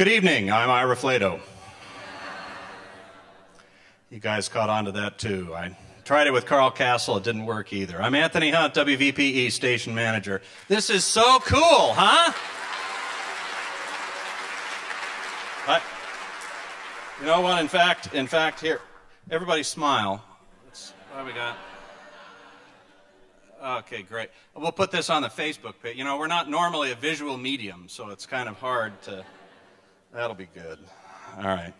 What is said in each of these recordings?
Good evening. I'm Ira Flatow. You guys caught on to that too. I tried it with Carl Kasell. It didn't work either. I'm Anthony Hunt, WVPE station manager. This is so cool, huh? I, you know what? In fact, in fact, here, everybody smile. Let's, what we got? Okay, great. We'll put this on the Facebook page. You know, we're not normally a visual medium, so it's kind of hard to. That'll be good. All right.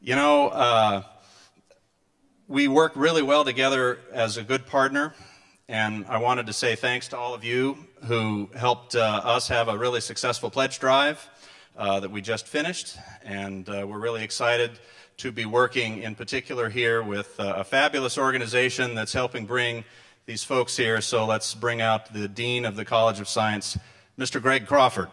You know, uh, we work really well together as a good partner, and I wanted to say thanks to all of you who helped uh, us have a really successful pledge drive uh, that we just finished, and uh, we're really excited to be working in particular here with uh, a fabulous organization that's helping bring these folks here. So let's bring out the Dean of the College of Science, Mr. Greg Crawford.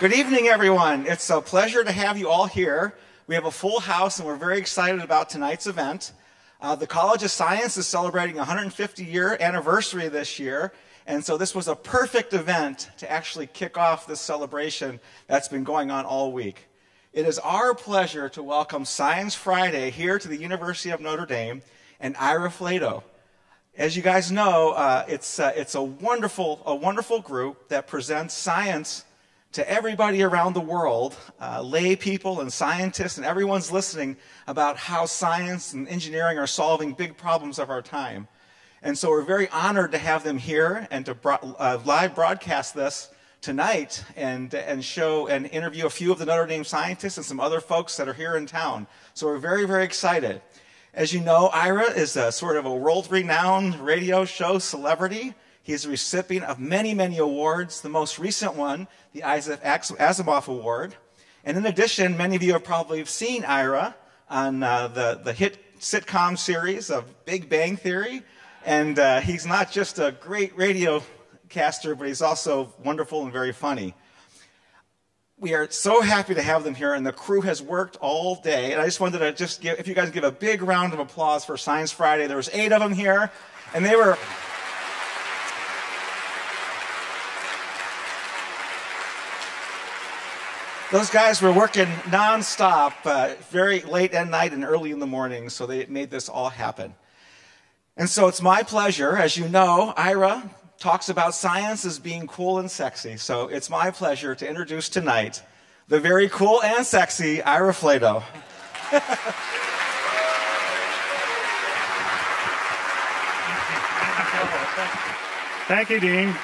Good evening, everyone. It's a pleasure to have you all here. We have a full house, and we're very excited about tonight's event. Uh, the College of Science is celebrating 150 year anniversary this year, and so this was a perfect event to actually kick off this celebration that's been going on all week. It is our pleasure to welcome Science Friday here to the University of Notre Dame and Ira Flatow. As you guys know, uh, it's, uh, it's a, wonderful, a wonderful group that presents science to everybody around the world, uh, lay people and scientists, and everyone's listening about how science and engineering are solving big problems of our time. And so we're very honored to have them here and to bro- uh, live broadcast this tonight and, and show and interview a few of the Notre Dame scientists and some other folks that are here in town. So we're very, very excited. As you know, Ira is a sort of a world renowned radio show celebrity. He's a recipient of many, many awards, the most recent one, the Isaac Asimov Award. And in addition, many of you have probably seen Ira on uh, the, the hit sitcom series of Big Bang Theory and uh, he's not just a great radio caster, but he's also wonderful and very funny. We are so happy to have them here, and the crew has worked all day. And I just wanted to just give, if you guys give a big round of applause for Science Friday. There was eight of them here, and they were. Those guys were working nonstop, uh, very late at night and early in the morning, so they made this all happen. And so it's my pleasure, as you know, Ira talks about science as being cool and sexy. So it's my pleasure to introduce tonight the very cool and sexy Ira Flatow. Thank you, Dean.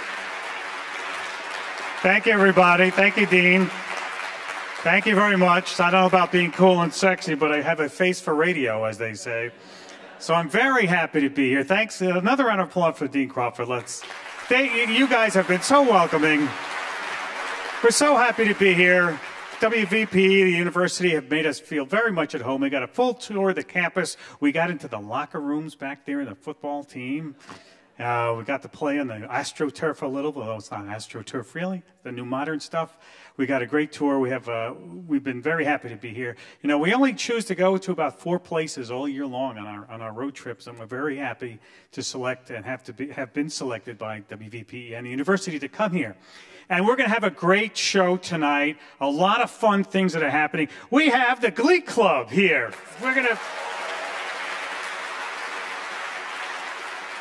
Thank you, everybody. Thank you, Dean. Thank you very much. I don't know about being cool and sexy, but I have a face for radio, as they say. So I'm very happy to be here. Thanks. Another round of applause for Dean Crawford. Let's. They, you guys have been so welcoming. We're so happy to be here. WVP, the university, have made us feel very much at home. We got a full tour of the campus. We got into the locker rooms back there in the football team. Uh, we got to play on the AstroTurf a little, although it's not AstroTurf really, the new modern stuff. We got a great tour. We have, uh, we've been very happy to be here. You know, we only choose to go to about four places all year long on our, on our road trips, and we're very happy to select and have to be, have been selected by WVP and the university to come here. And we're going to have a great show tonight. A lot of fun things that are happening. We have the Glee Club here. We're going to.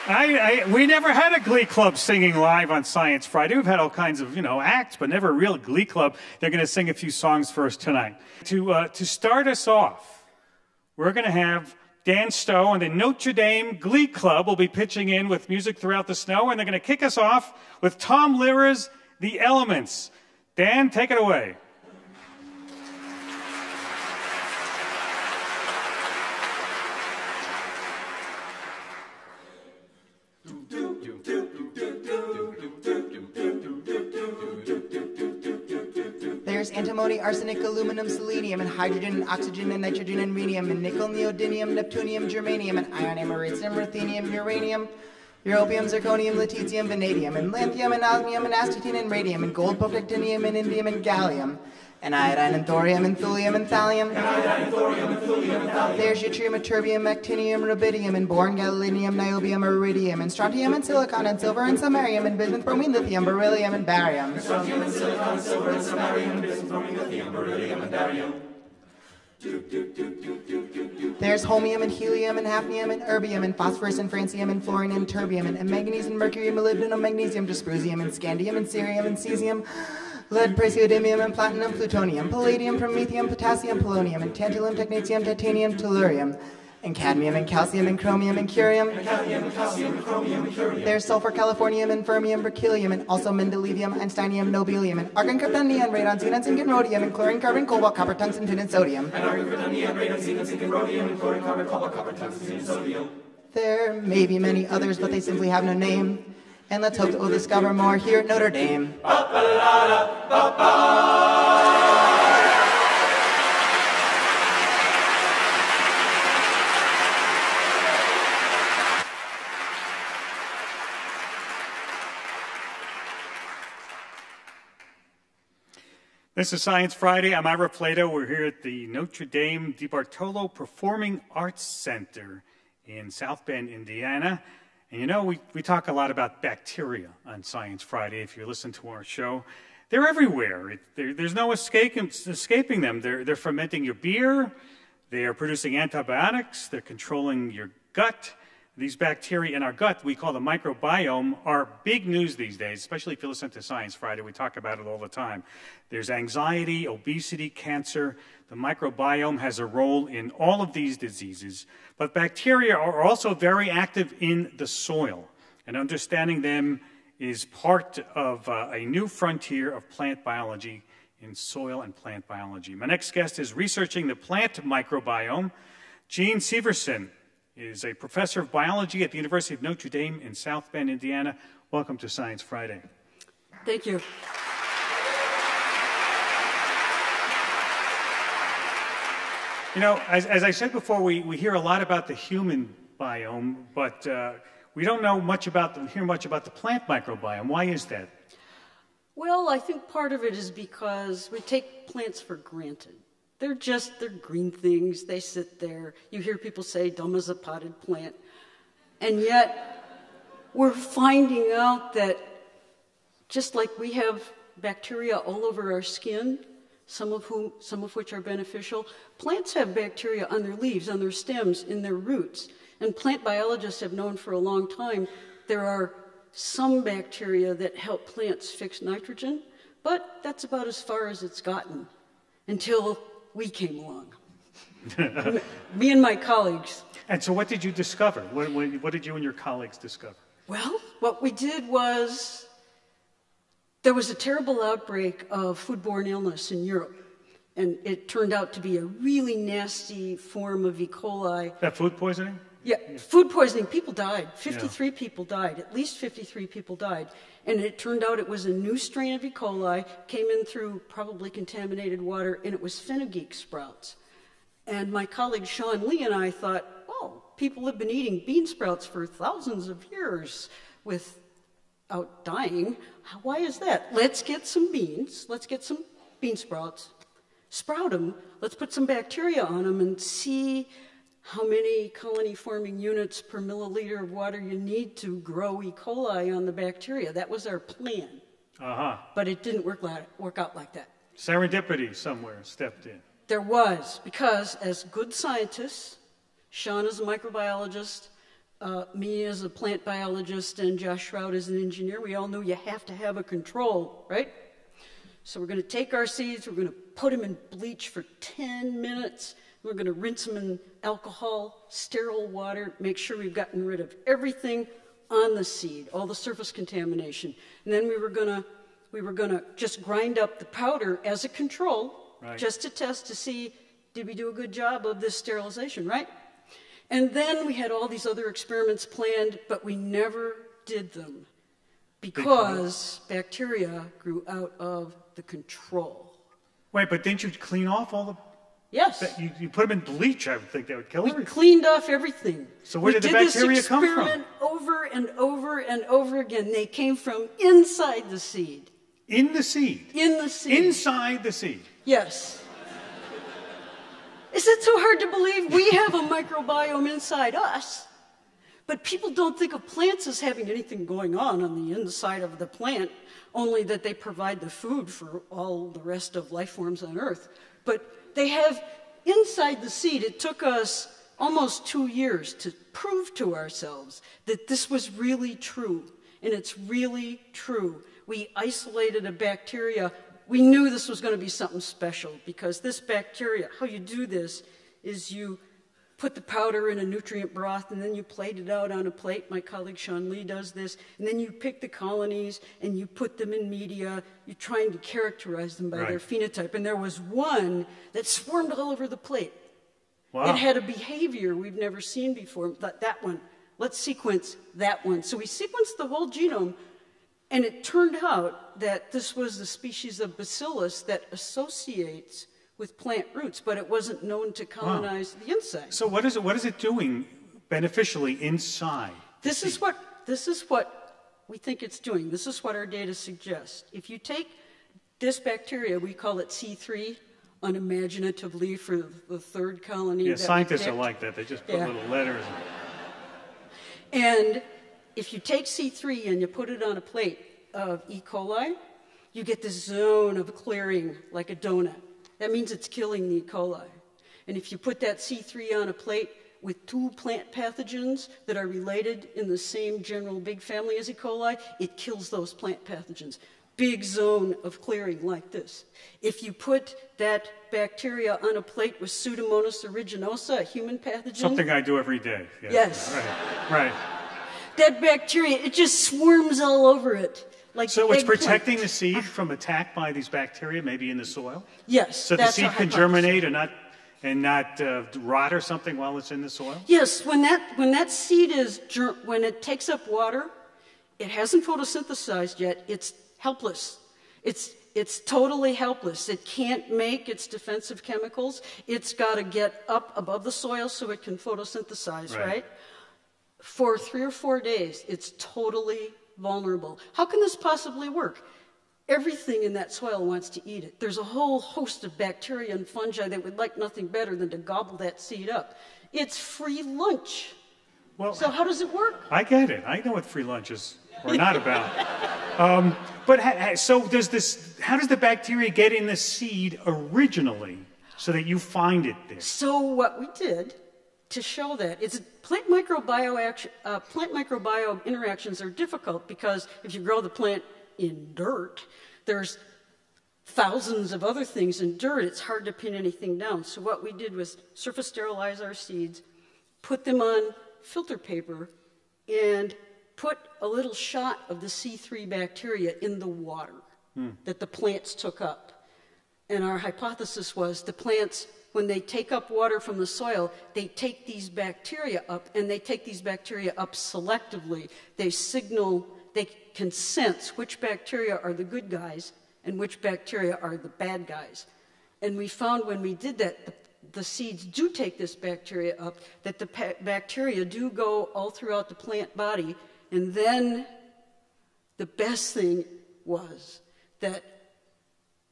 I, I, we never had a glee club singing live on Science Friday. We've had all kinds of, you know, acts, but never a real glee club. They're going to sing a few songs for us tonight. To, uh, to start us off, we're going to have Dan Stowe and the Notre Dame Glee Club will be pitching in with music throughout the snow, and they're going to kick us off with Tom Lehrer's The Elements. Dan, take it away. Antimony, arsenic, aluminum, selenium, and hydrogen, and oxygen, and nitrogen, and rhenium, and nickel, neodymium, neptunium, germanium, and iron, americium, ruthenium, uranium, europium, zirconium, lutetium, vanadium, and lithium, and osmium, and astatine, and radium, and gold, protactinium, and indium, and gallium. And iodine and thorium and thulium and thallium. There's yttrium and terbium, actinium, rubidium, and boron, gadolinium, niobium, iridium, and strontium and silicon and silver and samarium and bismuth, bromine, lithium, beryllium, and barium. There's holmium and helium and hafnium and erbium and phosphorus and francium and fluorine and terbium and, and manganese and mercury, molybdenum, magnesium, dysprosium and scandium and cerium and cesium, lead, praseodymium and platinum, plutonium, palladium, promethium, potassium, polonium and tantalum, technetium, titanium, tellurium and cadmium and calcium and chromium and curium. There's sulfur, californium and fermium, berkelium, and also mendelevium, einsteinium, nobelium, and argon, krypton, neon, radon, xenon, zinc, and rhodium, and chlorine, carbon, cobalt, copper, tungsten, tin, and sodium. There may be many others, but they simply have no name. And let's hope that we'll discover more here at Notre Dame. This is Science Friday. I'm Ira Flatow. We're here at the Notre Dame DeBartolo Performing Arts Center in South Bend, Indiana. And you know, we, we talk a lot about bacteria on Science Friday if you listen to our show. They're everywhere. It, there- there's no escaping, escaping them. They're, they're fermenting your beer, they are producing antibiotics, they're controlling your gut. These bacteria in our gut, we call the microbiome, are big news these days, especially if you listen to Science Friday. We talk about it all the time. There's anxiety, obesity, cancer. The microbiome has a role in all of these diseases. But bacteria are also very active in the soil, and understanding them is part of uh, a new frontier of plant biology in soil and plant biology. My next guest is researching the plant microbiome. Jeanne Severson is a professor of biology at the University of Notre Dame in South Bend, Indiana. Welcome to Science Friday. Thank you. You know, as, as I said before, we, we hear a lot about the human biome, but uh, we don't know much about the, hear much about the plant microbiome. Why is that? Well, I think part of it is because we take plants for granted. They're just, they're green things. They sit there. You hear people say, dumb as a potted plant. And yet, we're finding out that just like we have bacteria all over our skin, some of, whom, some of which are beneficial, plants have bacteria on their leaves, on their stems, in their roots. And plant biologists have known for a long time there are some bacteria that help plants fix nitrogen, but that's about as far as it's gotten until we came along. Me and my colleagues. And so, what did you discover? What, what, what did you and your colleagues discover? Well, what we did was there was a terrible outbreak of foodborne illness in Europe, and it turned out to be a really nasty form of E. coli. That food poisoning? Yeah, food poisoning. People died. 53 people died. At least 53 people died. And it turned out it was a new strain of E. coli, came in through probably contaminated water, and it was fenugreek sprouts. And my colleague Sean Lee and I thought, oh, people have been eating bean sprouts for thousands of years without dying. Why is that? Let's get some beans. Let's get some bean sprouts, sprout them. Let's put some bacteria on them and see how many colony forming units per milliliter of water you need to grow E. coli on the bacteria. That was our plan. Uh huh. But it didn't work, like, work out like that. Serendipity somewhere stepped in. There was, because as good scientists, Sean is a microbiologist, uh, me as a plant biologist, and Josh Shrout as an engineer, we all knew you have to have a control, right? So we're going to take our seeds, we're going to put them in bleach for 10 minutes, we're going to rinse them in alcohol, sterile water, make sure we've gotten rid of everything on the seed, all the surface contamination. And then we were going to we were going to just grind up the powder as a control, Right. just to test to see did we do a good job of this sterilization, right? And then we had all these other experiments planned, but we never did them because bacteria grew out of the control. Wait, but didn't you clean off all the. Yes. You, you put them in bleach, I would think that would kill We everything. cleaned off everything. So where we did the bacteria come from? We did this experiment over and over and over again. They came from inside the seed. In the seed. in the seed. Inside the seed. Yes. Is it so hard to believe? We have a microbiome inside us. But people don't think of plants as having anything going on on the inside of the plant, only that they provide the food for all the rest of life forms on Earth. But they have inside the seed, it took us almost two years to prove to ourselves that this was really true. And it's really true. We isolated a bacteria. We knew this was going to be something special because this bacteria, how you do this is you put the powder in a nutrient broth and then you plate it out on a plate. My colleague Sean Lee does this. And then you pick the colonies and you put them in media. You're trying to characterize them by Right. their phenotype. And there was one that swarmed all over the plate. Wow. It had a behavior we've never seen before. That, that one. Let's sequence that one. So we sequenced the whole genome, and it turned out that this was the species of bacillus that associates with plant roots, but it wasn't known to colonize the inside. So what is it? What is it doing beneficially inside? This is what this is what we think it's doing. This is what our data suggests. If you take this bacteria, we call it C3, unimaginatively for the third colony. Yeah, scientists are like that. They just put Yeah. little letters. And if you take C3 and you put it on a plate of E. coli, you get this zone of clearing like a donut. That means it's killing the E. coli. And if you put that C3 on a plate with two plant pathogens that are related in the same general big family as E. coli, it kills those plant pathogens. Big zone of clearing like this. If you put that bacteria on a plate with Pseudomonas aeruginosa, a human pathogen, Something I do every day. Yeah. Yes. Right. Right. That bacteria, it just swarms all over it. Like So it's eggplant. protecting the seed from attack by these bacteria, maybe in the soil. Yes. So the seed can germinate and not and not uh, rot or something while it's in the soil. Yes, when that when that seed is ger- when it takes up water, it hasn't photosynthesized yet. It's helpless. It's it's totally helpless. It can't make its defensive chemicals. It's got to get up above the soil so it can photosynthesize, Right. right? For three or four days, it's totally vulnerable. How can this possibly work? Everything in that soil wants to eat it. There's a whole host of bacteria and fungi that would like nothing better than to gobble that seed up. It's free lunch. Well, So how does it work? I get it. I know what free lunch is or not about. um, but so does this? How does the bacteria get in the seed originally, so that you find it there? So what we did to show that is plant microbiome action, uh, plant microbiome interactions are difficult because if you grow the plant in dirt, there's thousands of other things in dirt. It's hard to pin anything down. So what we did was surface sterilize our seeds, put them on filter paper, and put a little shot of the C3 bacteria in the water that the plants took up. And our hypothesis was the plants, when they take up water from the soil, they take these bacteria up, and they take these bacteria up selectively. They signal, they can sense which bacteria are the good guys and which bacteria are the bad guys. And we found when we did that, the, the seeds do take this bacteria up, that the bacteria do go all throughout the plant body, and then the best thing was that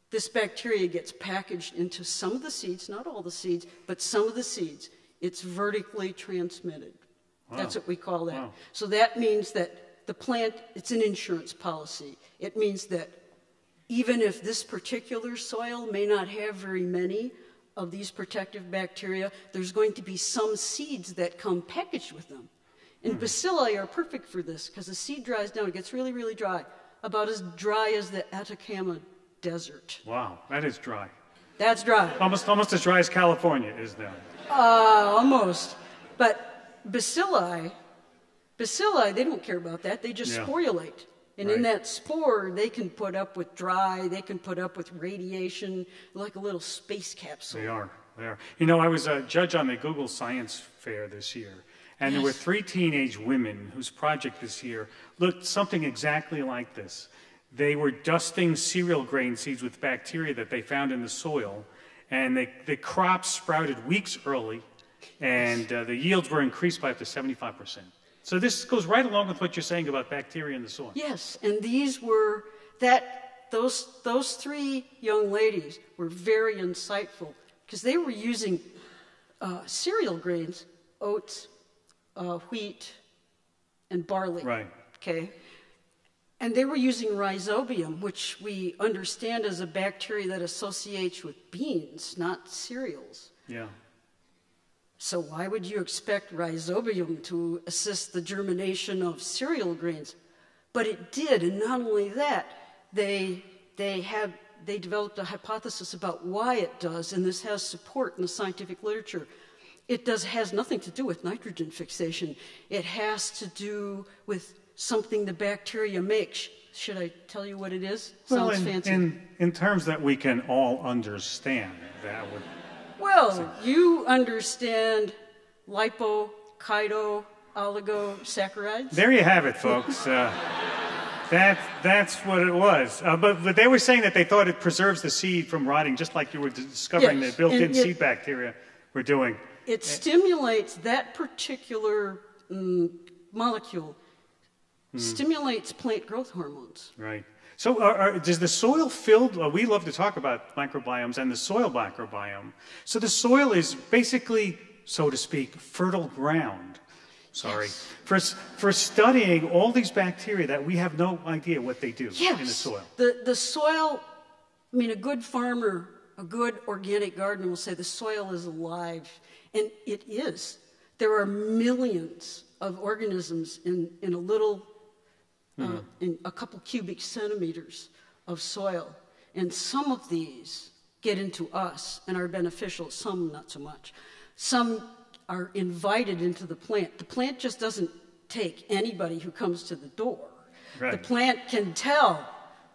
this bacteria gets packaged into some of the seeds, not all the seeds, but some of the seeds. It's vertically transmitted. That's what we call that. Wow. So that means that the plant, it's an insurance policy. It means that even if this particular soil may not have very many of these protective bacteria, there's going to be some seeds that come packaged with them. And hmm. bacilli are perfect for this because the seed dries down, it gets really, really dry, about as dry as the Atacama Desert. Wow, that is dry. That's dry. Almost, almost as dry as California is now. Uh, almost. But bacilli, bacilli, they don't care about that. They just Yeah. sporulate. And in that spore, they can put up with dry, they can put up with radiation, like a little space capsule. They are. They are. You know, I was a judge on the Google Science Fair this year, and there were three teenage women whose project this year looked something exactly like this. They were dusting cereal grain seeds with bacteria that they found in the soil, and they, the crops sprouted weeks early, and uh, the yields were increased by up to 75%. So this goes right along with what you're saying about bacteria in the soil. Yes, and these were that those, those three young ladies were very insightful because they were using uh, cereal grains, oats, uh, wheat, and barley. Right. Okay. And they were using rhizobium, which we understand as a bacteria that associates with beans, not cereals. Yeah. So why would you expect rhizobium to assist the germination of cereal grains? But it did, and not only that, they they had they developed a hypothesis about why it does, and this has support in the scientific literature. It does has nothing to do with nitrogen fixation. It has to do with something the bacteria makes. Should I tell you what it is? Well, Sounds in, fancy. in, in terms that we can all understand, that would. Well, you understand lipo, oligosaccharides? There you have it, folks. Uh, that, that's what it was. Uh, but, but they were saying that they thought it preserves the seed from rotting, just like you were discovering Yes, the built in it- seed bacteria were doing. It stimulates that particular mm, molecule, Hmm. stimulates plant growth hormones. Right. So, are, are, does the soil filled? Uh, we love to talk about microbiomes and the soil microbiome. So, the soil is basically, so to speak, fertile ground. Sorry. yes. For, for studying all these bacteria that we have no idea what they do Yes. in the soil. The, the soil, I mean, a good farmer, a good organic gardener will say the soil is alive. And it is. There are millions of organisms in, in a little, uh, in a couple cubic centimeters of soil. And some of these get into us and are beneficial, some not so much. Some are invited into the plant. The plant just doesn't take anybody who comes to the door. The plant can tell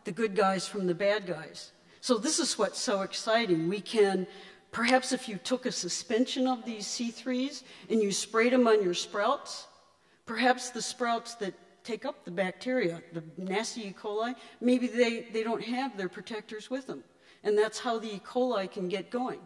the good guys from the bad guys. So this is what's so exciting. We can, perhaps if you took a suspension of these C3s and you sprayed them on your sprouts, perhaps the sprouts that take up the bacteria, the nasty E. coli, maybe they, they don't have their protectors with them. And that's how the E. coli can get going.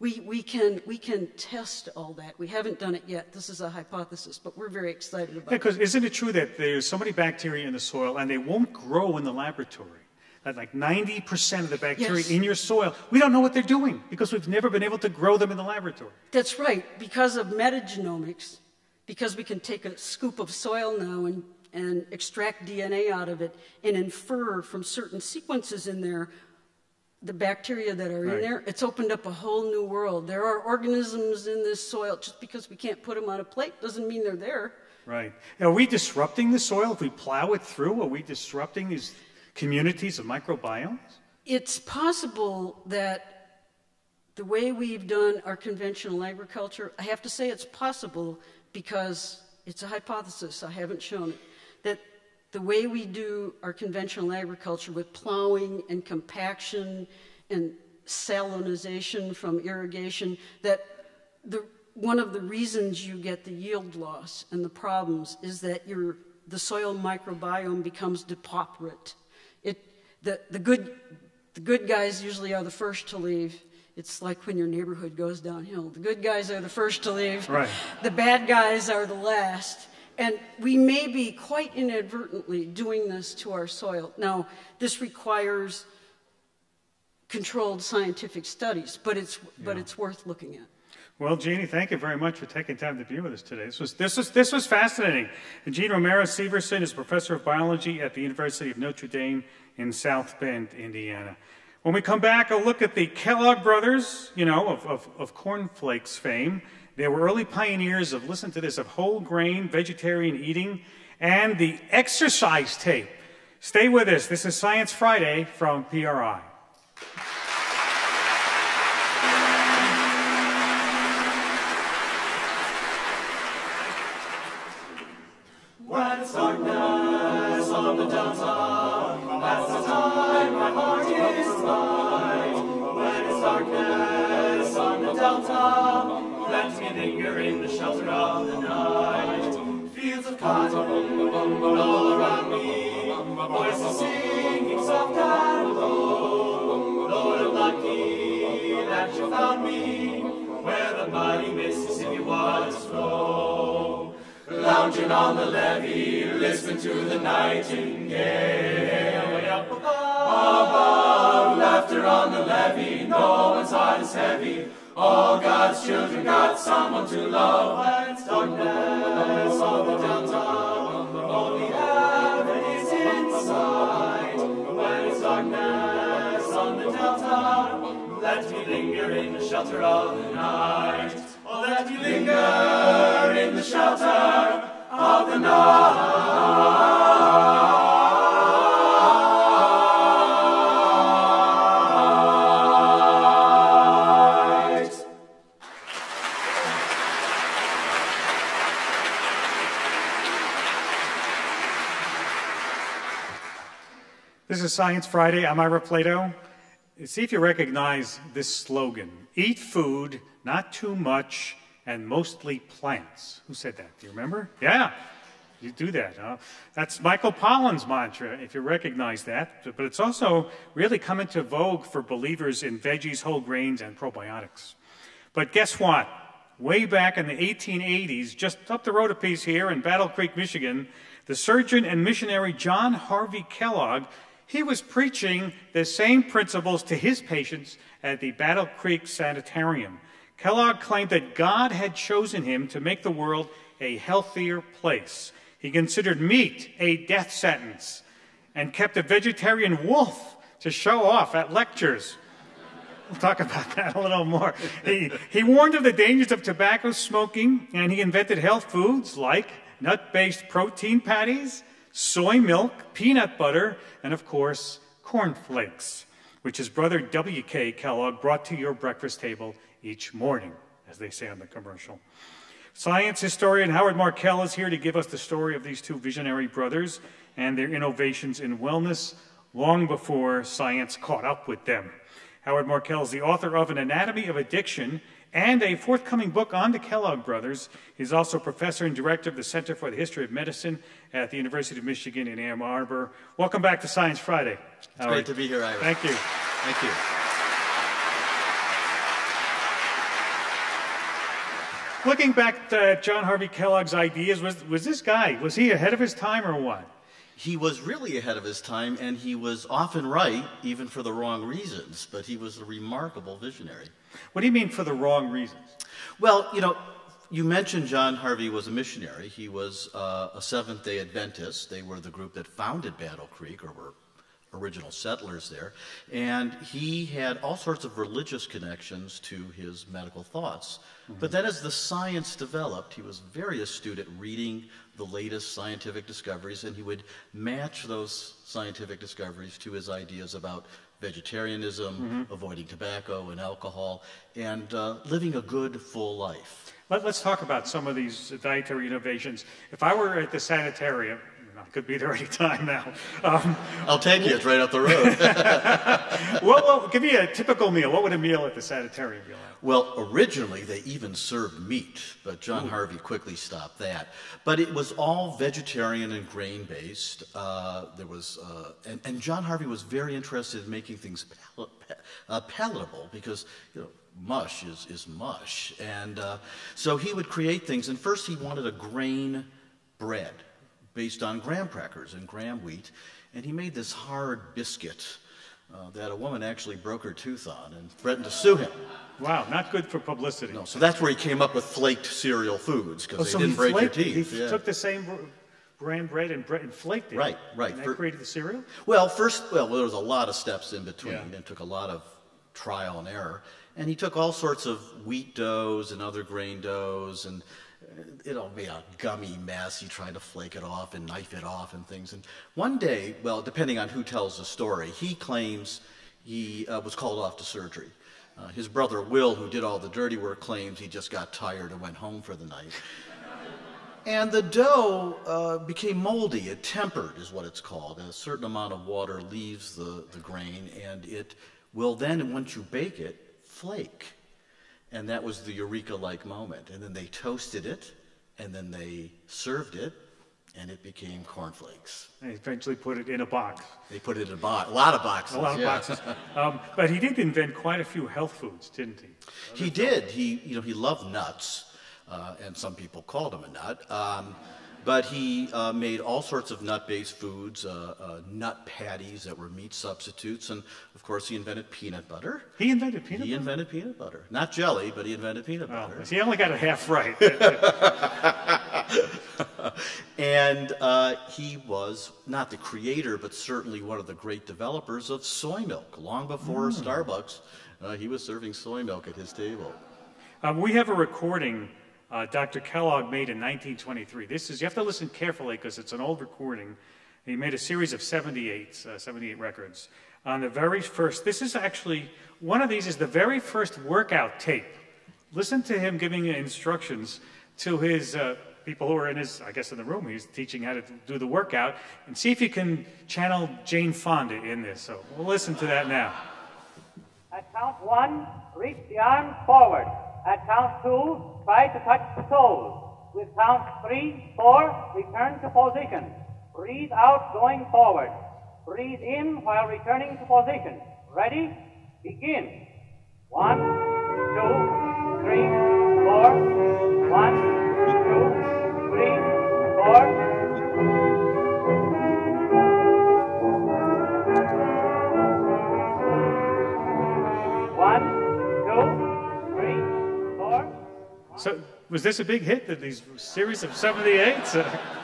We, we, can, we can test all that. We haven't done it yet. This is a hypothesis, but we're very excited about it. Because isn't it true that there's so many bacteria in the soil and they won't grow in the laboratory? That like 90% of the bacteria Yes. in your soil, we don't know what they're doing because we've never been able to grow them in the laboratory. That's right. Because of metagenomics, because we can take a scoop of soil now and, and extract DNA out of it and infer from certain sequences in there the bacteria that are Right. in there, it's opened up a whole new world. There are organisms in this soil. Just because we can't put them on a plate doesn't mean they're there. Right. Are we disrupting the soil if we plow it through? Are we disrupting these communities of microbiomes? It's possible that the way we've done our conventional agriculture, I have to say it's possible because it's a hypothesis, I haven't shown it, that the way we do our conventional agriculture with plowing and compaction and salinization from irrigation, that the, one of the reasons you get the yield loss and the problems is that your, the soil microbiome becomes depauperate. It, the, the, good, the good guys usually are the first to leave. It's like when your neighborhood goes downhill. The good guys are the first to leave. Right. The bad guys are the last. And we may be quite inadvertently doing this to our soil. Now, this requires controlled scientific studies, but it's, but it's worth looking at. Well, Jeannie, thank you very much for taking time to be with us today. This was, this was, this was fascinating. And Jeanne Romero Severson is professor of biology at the University of Notre Dame in South Bend, Indiana. When we come back, a look at the Kellogg brothers, you know, of, of, of cornflakes fame. They were early pioneers of, listen to this, of whole grain vegetarian eating and the exercise tape. Stay with us. This is Science Friday from PRI. In the shelter of the night. Fields of cotton all around me. Voices singing soft and low. Lord, I'm lucky that you found me where the mighty Mississippi waters flow. Lounging on the levee, listening to the nightingale. Way up above. Above, laughter on the levee, no one's heart is heavy. All God's children got someone to love. When darkness on the downtown, only heaven is inside. When it's darkness on the downtown, let me linger in the shelter of the night. Oh, let me linger in the shelter of the night. Science Friday. I'm Ira Flatow. See if you recognize this slogan Eat food, not too much, and mostly plants. Who said that? Do you remember? Yeah, you do that. Huh? That's Michael Pollan's mantra, if you recognize that. But it's also really come into vogue for believers in veggies, whole grains, and probiotics. But guess what? Way back in the 1880s, just up the road a piece here in Battle Creek, Michigan, the surgeon and missionary John Harvey Kellogg, he was preaching the same principles to his patients at the Battle Creek Sanitarium. Kellogg claimed that God had chosen him to make the world a healthier place. He considered meat a death sentence and kept a vegetarian wolf to show off at lectures. We'll talk about that a little more. He, he warned of the dangers of tobacco smoking, and he invented health foods like nut based protein patties, soy milk, peanut butter, and of course, corn flakes, which his brother W.K. Kellogg brought to your breakfast table each morning, as they say on the commercial. Science historian Howard Markel is here to give us the story of these two visionary brothers and their innovations in wellness long before science caught up with them. Howard Markel is the author of An Anatomy of Addiction and a forthcoming book on the Kellogg brothers. He's also professor and director of the Center for the History of Medicine at the University of Michigan in Ann Arbor. Welcome back to Science Friday. It's great to be here, Ira. Thank you. Thank you. Looking back at John Harvey Kellogg's ideas, was, was this guy, was he ahead of his time or what? He was really ahead of his time, and he was often right, even for the wrong reasons, but he was a remarkable visionary. What do you mean for the wrong reasons? Well, you know, you mentioned John Harvey was a missionary. He was uh, a Seventh day Adventist. They were the group that founded Battle Creek, or were original settlers there. And he had all sorts of religious connections to his medical thoughts. But then, as the science developed, he was very astute at reading the latest scientific discoveries, and he would match those scientific discoveries to his ideas about vegetarianism, avoiding tobacco and alcohol, and uh, living a good, full life. Let, us talk about some of these dietary innovations. If I were at the sanitarium, I could be there any time now. Um, I'll take you, it's right up the road. well, well, give me a typical meal. What would a meal at the sanitarium be like? Well, originally they even served meat, but John Harvey quickly stopped that. But it was all vegetarian and grain based. Uh, there was, uh, and, and John Harvey was very interested in making things pal- pa- uh, palatable because you know mush is is mush, and uh, so he would create things. And first he wanted a grain bread based on graham crackers and graham wheat, and he made this hard biscuit. Uh, that a woman actually broke her tooth on and threatened to sue him. Wow, not good for publicity. No, so that's where he came up with flaked cereal foods because Oh, they so didn't break flaked, your teeth. He yeah. took the same br- brand bread and, bread and flaked it. Right, right. And that For- created the cereal? Well, first, well, there was a lot of steps in between, Yeah. and took a lot of trial and error. And he took all sorts of wheat doughs and other grain doughs, and it all made a gummy mess. He tried to flake it off and knife it off and things. And one day, well, depending on who tells the story, he claims he uh, was called off to surgery. Uh, his brother Will, who did all the dirty work, claims he just got tired and went home for the night. And the dough uh, became moldy. It tempered, is what it's called. A certain amount of water leaves the, the grain, and it will then, once you bake it, flake. And that was the eureka like moment. And then they toasted it, and then they served it, and it became cornflakes. And eventually put it in a box. They put it in a, box, a lot of boxes. A lot of yeah. boxes. Um, but he did invent quite a few health foods, didn't he? He did. He, you know, he loved nuts, uh, and some people called him a nut. Um, But he uh, made all sorts of nut-based foods, uh, uh, nut patties that were meat substitutes, and of course he invented peanut butter. He invented peanut He butter. invented peanut butter, not jelly, but he invented peanut Oh, butter. he only got it half right. And uh, he was not the creator, but certainly one of the great developers of soy milk. Long before Starbucks, uh, he was serving soy milk at his table. Um, we have a recording uh, Dr. Kellogg made in 1923. This is, you have to listen carefully because it's an old recording. He made a series of 78, uh, 78 records. On the very first, this is actually, one of these is the very first workout tape. Listen to him giving instructions to his uh, people who are in his, I guess, in the room. He's teaching how to do the workout. And see if you can channel Jane Fonda in this. So we'll listen to that now. At count one, reach the arm forward. At count two, try to touch the toes. With count three, four, return to position. Breathe out going forward. Breathe in while returning to position. Ready? Begin. One, two, three, four. One, two, three, four. So was this a big hit, that these series of 78s? Uh,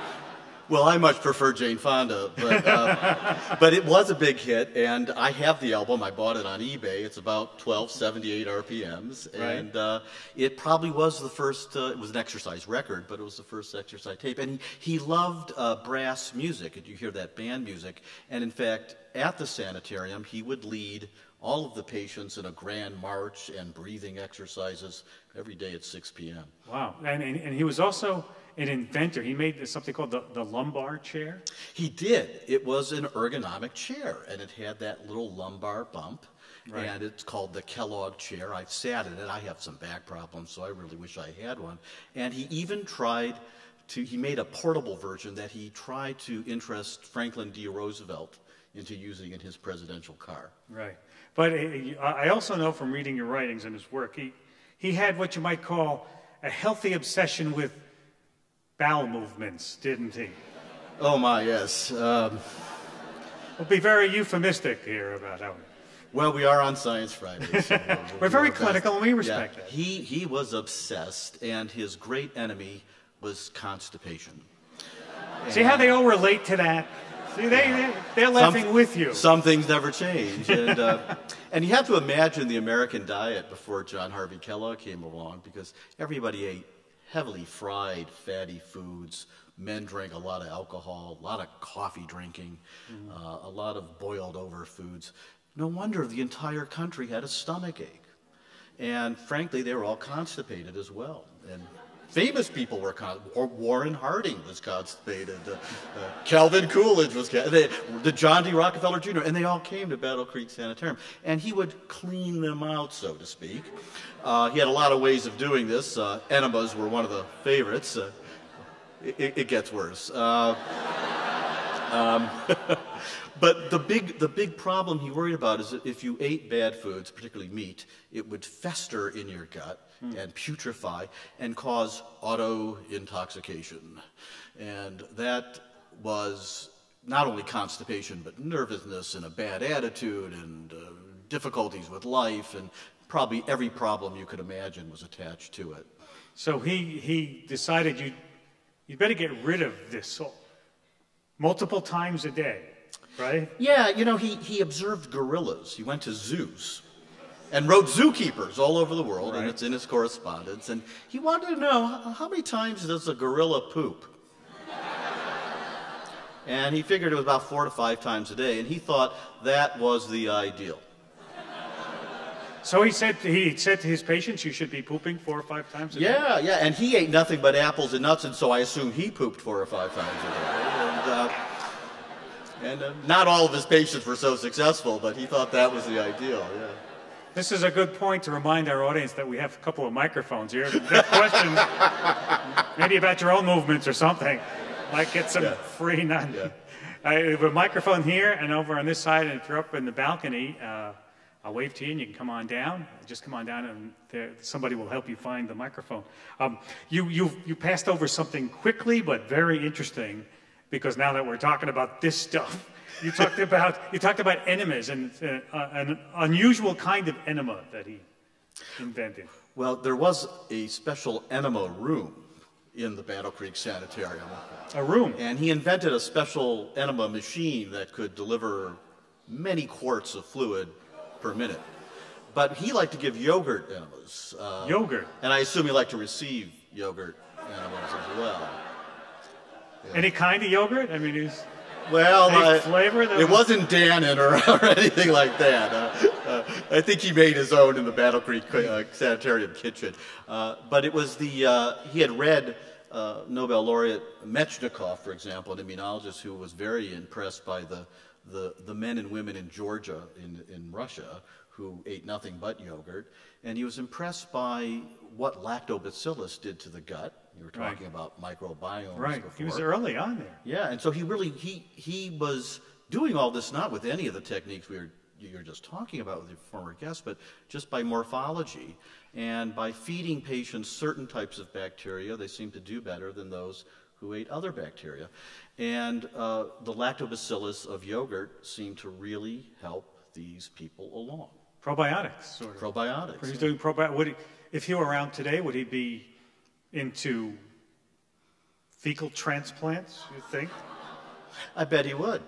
Well, I much prefer Jane Fonda, but, uh, but it was a big hit, and I have the album. I bought it on eBay. It's about 1278 RPMs, and uh, it probably was the first, uh, it was an exercise record, but it was the first exercise tape. And he, he loved uh, brass music, and you hear that band music. And in fact, at the sanitarium, he would lead all of the patients in a grand march and breathing exercises every day at 6 p.m. wow. And, and, and he was also an inventor. He made something called the, the lumbar chair. He did. It was an ergonomic chair, and it had that little lumbar bump. Right. And it's called the Kellogg chair. I've sat in it. I have some back problems, so I really wish I had one. And he even tried to, he made a portable version that he tried to interest Franklin D. Roosevelt into using in his presidential car. Right. But uh, I also know from reading your writings and his work, he, he had what you might call a healthy obsession with bowel movements, didn't he? Oh, my, yes. Um, We'll be very euphemistic here about how. Well, we are on Science Friday. so we'll- we'll We're very clinical and we respect Yeah, that. He, he was obsessed, and his great enemy was constipation. See how they all relate to that? See, they, they, they're laughing Some- with you. Some things never change. And, uh, and you have to imagine the American diet before John Harvey Kellogg came along because everybody ate heavily fried, fatty foods. Men drank a lot of alcohol, a lot of coffee drinking, uh, a lot of boiled over foods. No wonder the entire country had a stomach ache. And frankly, they were all constipated as well. And famous people were or Warren Harding was constipated. Uh, uh, Calvin Coolidge was they, the John D. Rockefeller Jr. And they all came to Battle Creek Sanitarium, and he would clean them out, so to speak. Uh, he had a lot of ways of doing this. Uh, enemas were one of the favorites. Uh, it, it gets worse. Uh, But the big, the big problem he worried about is that if you ate bad foods, particularly meat, it would fester in your gut and putrefy and cause auto intoxication. And that was not only constipation, but nervousness and a bad attitude and uh, difficulties with life, and probably every problem you could imagine was attached to it. So he, he decided you you'd better get rid of this all- multiple times a day, right? Yeah, you know, he, he observed gorillas. He went to zoos and wrote zookeepers all over the world, and it's in his correspondence. And he wanted to know how, how many times does a gorilla poop? and he figured it was about four to five times a day, and he thought that was the ideal. So he said he said to his patients, you should be pooping four or five times a day. Yeah, yeah, and he ate nothing but apples and nuts, and so I assume he pooped four or five times a day. And, uh, and uh, not all of his patients were so successful, but he thought that was the ideal, yeah. This is a good point to remind our audience that we have a couple of microphones here. Have questions, maybe about your own movements or something, might get some Yeah. free non. Yeah. I have a microphone here and over on this side, and if you're up in the balcony, uh, I'll wave to you and you can come on down. Just come on down and there, somebody will help you find the microphone. Um, you, you, you passed over something quickly but very interesting because now that we're talking about this stuff, you talked about, you talked about enemas and uh, an unusual kind of enema that he invented. Well, there was a special enema room in the Battle Creek Sanitarium. A room. And he invented a special enema machine that could deliver many quarts of fluid per minute. But he liked to give yogurt enemas. Uh, Yogurt. And I assume he liked to receive yogurt enemas as well. Any kind of yogurt? I mean, he's. Well, uh, flavor that it was- wasn't Dannon or, or anything like that. Uh, uh, I think he made his own in the Battle Creek uh, Sanitarium kitchen. Uh, but it was the, uh, he had read uh, Nobel laureate Mechnikov, for example, an immunologist who was very impressed by the, the, the men and women in Georgia, in, in Russia, who ate nothing but yogurt. And he was impressed by what lactobacillus did to the gut. You were Right. talking about microbiomes Right. before. He was early on there. Yeah, and so he really he he was doing all this not with any of the techniques we were you were just talking about with your former guest, but just by morphology and by feeding patients certain types of bacteria, they seem to do better than those who ate other bacteria. And uh, the lactobacillus of yogurt seemed to really help these people along. Probiotics, sort of. Probiotics. He's doing probiotics. If he were around today, would he be into fecal transplants, you think? I bet he would.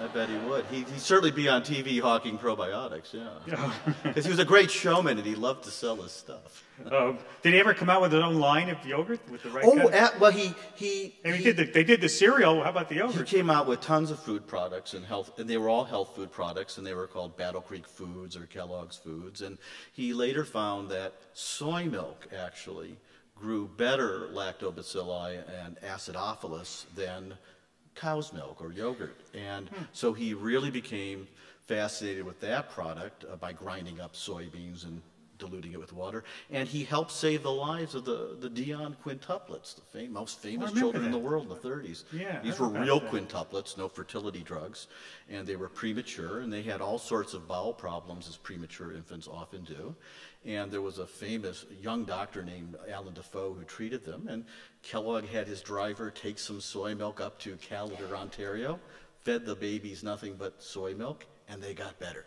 I bet he would. He, he'd certainly be on TV hawking probiotics, yeah. Because he was a great showman and he loved to sell his stuff. Um, did he ever come out with his own line of yogurt with the right Oh, at, well, he he And he did the, they did the cereal. How about the yogurt? he came out with tons of food products and health, and they were all health food products, and they were called Battle Creek Foods or Kellogg's Foods. And he later found that soy milk actually grew better lactobacilli and acidophilus than cow's milk or yogurt. And so he really became fascinated with that product uh, by grinding up soybeans and diluting it with water. And he helped save the lives of the, the Dionne quintuplets, the fam- most famous oh, remember children in the world in the 30s. Yeah, These were real that. quintuplets, no fertility drugs, and they were premature, and they had all sorts of bowel problems, as premature infants often do. And there was a famous young doctor named Alan Dafoe who treated them, and Kellogg had his driver take some soy milk up to Callander, Ontario, fed the babies nothing but soy milk, and they got better.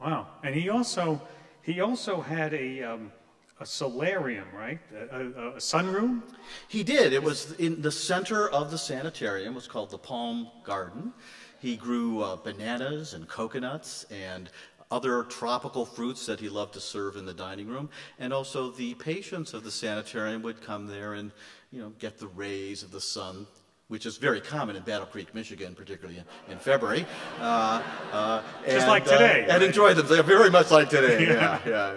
Wow. And he also he also had a um, a solarium, right? A, a, a sunroom. He did. It was in the center of the sanitarium. It was called the Palm Garden. He grew uh, bananas and coconuts and other tropical fruits that he loved to serve in the dining room. And also the patients of the sanitarium would come there and, you know, get the rays of the sun, which is very common in Battle Creek, Michigan, particularly in, in February. Uh, uh, Just and, like uh, today, and enjoy them. They're very much like today. yeah, yeah.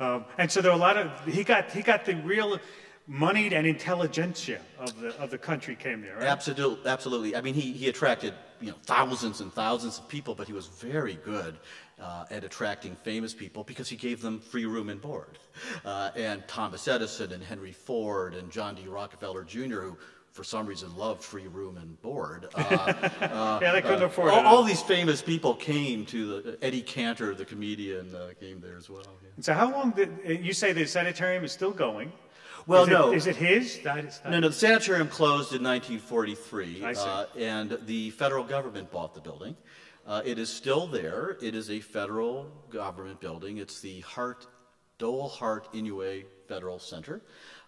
yeah. Um, and so there were a lot of he got he got the real moneyed and intelligentsia of the of the country came there, right? Absolutely, absolutely. I mean, he, he attracted you know thousands and thousands of people, but he was very good uh, at attracting famous people because he gave them free room and board. Uh, and Thomas Edison and Henry Ford and John D. Rockefeller Jr., who for some reason loved free room and board. Uh, uh, Yeah, they couldn't uh, afford all, it. all these famous people came to the Eddie Cantor, the comedian, uh, came there as well. yeah. So how long did you say the sanitarium is still going? Well, is no. It, is it his? That is not- No, no, the sanitarium closed in 1943, I see. uh, and the federal government bought the building. Uh, it is still there. It is a federal government building. It's the Hart, Dole Hart Inouye Federal Center.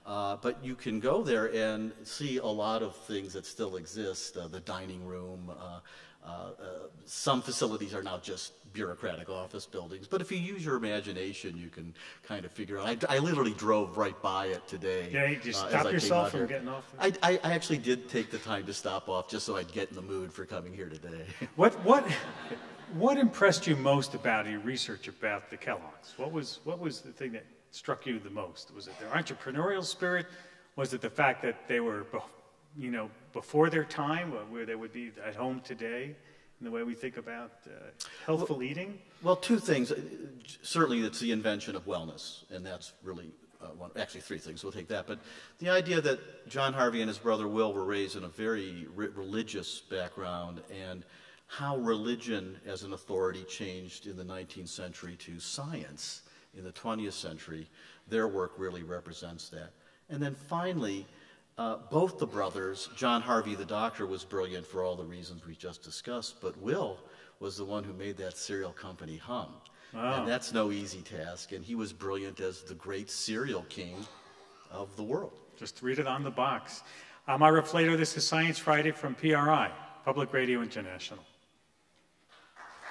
Uh, but you can go there and see a lot of things that still exist. Uh, the dining room. Uh, uh, uh, some facilities are now just bureaucratic office buildings. But if you use your imagination, you can kind of figure out. I, I literally drove right by it today. Yeah, you just uh, stop I yourself from here. getting off I, I, I actually did take the time to stop off just so I'd get in the mood for coming here today. What what what impressed you most about your research about the Kellogg's? What was what was the thing that struck you the most? Was it their entrepreneurial spirit? Was it the fact that they were, you know, before their time, where- they would be at home today, in the way we think about uh, healthful eating? well, two things. Uh, Certainly, it's the invention of wellness, and that's really uh, one, actually three things. We'll take that. But the idea that John Harvey and his brother Will were raised in a very re- religious background, and how religion as an authority changed in the 19th century to science in the 20th century. Their work really represents that. And then finally, uh, both the brothers, John Harvey the doctor was brilliant for all the reasons we just discussed, but Will was the one who made that cereal company hum. Wow. And that's no easy task. And he was brilliant as the great cereal king of the world. Just read it on the box. I'm Ira Flatow. This is Science Friday from PRI, Public Radio International.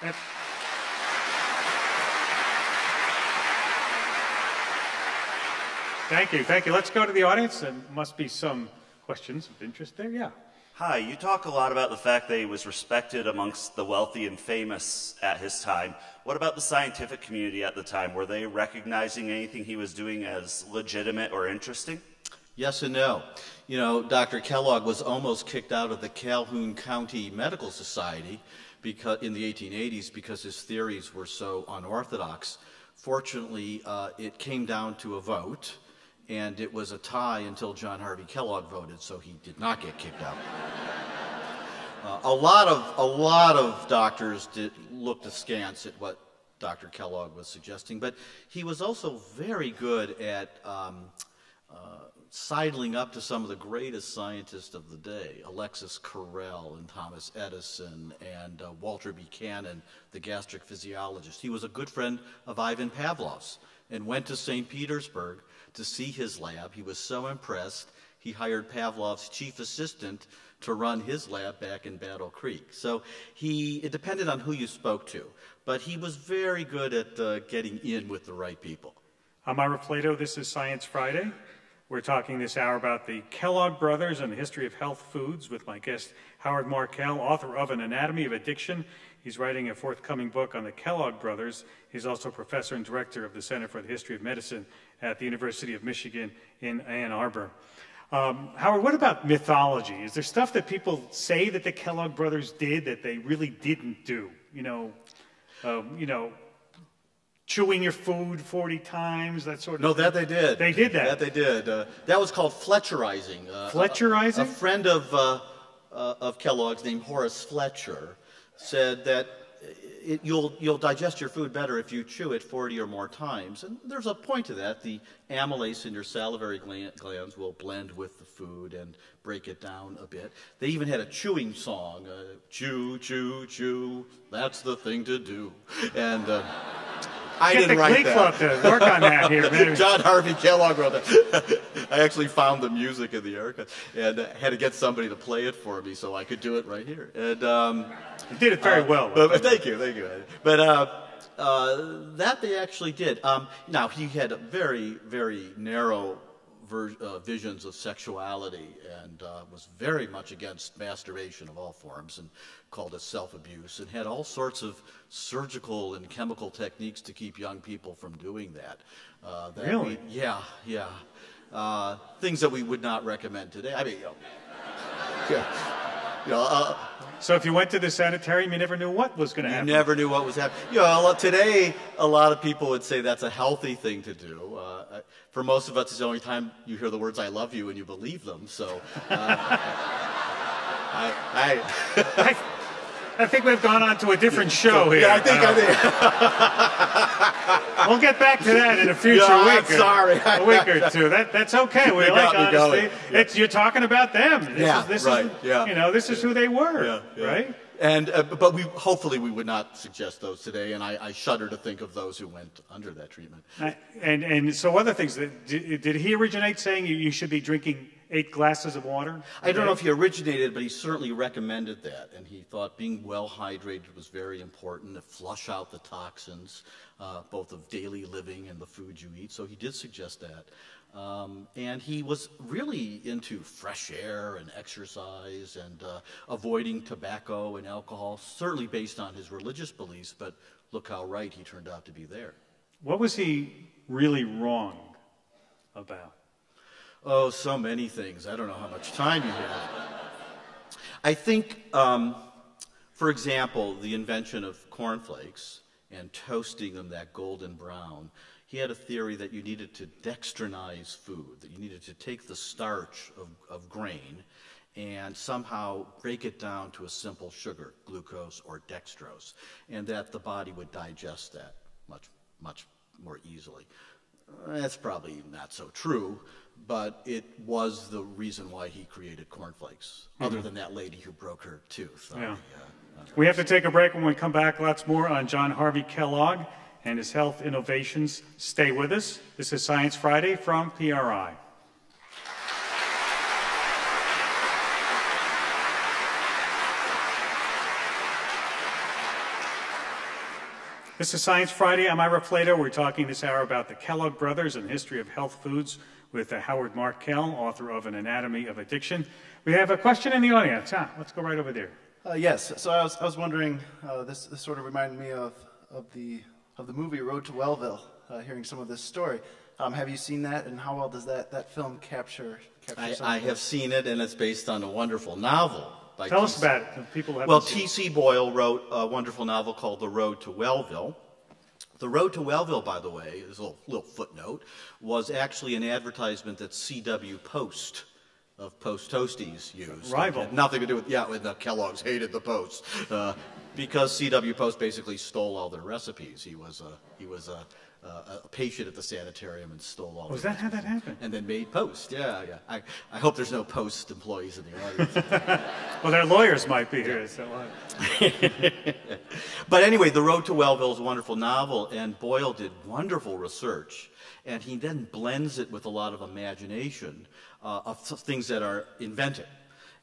That- Thank you, thank you. Let's go to the audience. There must be some questions of interest there. Yeah. Hi, you talk a lot about the fact that he was respected amongst the wealthy and famous at his time. What about the scientific community at the time? Were they recognizing anything he was doing as legitimate or interesting? Yes and no. You know, Dr. Kellogg was almost kicked out of the Calhoun County Medical Society because, in the 1880s because his theories were so unorthodox. Fortunately, uh, it came down to a vote, and it was a tie until John Harvey Kellogg voted, so he did not get kicked out. Uh, a lot of a lot of doctors did, looked askance at what Dr. Kellogg was suggesting, but he was also very good at um, uh, sidling up to some of the greatest scientists of the day, Alexis Carrel and Thomas Edison and uh, Walter B. Cannon, the gastric physiologist. He was a good friend of Ivan Pavlov's and went to St. Petersburg to see his lab. He was so impressed, he hired Pavlov's chief assistant to run his lab back in Battle Creek. So he, it depended on who you spoke to, but he was very good at uh, getting in with the right people. I'm Ira Flatow. This is Science Friday. We're talking this hour about the Kellogg brothers and the history of health foods with my guest Howard Markel, author of An Anatomy of Addiction. He's writing a forthcoming book on the Kellogg brothers. He's also professor and director of the Center for the History of Medicine at the University of Michigan in Ann Arbor. Um, Howard, what about mythology? Is there stuff that people say that the Kellogg brothers did that they really didn't do? You know, um, you know, chewing your food 40 times, that sort of No, thing? that they did. They did that. That they did. Uh, that was called Fletcherizing. Uh, Fletcherizing? A, a friend of, uh, uh, of Kellogg's named Horace Fletcher said that it, you'll, you'll digest your food better if you chew it 40 or more times. And there's a point to that. The amylase in your salivary gland, glands will blend with the food and break it down a bit. They even had a chewing song uh, chew, chew, chew, that's the thing to do. And uh, I Get didn't the write Glee. Club to work on that here, man. John Harvey Kellogg wrote that. I actually found the music in the archive and uh, had to get somebody to play it for me so I could do it right here. And um, You did it very well. but, but thank you, thank you. But uh, uh, that they actually did. Um, now he had a very, very narrow ver- uh, visions of sexuality and uh, was very much against masturbation of all forms and called it self-abuse and had all sorts of surgical and chemical techniques to keep young people from doing that. Uh, that Really? we- yeah, yeah. Uh, things that we would not recommend today. I mean, you know, yeah. You know, uh, So if you went to the sanitarium, you never knew what was going to happen. you never knew what was happening. You know, today, a lot of people would say that's a healthy thing to do. Uh, for most of us, it's the only time you hear the words "I love you" and you believe them. So, uh, I, I, I, I think we've gone on to a different show here. yeah, I think, I think, We'll get back to that in a future Yeah, I'm week. or- sorry. A week or two. That, that's okay. We like honesty. going. It's, you're talking about them. This Yeah, is, this right, Is, yeah. You know, this is who they were. yeah, yeah. Right? And uh, but we hopefully we would not suggest those today, and I, I shudder to think of those who went under that treatment. I- And, and so other things. That, did, did he originate saying you, you should be drinking eight glasses of water? I don't know if he originated, but he certainly recommended that, and he thought being well hydrated was very important to flush out the toxins, uh, both of daily living and the food you eat. So he did suggest that, um, and he was really into fresh air and exercise and uh, avoiding tobacco and alcohol, certainly based on his religious beliefs. But look how right he turned out to be there. What was he really wrong about? Oh, so many things. I don't know how much time you have. I think, um, for example, the invention of cornflakes and toasting them that golden brown. He had a theory that you needed to dextrinize food, that you needed to take the starch of, of grain and somehow break it down to a simple sugar, glucose or dextrose, and that the body would digest that much, much more easily. That's probably not so true, but it was the reason why he created cornflakes, other than that lady who broke her tooth. Mm-hmm. Yeah. the, uh, We have to take a break. When we come back, lots more on John Harvey Kellogg and his health innovations. Stay with us. This is Science Friday from PRI. This is Science Friday. I'm Ira Flatow. We're talking this hour about the Kellogg brothers and the history of health foods with uh, Howard Markel, author of An Anatomy of Addiction. We have a question in the audience. Ah, let's go right over there. Uh, yes. So I was, I was wondering. Uh, this, this sort of reminded me of, of the of the movie Road to Wellville. Uh, hearing some of this story. Um, have you seen that, and how well does that, that film capture? capture I, some I have seen it, and it's based on a wonderful novel. By Tell us about it. People haven't Well. T.C. Boyle wrote a wonderful novel called The Road to Wellville. The Road to Wellville, by the way, is a little, little footnote, was actually an advertisement that C.W. Post of Post Toasties used. Rival. Had nothing to do with, yeah, with the Kellogg's hated the Post. Uh, because C.W. Post basically stole all their recipes. He was a, he was a, a, a patient at the sanitarium and stole all Was that how that happened? and then made Post. Yeah, yeah. I, I hope there's no Post employees in the audience. Well, their lawyers might be here. So, uh, But anyway, The Road to Wellville is a wonderful novel, and Boyle did wonderful research. And he then blends it with a lot of imagination uh, of things that are invented.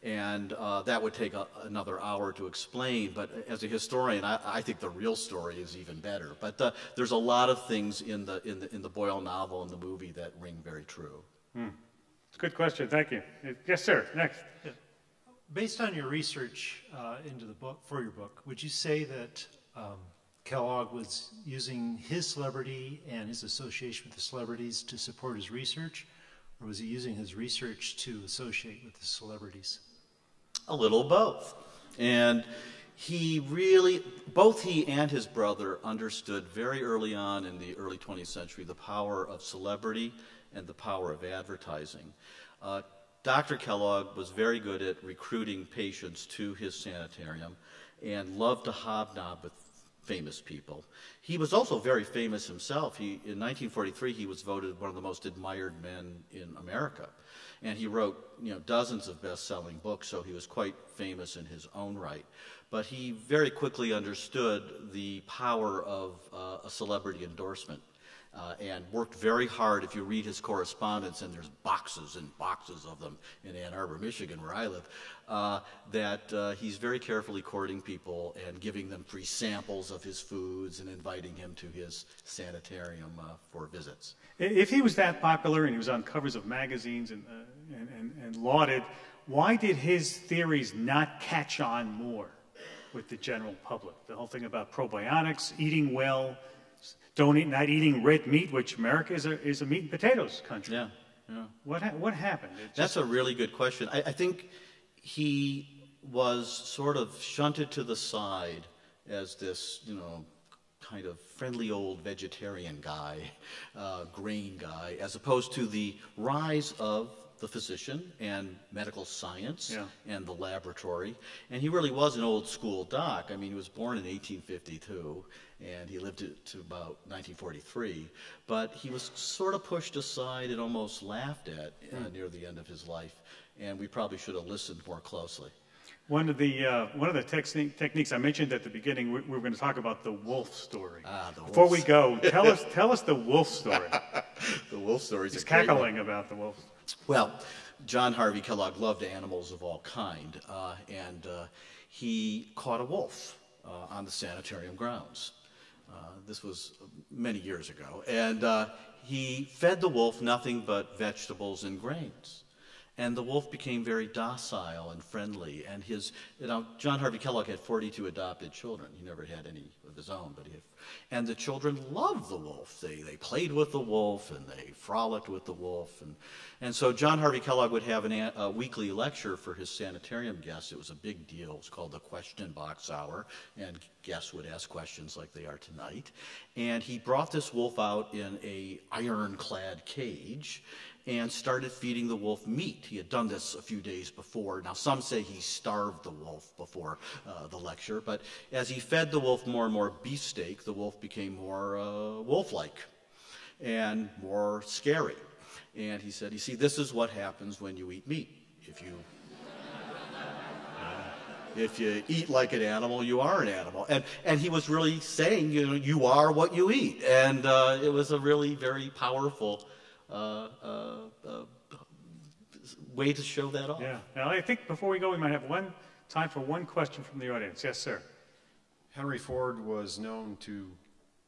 And uh, that would take a, another hour to explain. But as a historian, I, I think the real story is even better. But uh, there's a lot of things in the, in, the, in the Boyle novel and the movie that ring very true. it's a good question. Thank you. Yes, sir. Next. Based on your research uh, into the book for your book, would you say that um, Kellogg was using his celebrity and his association with the celebrities to support his research, or was he using his research to associate with the celebrities? A little both. And he really, both he and his brother understood very early on in the early 20th century the power of celebrity and the power of advertising. Uh, Dr. Kellogg was very good at recruiting patients to his sanitarium and loved to hobnob with famous people. He was also very famous himself. He, in 1943, he was voted one of the most admired men in America. And he wrote you know, dozens of best selling books, so he was quite famous in his own right. But he very quickly understood the power of uh, a celebrity endorsement. Uh, and worked very hard. If you read his correspondence, and there's boxes and boxes of them in Ann Arbor, Michigan, where I live, uh, that uh, he's very carefully courting people and giving them free samples of his foods and inviting him to his sanitarium uh, for visits. If he was that popular and he was on covers of magazines and, uh, and, and, and lauded, why did his theories not catch on more with the general public? The whole thing about probiotics, eating well, don't eat, not eating red meat, which America is a, is a meat and potatoes country. Yeah, yeah. What, ha- what happened? It That's just- a really good question. I, I think he was sort of shunted to the side as this, you know, kind of friendly old vegetarian guy, uh, grain guy, as opposed to the rise of the physician and medical science Yeah. and the laboratory. And he really was an old school doc. I mean, he was born in 1852 and he lived to, to about 1943. But he was sort of pushed aside and almost laughed at uh, near the end of his life. And we probably should have listened more closely. One of the uh, one of the techni- techniques I mentioned at the beginning, we, we were going to talk about the wolf story. Ah, the Before we go, tell us tell us the wolf story. The wolf stories He's are great one. cackling about the wolf. Well, John Harvey Kellogg loved animals of all kind, uh, and uh, he caught a wolf uh, on the sanitarium grounds. Uh, this was many years ago, and uh, he fed the wolf nothing but vegetables and grains. And the wolf became very docile and friendly. And his, you know, John Harvey Kellogg had 42 adopted children. He never had any of his own, but he had, and the children loved the wolf. They, they played with the wolf and they frolicked with the wolf. And, and so John Harvey Kellogg would have an, a, weekly lecture for his sanitarium guests. It was a big deal. It was called the Question Box Hour, and guests would ask questions like they are tonight. And he brought this wolf out in a ironclad cage and started feeding the wolf meat. He had done this a few days before. Now, some say he starved the wolf before uh, the lecture, but as he fed the wolf more and more beefsteak, the wolf became more uh, wolf like and more scary. And he said, You see, this is what happens when you eat meat. If you if you eat like an animal, you are an animal. And, and he was really saying, you know, you are what you eat. And uh, it was a really very powerful uh, uh, uh way to show that off. Yeah. Now, I think before we go, we might have one time for one question from the audience. Yes, sir. Henry Ford was known to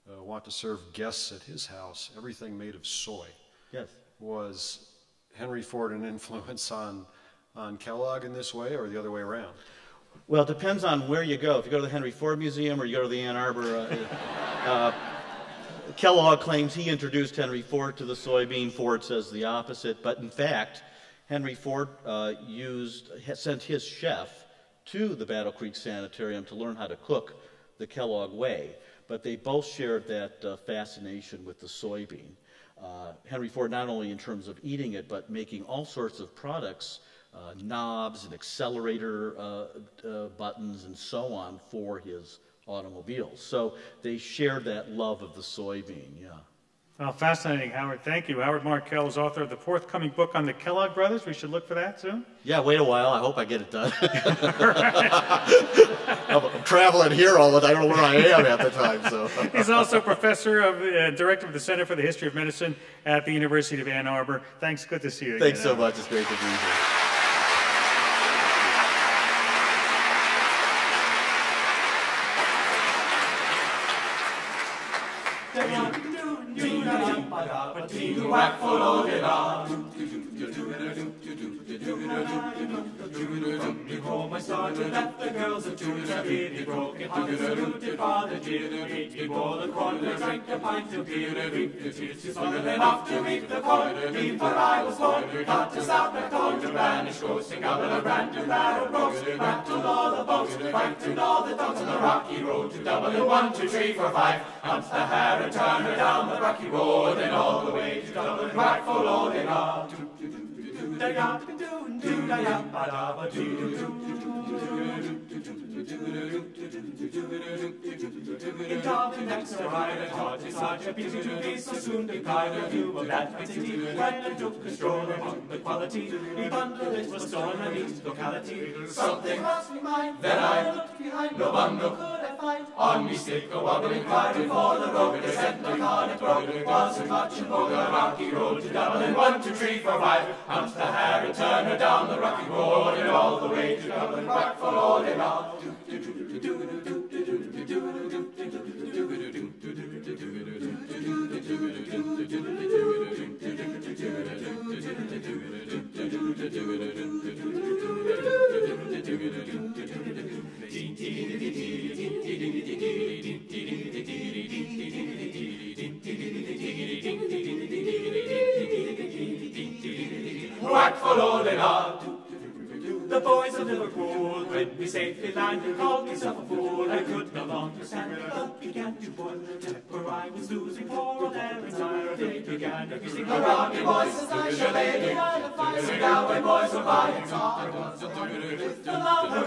uh, want to serve guests at his house, everything made of soy. Yes. Was Henry Ford an influence on, on Kellogg in this way or the other way around? Well, it depends on where you go. If you go to the Henry Ford Museum or you go to the Ann Arbor, uh, uh, Kellogg claims he introduced Henry Ford to the soybean. Ford says the opposite. But in fact, Henry Ford uh, used sent his chef to the Battle Creek Sanitarium to learn how to cook the Kellogg way. But they both shared that uh, fascination with the soybean. Uh, Henry Ford, not only in terms of eating it, but making all sorts of products uh, knobs and accelerator uh, uh, buttons and so on for his automobiles. So they shared that love of the soybean, yeah. Well, fascinating, Howard. Thank you. Howard Markel is author of the forthcoming book on the Kellogg brothers. We should look for that soon. Yeah, wait a while. I hope I get it done. I'm, traveling here all the time. I don't know where I am at the time. So he's also professor of uh, director of the Center for the History of Medicine at the University of Ann Arbor. Thanks. Good to see you. Thanks again, so much. It's great to be here. The of two He broke it hearted, saluted father dear. He bore the corner, drank a pint of. The tears his mother then off to reap the corn. Before I was born, got to South McCone to banish ghosts and gobble a new barrel roast. Rattled all the boats, frightened all the dogs on the rocky road to Dublin. One, two, three, four, five. Humped the hair and turned her down the rocky road and all the way to Dublin. Whack for loading on da ya do do da in Dublin next to Ireland, taught his such a to be so soon deprived of of that city. When I took a the quality, he bundled it was stolen in each locality. Something must be mine. Then I looked behind, no bundle could I find. On me stick a wobbling cry before the road, they sent my car it broke. Wasn't much in vogue, a rocky road to Dublin. One, two, three, four, five. Hunt the hare and turn her down the rocky road, and all the way to Dublin, back for all in all. Whack for loading on. The boys of Liverpool, when we safely landed, called me a fool. I could no longer stand it, but began to boil. The temper I was losing for all their entire day began abusing the rocky boys as I shall lady. So now my boys were by and I was with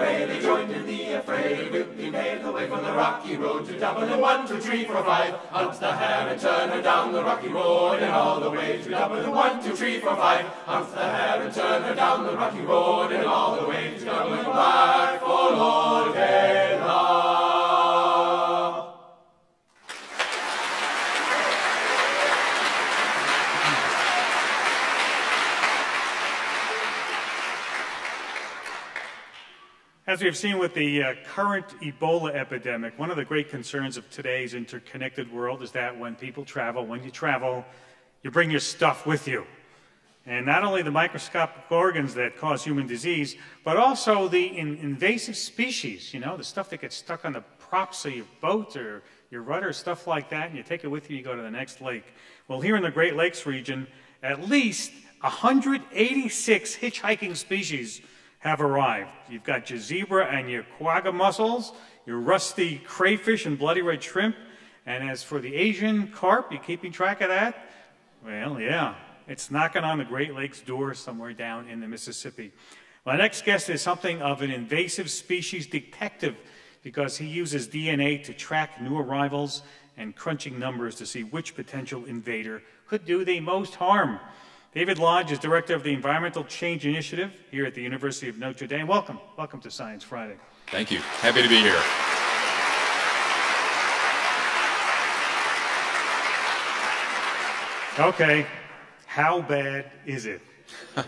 array. They joined in the affray. Quickly made the way from the rocky road to Dublin. One, two, three, four, five. Hunt the hare and turn her down the rocky road and all the way to Dublin. One, two, three, four, five. Hunt the hare and turn her down the rocky road and all the way to Dublin for Lord As we've seen with the uh, current Ebola epidemic, one of the great concerns of today's interconnected world is that when people travel, when you travel, you bring your stuff with you. And not only the microscopic organs that cause human disease, but also the in invasive species, you know, the stuff that gets stuck on the props of your boat or your rudder, stuff like that, and you take it with you, you go to the next lake. Well, here in the Great Lakes region, at least 186 hitchhiking species have arrived. You've got your zebra and your quagga mussels, your rusty crayfish and bloody red shrimp. And as for the Asian carp, you keeping track of that? Well, yeah. It's knocking on the Great Lakes door somewhere down in the Mississippi. My next guest is something of an invasive species detective because he uses DNA to track new arrivals and crunching numbers to see which potential invader could do the most harm. David Lodge is director of the Environmental Change Initiative here at the University of Notre Dame. Welcome. Welcome to Science Friday. Thank you. Happy to be here. Okay, how bad is it?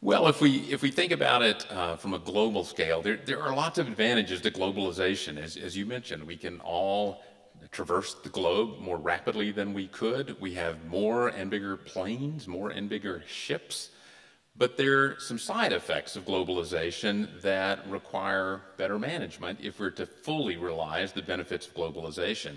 well, if we if we think about it uh, from a global scale, there there are lots of advantages to globalization. As as you mentioned, we can all traverse the globe more rapidly than we could. We have more and bigger planes, more and bigger ships. But there are some side effects of globalization that require better management if we're to fully realize the benefits of globalization.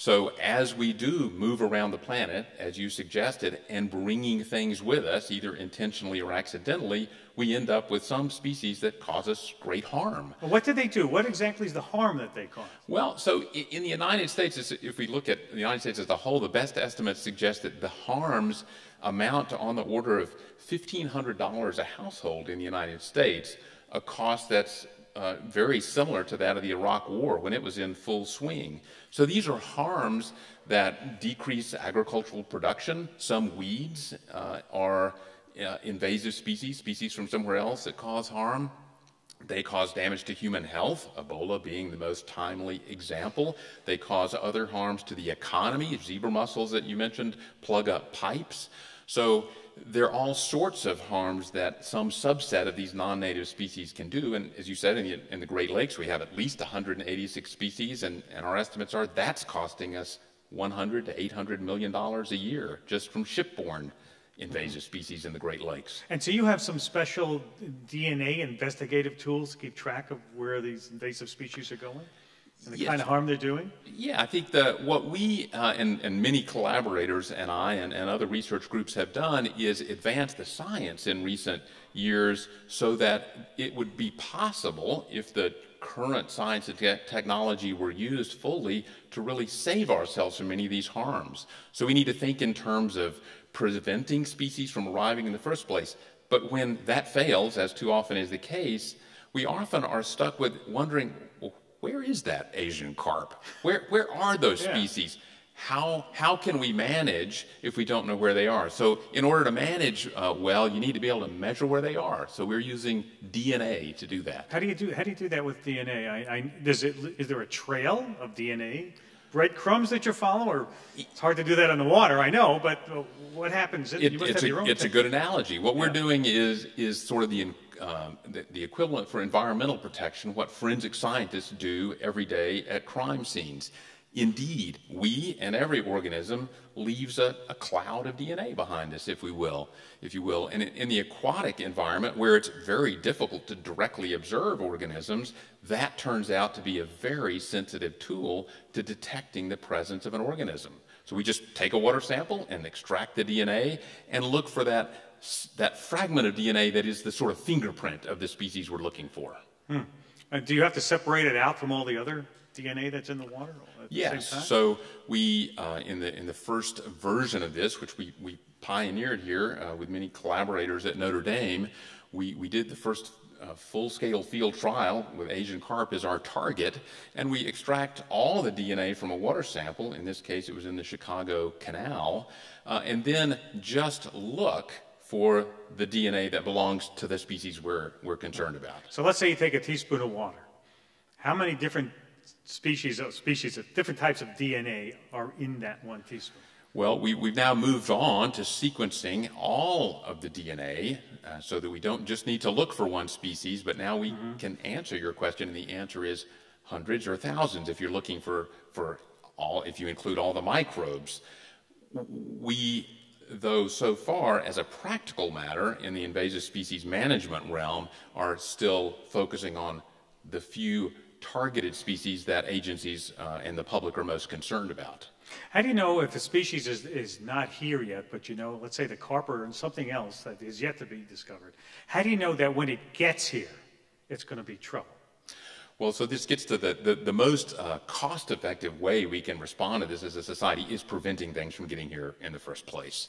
So as we do move around the planet, as you suggested, and bringing things with us, either intentionally or accidentally, we end up with some species that cause us great harm. Well, what did they do? What exactly is the harm that they cause? Well, so in the United States, if we look at the United States as a whole, the best estimates suggest that the harms amount to on the order of $1,500 a household in the United States, a cost that's uh, very similar to that of the Iraq War when it was in full swing. So these are harms that decrease agricultural production. Some weeds uh, are uh, invasive species, species from somewhere else that cause harm. They cause damage to human health, Ebola being the most timely example. They cause other harms to the economy. Zebra mussels that you mentioned plug up pipes. So there are all sorts of harms that some subset of these non-native species can do. And as you said, in the, in the, Great Lakes, we have at least 186 species, and, and our estimates are that's costing us 100 to 800 million dollars a year just from shipborne invasive species in the Great Lakes. And so you have some special DNA investigative tools to keep track of where these invasive species are going? And the yes. kind of harm they're doing? Yeah, I think that what we uh, and, and, many collaborators and I and, and, other research groups have done is advance the science in recent years so that it would be possible if the current science and te- technology were used fully to really save ourselves from many of these harms. So we need to think in terms of preventing species from arriving in the first place. But when that fails, as too often is the case, we often are stuck with wondering where is that Asian carp? Where, where are those yeah. species? How, how can we manage if we don't know where they are? So, in order to manage uh, well, you need to be able to measure where they are. So, we're using DNA to do that. How do you do, how do, you do that with DNA? I, I, does it, is there a trail of DNA? breadcrumbs that you follow, or it's hard to do that in the water, I know, but uh, what happens? It, it's a, it's a good analogy. What yeah. we're doing is is sort of the um, the, the, equivalent for environmental protection, what forensic scientists do every day at crime scenes. Indeed, we and every organism leaves a, a cloud of DNA behind us, if we will, if you will. And in, in the aquatic environment, where it's very difficult to directly observe organisms, that turns out to be a very sensitive tool to detecting the presence of an organism. So we just take a water sample and extract the DNA and look for that that fragment of DNA that is the sort of fingerprint of the species we're looking for. Hmm. And do you have to separate it out from all the other DNA that's in the water? yes. So we, uh, in the in the first version of this, which we we pioneered here uh, with many collaborators at Notre Dame, we we did the first uh, full-scale field trial with Asian carp as our target, and we extract all the DNA from a water sample. In this case, it was in the Chicago Canal, uh, and then just look for the DNA that belongs to the species we're, we're concerned about. So let's say you take a teaspoon of water. How many different species of species of different types of DNA are in that one teaspoon? Well, we, we've now moved on to sequencing all of the DNA uh, so that we don't just need to look for one species, but now we mm-hmm. can answer your question, and the answer is hundreds or thousands if you're looking for, for all, if you include all the microbes. We though so far as a practical matter in the invasive species management realm are still focusing on the few targeted species that agencies uh, and the public are most concerned about. How do you know if a species is, is not here yet, but you know, let's say the carper and something else that is yet to be discovered? How do you know that when it gets here, it's going to be trouble? Well, so this gets to the, the, the most uh, cost effective way we can respond to this as a society is preventing things from getting here in the first place.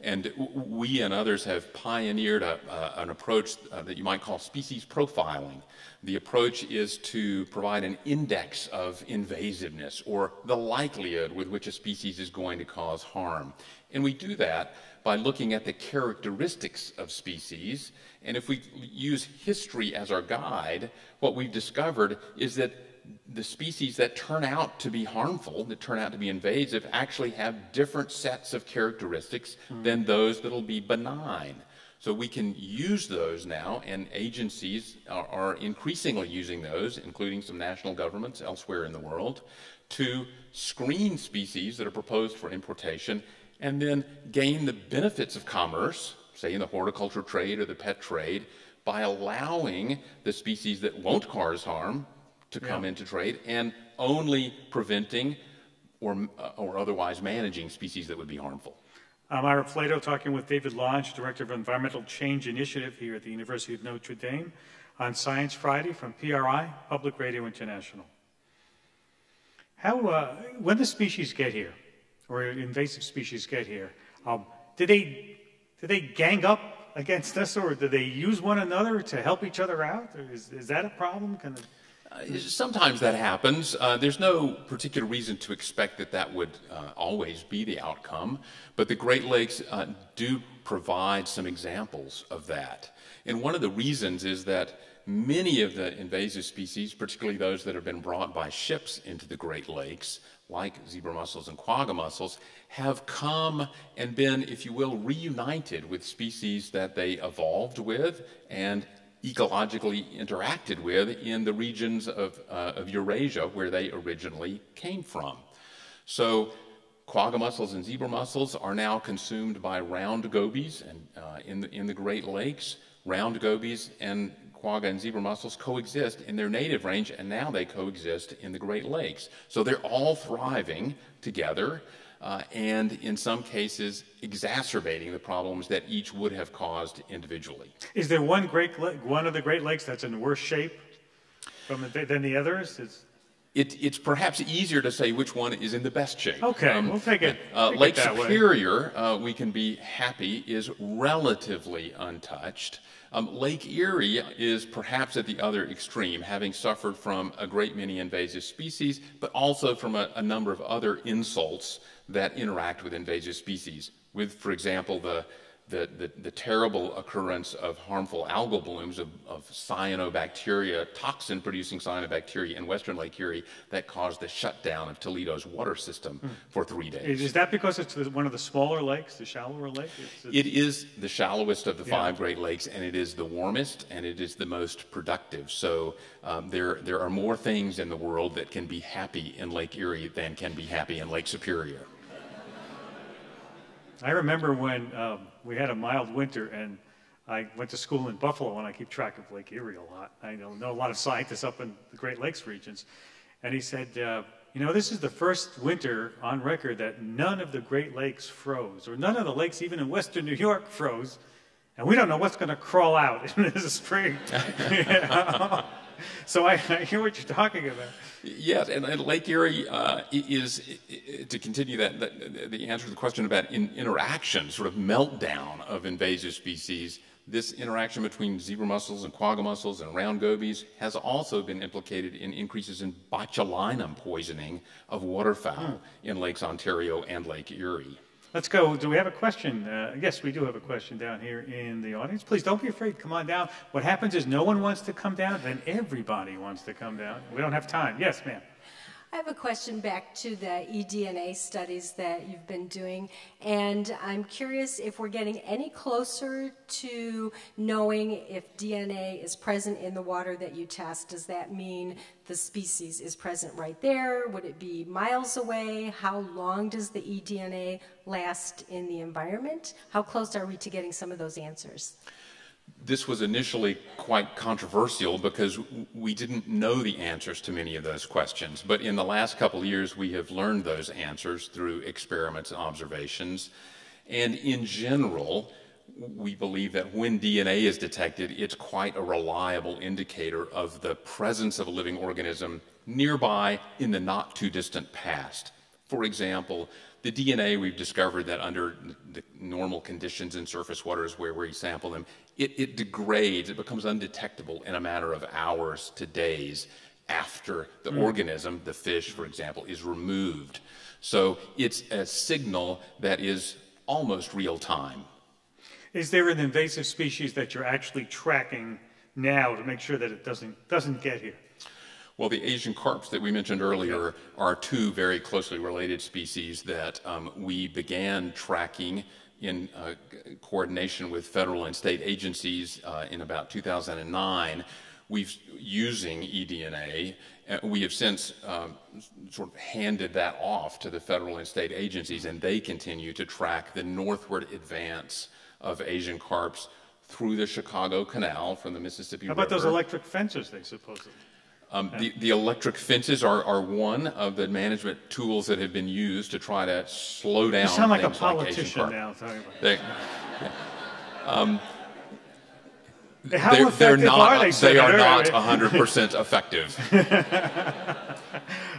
And we and others have pioneered a, uh, an approach uh, that you might call species profiling. The approach is to provide an index of invasiveness or the likelihood with which a species is going to cause harm. And we do that by looking at the characteristics of species. And if we use history as our guide, what we've discovered is that the species that turn out to be harmful, that turn out to be invasive, actually have different sets of characteristics mm. than those that'll be benign. So we can use those now, and agencies are, are, increasingly using those, including some national governments elsewhere in the world, to screen species that are proposed for importation and then gain the benefits of commerce, say in the horticulture trade or the pet trade, by allowing the species that won't cause harm to come yeah. into trade and only preventing or, uh, or otherwise managing species that would be harmful. I'm Ira Flatow talking with David Lodge, Director of Environmental Change Initiative here at the University of Notre Dame on Science Friday from PRI, Public Radio International. How, uh, when the species get here, or invasive species get here, um, do they do they gang up against us, or do they use one another to help each other out? Is, is that a problem? Can uh, sometimes that happens. Uh, there's no particular reason to expect that that would uh, always be the outcome, but the Great Lakes uh, do provide some examples of that. And one of the reasons is that many of the invasive species, particularly those that have been brought by ships into the Great Lakes, like zebra mussels and quagga mussels, have come and been, if you will, reunited with species that they evolved with and ecologically interacted with in the regions of, uh, of Eurasia where they originally came from. So quagga mussels and zebra mussels are now consumed by round gobies and, uh, in, the, in the Great Lakes. Round gobies and quagga and zebra mussels coexist in their native range, and now they coexist in the Great Lakes. So they're all thriving together uh, and in some cases exacerbating the problems that each would have caused individually. Is there one great one of the Great Lakes that's in worse shape from the, than the others? Is... It, it's perhaps easier to say which one is in the best shape. Okay, um, we'll take it. Uh, take Lake it Superior, uh, we can be happy, is relatively untouched. Um, Lake Erie is perhaps at the other extreme, having suffered from a great many invasive species, but also from a, a number of other insults that interact with invasive species, with, for example, the the, the, the, terrible occurrence of harmful algal blooms of, of cyanobacteria, toxin producing cyanobacteria in western Lake Erie that caused the shutdown of Toledo's water system mm. for three days. Is that because it's one of the smaller lakes, the shallower lake? It's, it's... It is the shallowest of the yeah. five Great Lakes, and it is the warmest and it is the most productive. So um, there, there are more things in the world that can be happy in Lake Erie than can be happy in Lake Superior. I remember when um, we had a mild winter and I went to school in Buffalo and I keep track of Lake Erie a lot. I know, a lot of scientists up in the Great Lakes regions. And he said, uh, you know, this is the first winter on record that none of the Great Lakes froze, or none of the lakes even in western New York froze. And we don't know what's going to crawl out in the spring. so I, I, hear what you're talking about. Yes, and, and Lake Erie uh, is, to continue that, that, the answer to the question about in, interaction, sort of meltdown of invasive species. This interaction between zebra mussels and quagga mussels and round gobies has also been implicated in increases in botulinum poisoning of waterfowl hmm. in Lakes Ontario and Lake Erie. Let's go. Do we have a question? Uh, yes, we do have a question down here in the audience. Please don't be afraid. Come on down. What happens is no one wants to come down, then everybody wants to come down. We don't have time. Yes, ma'am. I have a question back to the eDNA studies that you've been doing, and I'm curious if we're getting any closer to knowing if DNA is present in the water that you test. Does that mean the species is present right there? Would it be miles away? How long does the eDNA last in the environment? How close are we to getting some of those answers? This was initially quite controversial because we didn't know the answers to many of those questions. But in the last couple of years, we have learned those answers through experiments and observations. And in general, we believe that when DNA is detected, it's quite a reliable indicator of the presence of a living organism nearby in the not too distant past. For example, the DNA we've discovered that under the normal conditions in surface waters where we sample them, it, it degrades, it becomes undetectable in a matter of hours to days after the Mm. organism, the fish, for example, is removed. So it's a signal that is almost real time. Is there an invasive species that you're actually tracking now to make sure that it doesn't doesn't get here? Well, the Asian carps that we mentioned earlier are two very closely related species that um, we began tracking in uh, coordination with federal and state agencies uh, in about 2009. We've using eDNA. Uh, we have since um, sort of handed that off to the federal and state agencies, and they continue to track the northward advance of Asian carps through the Chicago Canal from the Mississippi River. How about those electric fences they supposedly? Um, the, the electric fences are, are one of the management tools that have been used to try to slow down. You sound like a politician carp. now. Sorry about They, um, How they're, they're not, are they, they are not 100% effective.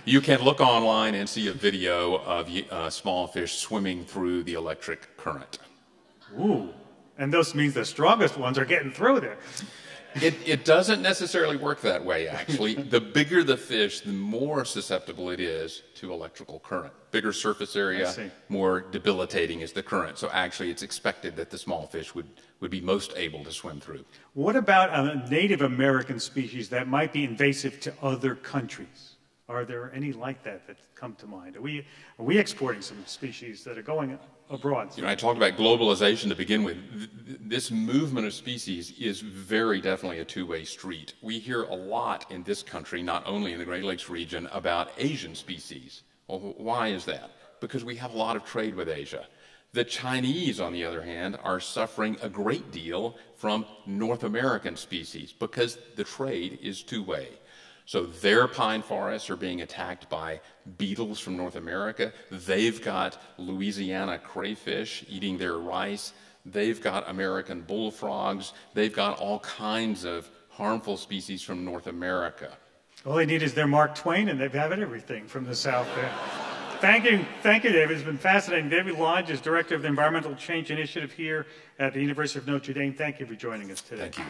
you can look online and see a video of uh, small fish swimming through the electric current. Ooh, and those means the strongest ones are getting through there. It, it doesn't necessarily work that way, actually. the bigger the fish, the more susceptible it is to electrical current. Bigger surface area, more debilitating is the current. So actually, it's expected that the small fish would, would be most able to swim through. What about a Native American species that might be invasive to other countries? Are there any like that that come to mind? Are we, are we exporting some species that are going abroad? You know, I talked about globalization to begin with. Th- th- This movement of species is very definitely a two-way street. We hear a lot in this country, not only in the Great Lakes region, about Asian species. Well, why is that? Because we have a lot of trade with Asia. The Chinese, on the other hand, are suffering a great deal from North American species because the trade is two-way. So their pine forests are being attacked by beetles from North America. They've got Louisiana crayfish eating their rice. They've got American bullfrogs. They've got all kinds of harmful species from North America. All they need is their Mark Twain, and they've had everything from the South there. Thank you, thank you, David. It's been fascinating. David Lodge is director of the Environmental Change Initiative here at the University of Notre Dame. Thank you for joining us today. Thank you.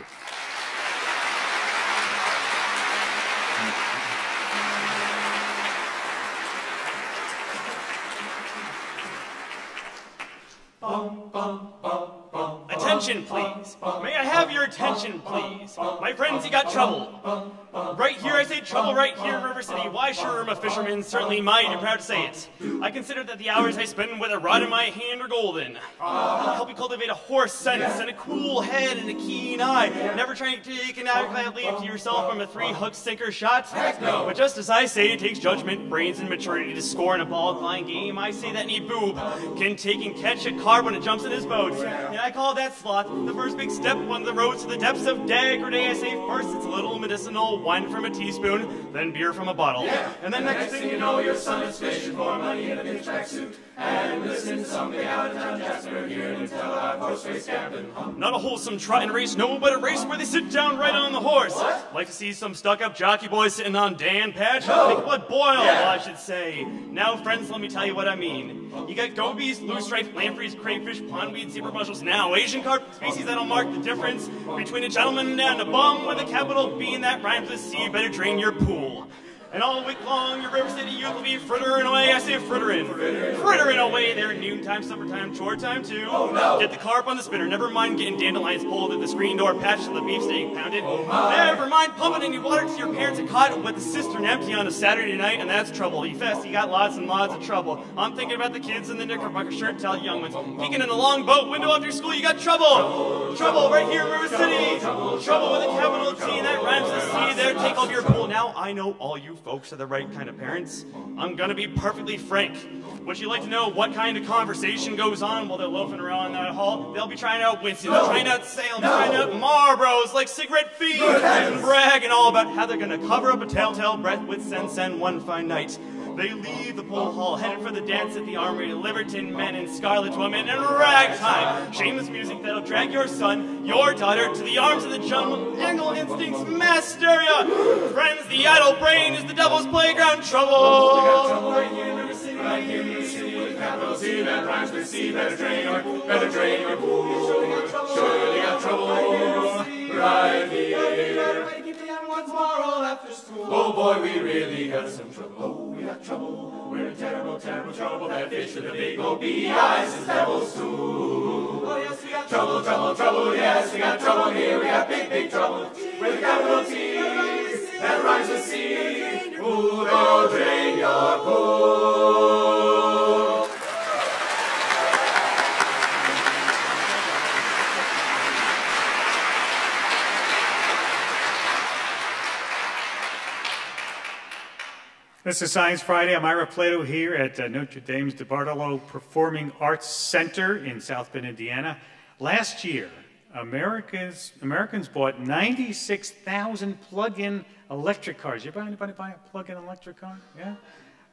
Attention, please. May I have your attention, please? My friends, you got trouble. Right here, I say trouble right here in River City. Why, sure, I'm a fisherman, certainly mighty proud to say it. I consider that the hours I spend with a rod in my hand are golden. Help you cultivate a horse sense and a cool head and a keen eye. Never trying to take an adequate to yourself from a three-hook sinker shot. But just as I say it takes judgment, brains, and maturity to score in a ball-flying game, I say that any boob can take and catch a carp when it jumps in his boat. And I call that sloth the first big step on the road to the depths of degradation. I say first it's a little medicinal wine from a teaspoon, then beer from a bottle. And then next thing you know, your son is fishing for money in a big tracksuit. And listening to something out of town Jasper here and tell our horse race captain. Not a wholesome trotting race, no, but a race where they sit down right on the horse. Like to see some stuck-up jockey boy sitting on Dan Patch? Make blood boil, I should say. Now, friends, let me tell you what I mean. You got gobies, blue striped lampreys, crayfish, pondweed, zebra mussels. Now, Asian carp species that'll mark the difference between a gentleman and a bum with a capital B, and that rhymes with C. You better drain your pool. And all week long, your River City youth will be frittering away. I say frittering. Frittering away there at noontime, summertime, chore time, too. Oh, no. Get the carp on the spinner. Never mind getting dandelions pulled at the screen door patch till the beefsteak pounded. Oh, Never mind pumping any water to your parents caught with the cistern empty on a Saturday night, and that's trouble. You fest, you got lots and lots of trouble. I'm thinking about the kids in the knickerbocker shirt, tell young ones. Peeking in the long boat window after school, you got trouble. Trouble right here in River City. Trouble with a capital T, and that rhymes with C. There, take off your pool. Now, I know all you folks are the right kind of parents. I'm gonna be perfectly frank. Would you like to know what kind of conversation goes on while they're loafing around that hall? They'll be trying out Winston, they'll trying out Salem, trying out Marlboros like cigarette fiends, and bragging all about how they're gonna cover up a telltale breath with sense and one fine night. They leave the poll hall, headed for the dance at the armory. Liberton men and scarlet women and ragtime. Shameless music that'll drag your son, your daughter, to the arms of the jungle. Angle instincts, mass hysteria. Friends, the idle brain is the devil's playground. Trouble. trouble right here in River City, right here in River City, with capital C that rhymes with C. Better drain your, better drain your pool. Surely got trouble right here. Oh boy, we really got some trouble. Oh, we got trouble. We're in terrible, terrible trouble. That fish with the big old eyes is devils too. Oh yes, we got trouble, trouble, trouble. Yes, we got trouble here. We got big, big trouble. With a capital T that rhymes with C. Go drain your pool. This is Science Friday. I'm Ira Flatow here at uh, Notre Dame's DeBartolo Performing Arts Center in South Bend, Indiana. Last year, Americans, Americans bought 96,000 plug-in electric cars. You ever anybody buy a plug-in electric car? Yeah?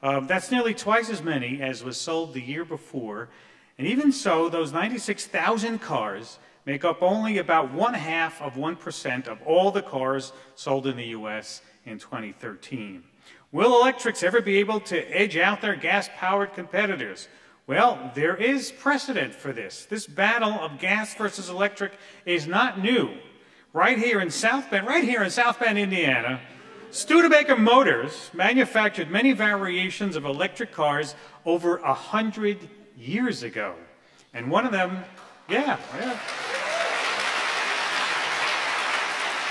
Um, that's nearly twice as many as was sold the year before. And even so, those 96,000 cars make up only about one half of 1% of all the cars sold in the U.S. in 2013. Will electrics ever be able to edge out their gas powered competitors? Well, there is precedent for this. This battle of gas versus electric is not new. Right here in South Bend, right here in South Bend, Indiana, Studebaker Motors manufactured many variations of electric cars over a hundred years ago. And one of them, yeah, yeah.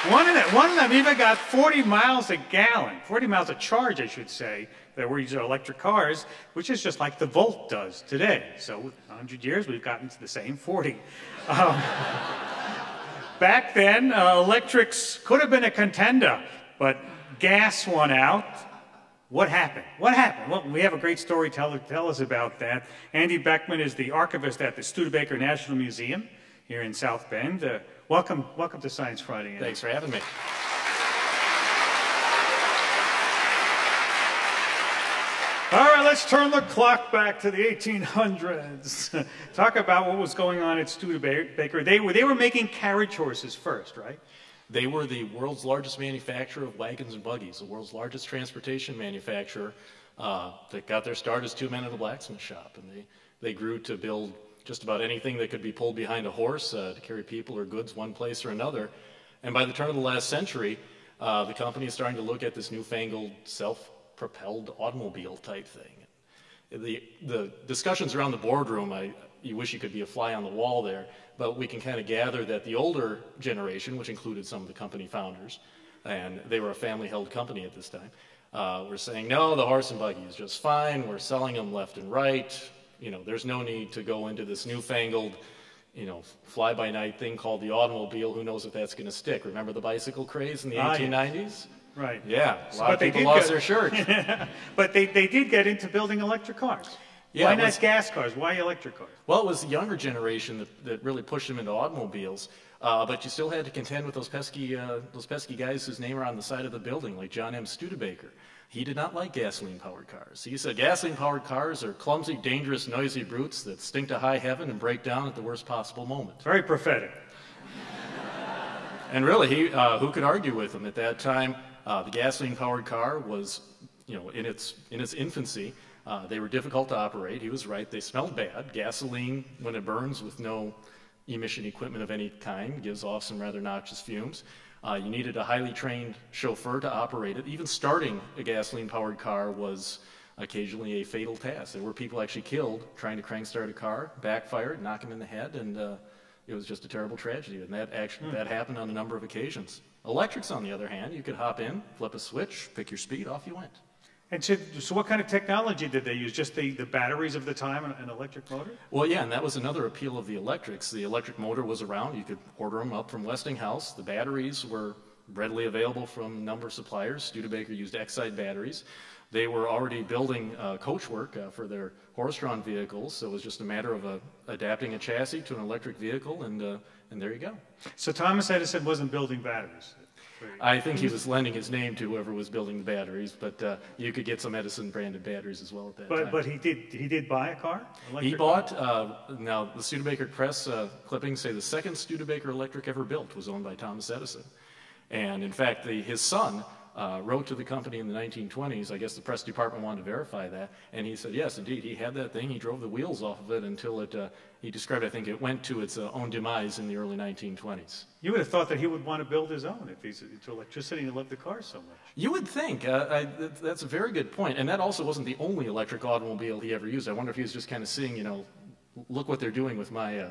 One of, them, one of them even got 40 miles a gallon, 40 miles a charge, I should say, that were using electric cars, which is just like the Volt does today. So, 100 years, we've gotten to the same 40. Um, back then, uh, electrics could have been a contender, but gas won out. What happened? What happened? Well, we have a great storyteller to tell us about that. Andy Beckman is the archivist at the Studebaker National Museum here in South Bend. Uh, welcome, welcome to Science Friday. Andy. Thanks for having me. All right, let's turn the clock back to the 1800s. Talk about what was going on at Studebaker. They were, they were making carriage horses first, right? They were the world's largest manufacturer of wagons and buggies, the world's largest transportation manufacturer. Uh, that got their start as two men in a blacksmith shop, and they, they grew to build just about anything that could be pulled behind a horse uh, to carry people or goods one place or another. And by the turn of the last century, uh, the company is starting to look at this newfangled self-propelled automobile type thing. The, the discussions around the boardroom, I, you wish you could be a fly on the wall there, but we can kind of gather that the older generation, which included some of the company founders, and they were a family-held company at this time, uh, were saying, no, the horse and buggy is just fine. We're selling them left and right. You know, there's no need to go into this newfangled, you know, fly-by-night thing called the automobile. Who knows if that's going to stick? Remember the bicycle craze in the Ah, 1890s? Right. Yeah, a lot But of people lost their shirts. but they, they did get into building electric cars. Yeah, Why not was- gas cars? Why electric cars? Well, it was the younger generation that, that really pushed them into automobiles. Uh, but you still had to contend with those pesky, uh, those pesky guys whose name are on the side of the building, like John M. Studebaker. He did not like gasoline-powered cars. He said gasoline-powered cars are clumsy, dangerous, noisy brutes that stink to high heaven and break down at the worst possible moment. Very prophetic. And really, he, uh, who could argue with him at that time? Uh, the gasoline-powered car was, you know, in its in its infancy. Uh, they were difficult to operate. He was right. They smelled bad. Gasoline, when it burns with no emission equipment of any kind, gives off some rather noxious fumes. Uh, you needed a highly trained chauffeur to operate it. Even starting a gasoline-powered car was occasionally a fatal task. There were people actually killed trying to crank start a car, backfired, knock him in the head, and uh, it was just a terrible tragedy. And that actually Hmm. that happened on a number of occasions. Electrics, on the other hand, you could hop in, flip a switch, pick your speed, off you went. And so, so what kind of technology did they use? Just the, the batteries of the time and an electric motor? Well, yeah, and that was another appeal of the electrics. The electric motor was around. You could order them up from Westinghouse. The batteries were readily available from a number of suppliers. Studebaker used Exide batteries. They were already building uh, coachwork uh, for their horse-drawn vehicles, so it was just a matter of uh, adapting a chassis to an electric vehicle, and, uh, and there you go. So Thomas Edison wasn't building batteries. I think he was lending his name to whoever was building the batteries, but uh, you could get some Edison branded batteries as well at that But time. but he did he did buy a car. He bought, uh, now the Studebaker press uh, clippings say the second Studebaker electric ever built was owned by Thomas Edison. And in fact, the, his son uh, wrote to the company in the 1920s. I guess the press department wanted to verify that. And he said, yes, indeed, he had that thing. He drove the wheels off of it until it, uh, he described, I think, it went to its uh, own demise in the early 1920s. You would have thought that he would want to build his own if he's into electricity and he loved the car so much. You would think. Uh, I, that- that's a very good point. And that also wasn't the only electric automobile he ever used. I wonder if he was just kind of seeing, you know, look what they're doing with my, uh,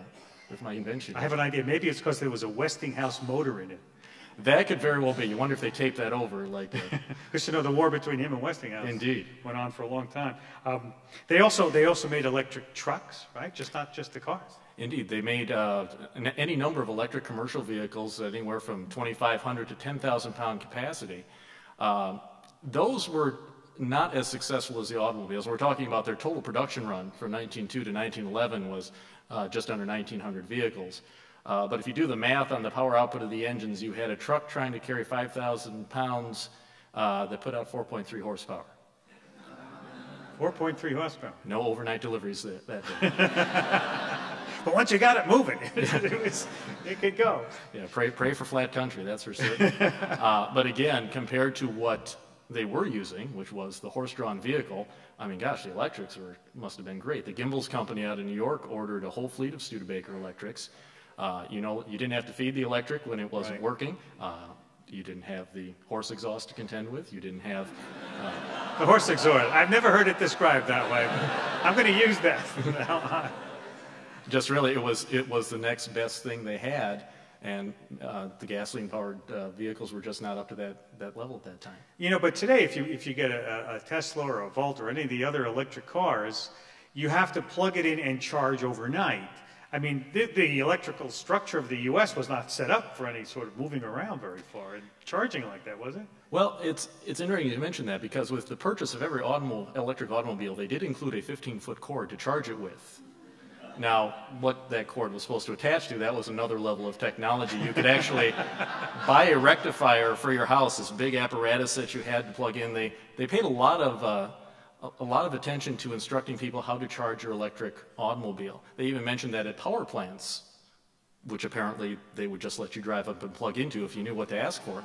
with my invention. I have an idea. Maybe it's because there was a Westinghouse motor in it. That could very well be. You wonder if they taped that over, like. Uh, Because you know the war between him and Westinghouse Indeed. went on for a long time. Um, they also they also made electric trucks, right? Just not just the cars. Indeed, they made uh, any number of electric commercial vehicles, anywhere from 2,500 to 10,000 pound capacity. Um, those were not as successful as the automobiles. We're talking about their total production run from 1902 to 1911 was uh, just under 1,900 vehicles. Uh, but if you do the math on the power output of the engines, you had a truck trying to carry 5,000 pounds uh, that put out 4.3 horsepower. 4.3 horsepower. No overnight deliveries that, that day. But once you got it moving, it, was, it could go. Yeah, pray, pray for flat country, that's for certain. uh, but again, compared to what they were using, which was the horse-drawn vehicle, I mean, gosh, the electrics were, must have been great. The Gimbels Company out of New York ordered a whole fleet of Studebaker electrics. Uh, you know, you didn't have to feed the electric when it wasn't Right. working. Uh, you didn't have the horse exhaust to contend with. You didn't have. Uh, The horse exhaust. I've never heard it described that way. But I'm going to use that. just really, it was it was the next best thing they had, and uh, the gasoline-powered uh, vehicles were just not up to that, that level at that time. You know, but today, if you if you get a, a Tesla or a Volt or any of the other electric cars, you have to plug it in and charge overnight. I mean, the, the electrical structure of the U.S. was not set up for any sort of moving around very far and charging like that, was it? Well, it's it's interesting you mention that because with the purchase of every automo- electric automobile, they did include a 15-foot cord to charge it with. Now, what that cord was supposed to attach to, that was another level of technology. You could actually buy a rectifier for your house, this big apparatus that you had to plug in. They, they paid a lot of, uh, a, lot of attention to instructing people how to charge your electric automobile. They even mentioned that at power plants, which apparently they would just let you drive up and plug into if you knew what to ask for.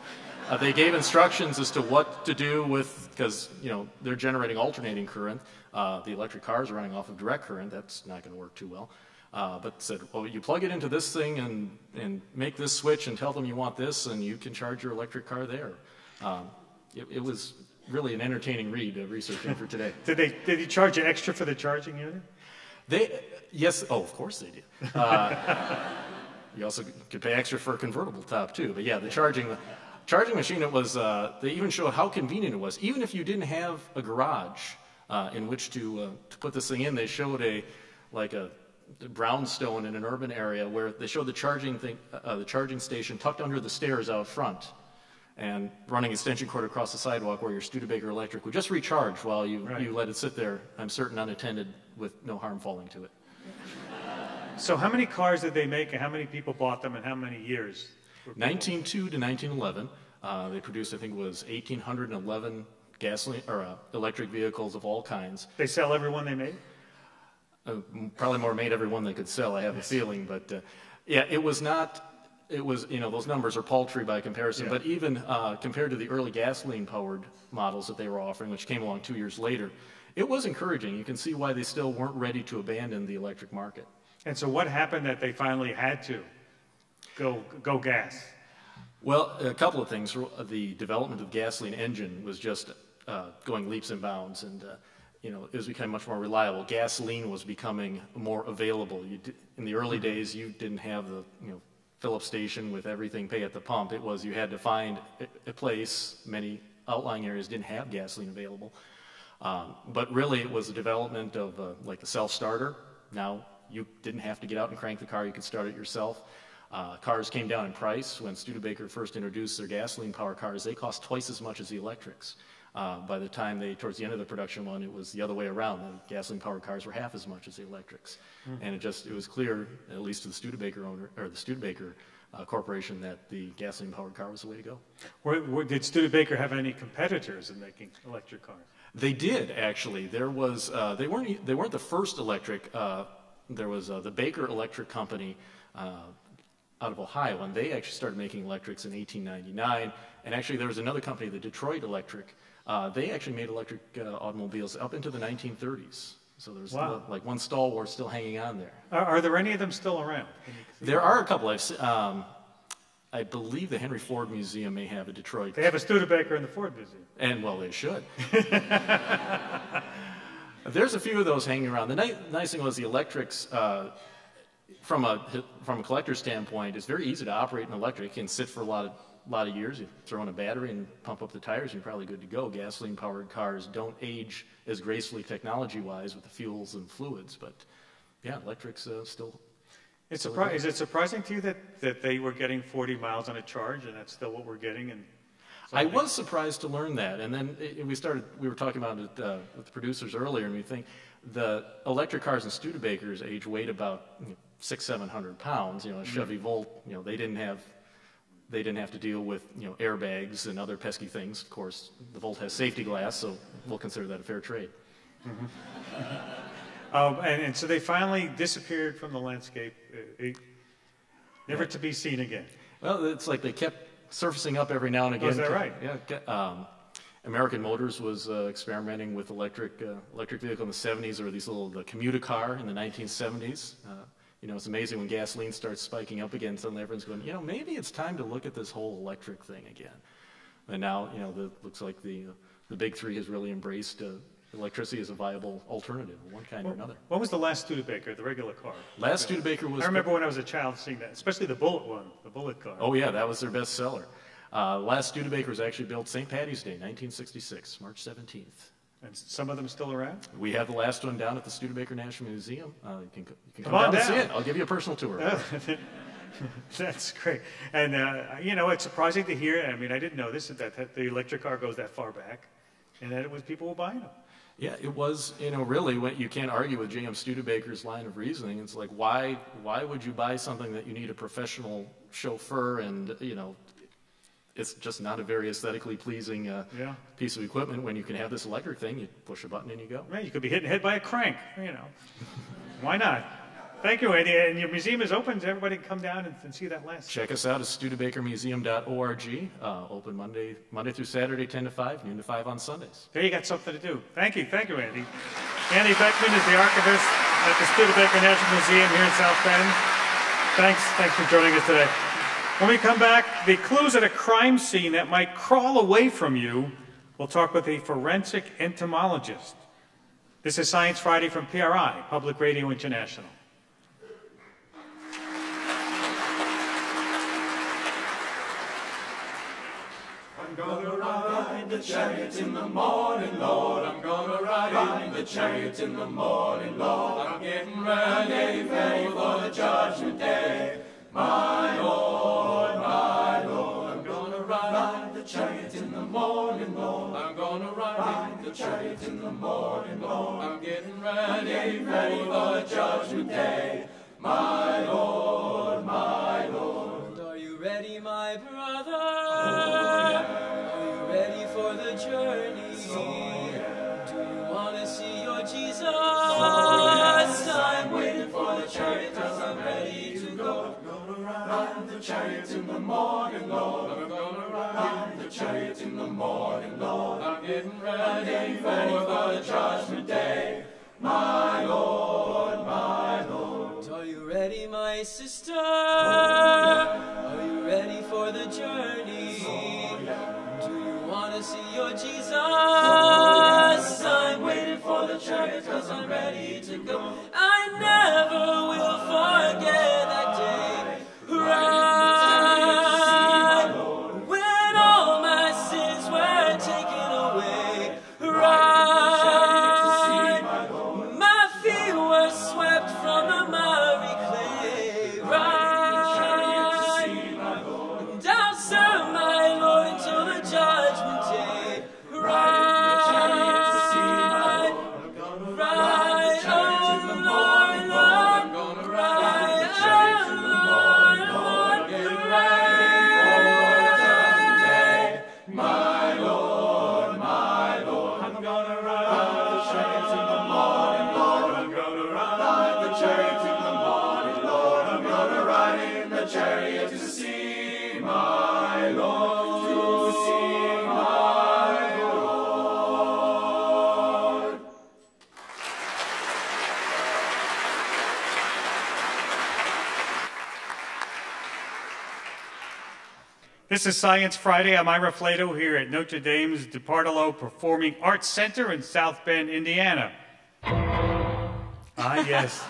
Uh, they gave instructions as to what to do with, because you know they're generating alternating current. Uh, the electric car is running off of direct current. That's not going to work too well. Uh, but said, well, you plug it into this thing and and make this switch and tell them you want this, and you can charge your electric car there. Um, it, it was really an entertaining read, uh, researching for today. Did they did he charge you extra for the charging unit? They, yes, oh, of course they did. Uh, you also could pay extra for a convertible top too. But yeah, the charging, the charging machine, it was. Uh, they even showed how convenient it was. Even if you didn't have a garage uh, in which to uh, to put this thing in, they showed a like a brownstone in an urban area where they showed the charging thing, uh, the charging station tucked under the stairs out front. And running extension cord across the sidewalk where your Studebaker electric would just recharge while you, you let it sit there, I'm certain unattended, with no harm falling to it. So how many cars did they make, and how many people bought them, and how many years? 1902 to 1911, uh, they produced, I think it was 1,811 gasoline or uh, electric vehicles of all kinds. They sell every one they made. Uh, probably more made every one they could sell. I have a feeling, but uh, yeah, it was not. It was you know those numbers are paltry by comparison, Yeah. but even uh, compared to the early gasoline-powered models that they were offering, which came along two years later, it was encouraging. You can see why they still weren't ready to abandon the electric market. And so what happened that they finally had to go go gas? Well, a couple of things. The development of the gasoline engine was just uh, going leaps and bounds, and uh, you know it was becoming much more reliable. Gasoline was becoming more available. In the early days, you didn't have the you know fill up station with everything pay at the pump. It was you had to find a- place. Many outlying areas didn't have gasoline available, um, but really it was the development of uh, like the self starter. Now you didn't have to get out and crank the car; you could start it yourself. Uh, cars came down in price when Studebaker first introduced their gasoline powered cars. They cost twice as much as the electrics. Uh, by the time they, towards the end of the production one, it was the other way around. The gasoline powered cars were half as much as the electrics. Hmm. And it just, it was clear, at least to the Studebaker owner, or the Studebaker uh, corporation that the gasoline-powered car was the way to go. Were, were, did Studebaker have any competitors in making electric cars? They did actually. There was uh, they weren't they weren't the first electric. Uh, there was uh, the Baker Electric Company uh, out of Ohio, and they actually started making electrics in 1899. And actually, there was another company, the Detroit Electric. Uh, they actually made electric uh, automobiles up into the 1930s. So there's Wow. like one stalwart still hanging on there. Are, are there any of them still around? There are a couple. I've, um, I believe the Henry Ford Museum may have a Detroit. They have a Studebaker in the Ford Museum. And well, they should. There's a few of those hanging around. The ni- nice thing was the electrics, uh, from a from a collector standpoint, it's very easy to operate an electric. It can sit for a lot of lot of years. You throw in a battery and pump up the tires, you're probably good to go. Gasoline powered cars don't age as gracefully technology wise with the fuels and fluids, but yeah, electrics uh, still. It's still surpri- is it surprising to you that, that they were getting 40 miles on a charge and that's still what we're getting? And I was surprised to learn that, and then it, we started. We were talking about it uh, with the producers earlier, and we think the electric cars and Studebakers age weight about you know, six, seven hundred pounds. You know, a Chevy Volt. You know, they didn't have they didn't have to deal with you know airbags and other pesky things. Of course, the Volt has safety glass, so we'll consider that a fair trade. Um, and, and so they finally disappeared from the landscape, it- never to be seen again. Well, it's like they kept surfacing up every now and again. Oh, is that right? Yeah. Um, American Motors was uh, experimenting with electric uh, electric vehicle in the 70s, or these little the commuter car in the 1970s. Uh, you know, it's amazing when gasoline starts spiking up again. Suddenly, everyone's going, you know, maybe it's time to look at this whole electric thing again. And now, you know, the, looks like the the big three has really embraced uh, electricity as a viable alternative of one kind or another. What was the last Studebaker, the regular car? Last Studebaker was I remember when I was a child seeing that, especially the bullet one, the bullet car. Oh yeah, that was their best seller. Uh, last Studebaker was actually built St. Patty's Day, 1966, March 17th. And some of them still around? We have the last one down at the Studebaker National Museum. Uh, you can, you can Come come, on down, and see it. I'll give you a personal tour. That's great. And, uh, you know, it's surprising to hear, I mean, I didn't know this, that, that the electric car goes that far back, and that it was people were buying them. Yeah, it was, you know, really, when, you can't argue with J.M. Studebaker's line of reasoning. It's like, why, why would you buy something that you need a professional chauffeur and, you know, it's just not a very aesthetically pleasing uh, Yeah. piece of equipment when you can have this electric thing. You push a button and you go. Man, you could be hit hit by a crank, you know. Why not? Thank you, Andy. And your museum is open, so everybody can come down and, and see that last. Check us out at studebakermuseum.org. Uh, open Monday, Monday through Saturday, 10 to 5, noon to 5 on Sundays. There you got something to do. Thank you. Thank you, Andy. Andy Beckman is the archivist at the Studebaker National Museum here in South Bend. Thanks. Thanks for joining us today. When we come back, the clues at a crime scene that might crawl away from you. We'll talk with a forensic entomologist. This is Science Friday from PRI, Public Radio International. Ride the chariot in the morning, Lord. I'm gonna ride the chariot in the morning, Lord. I'm getting ready for the judgment day. My Lord, my Lord. I'm gonna ride the chariot in the morning, Lord. I'm gonna ride the chariot in the morning, Lord. I'm getting ready, ready for the judgment day. My Lord, the chariot in the morning, Lord. I'm gonna ride the chariot in the morning, Lord. I'm getting ready, ready for the judgment day. My Lord, my Lord. Are you ready, my sister? Are you ready for the journey? Do you want to see your Jesus? I'm waiting for the chariot cause I'm ready to go. I never will forget This is Science Friday. I'm Ira Flatow here at Notre Dame's DeBartolo Performing Arts Center in South Bend, Indiana. Ah, yes.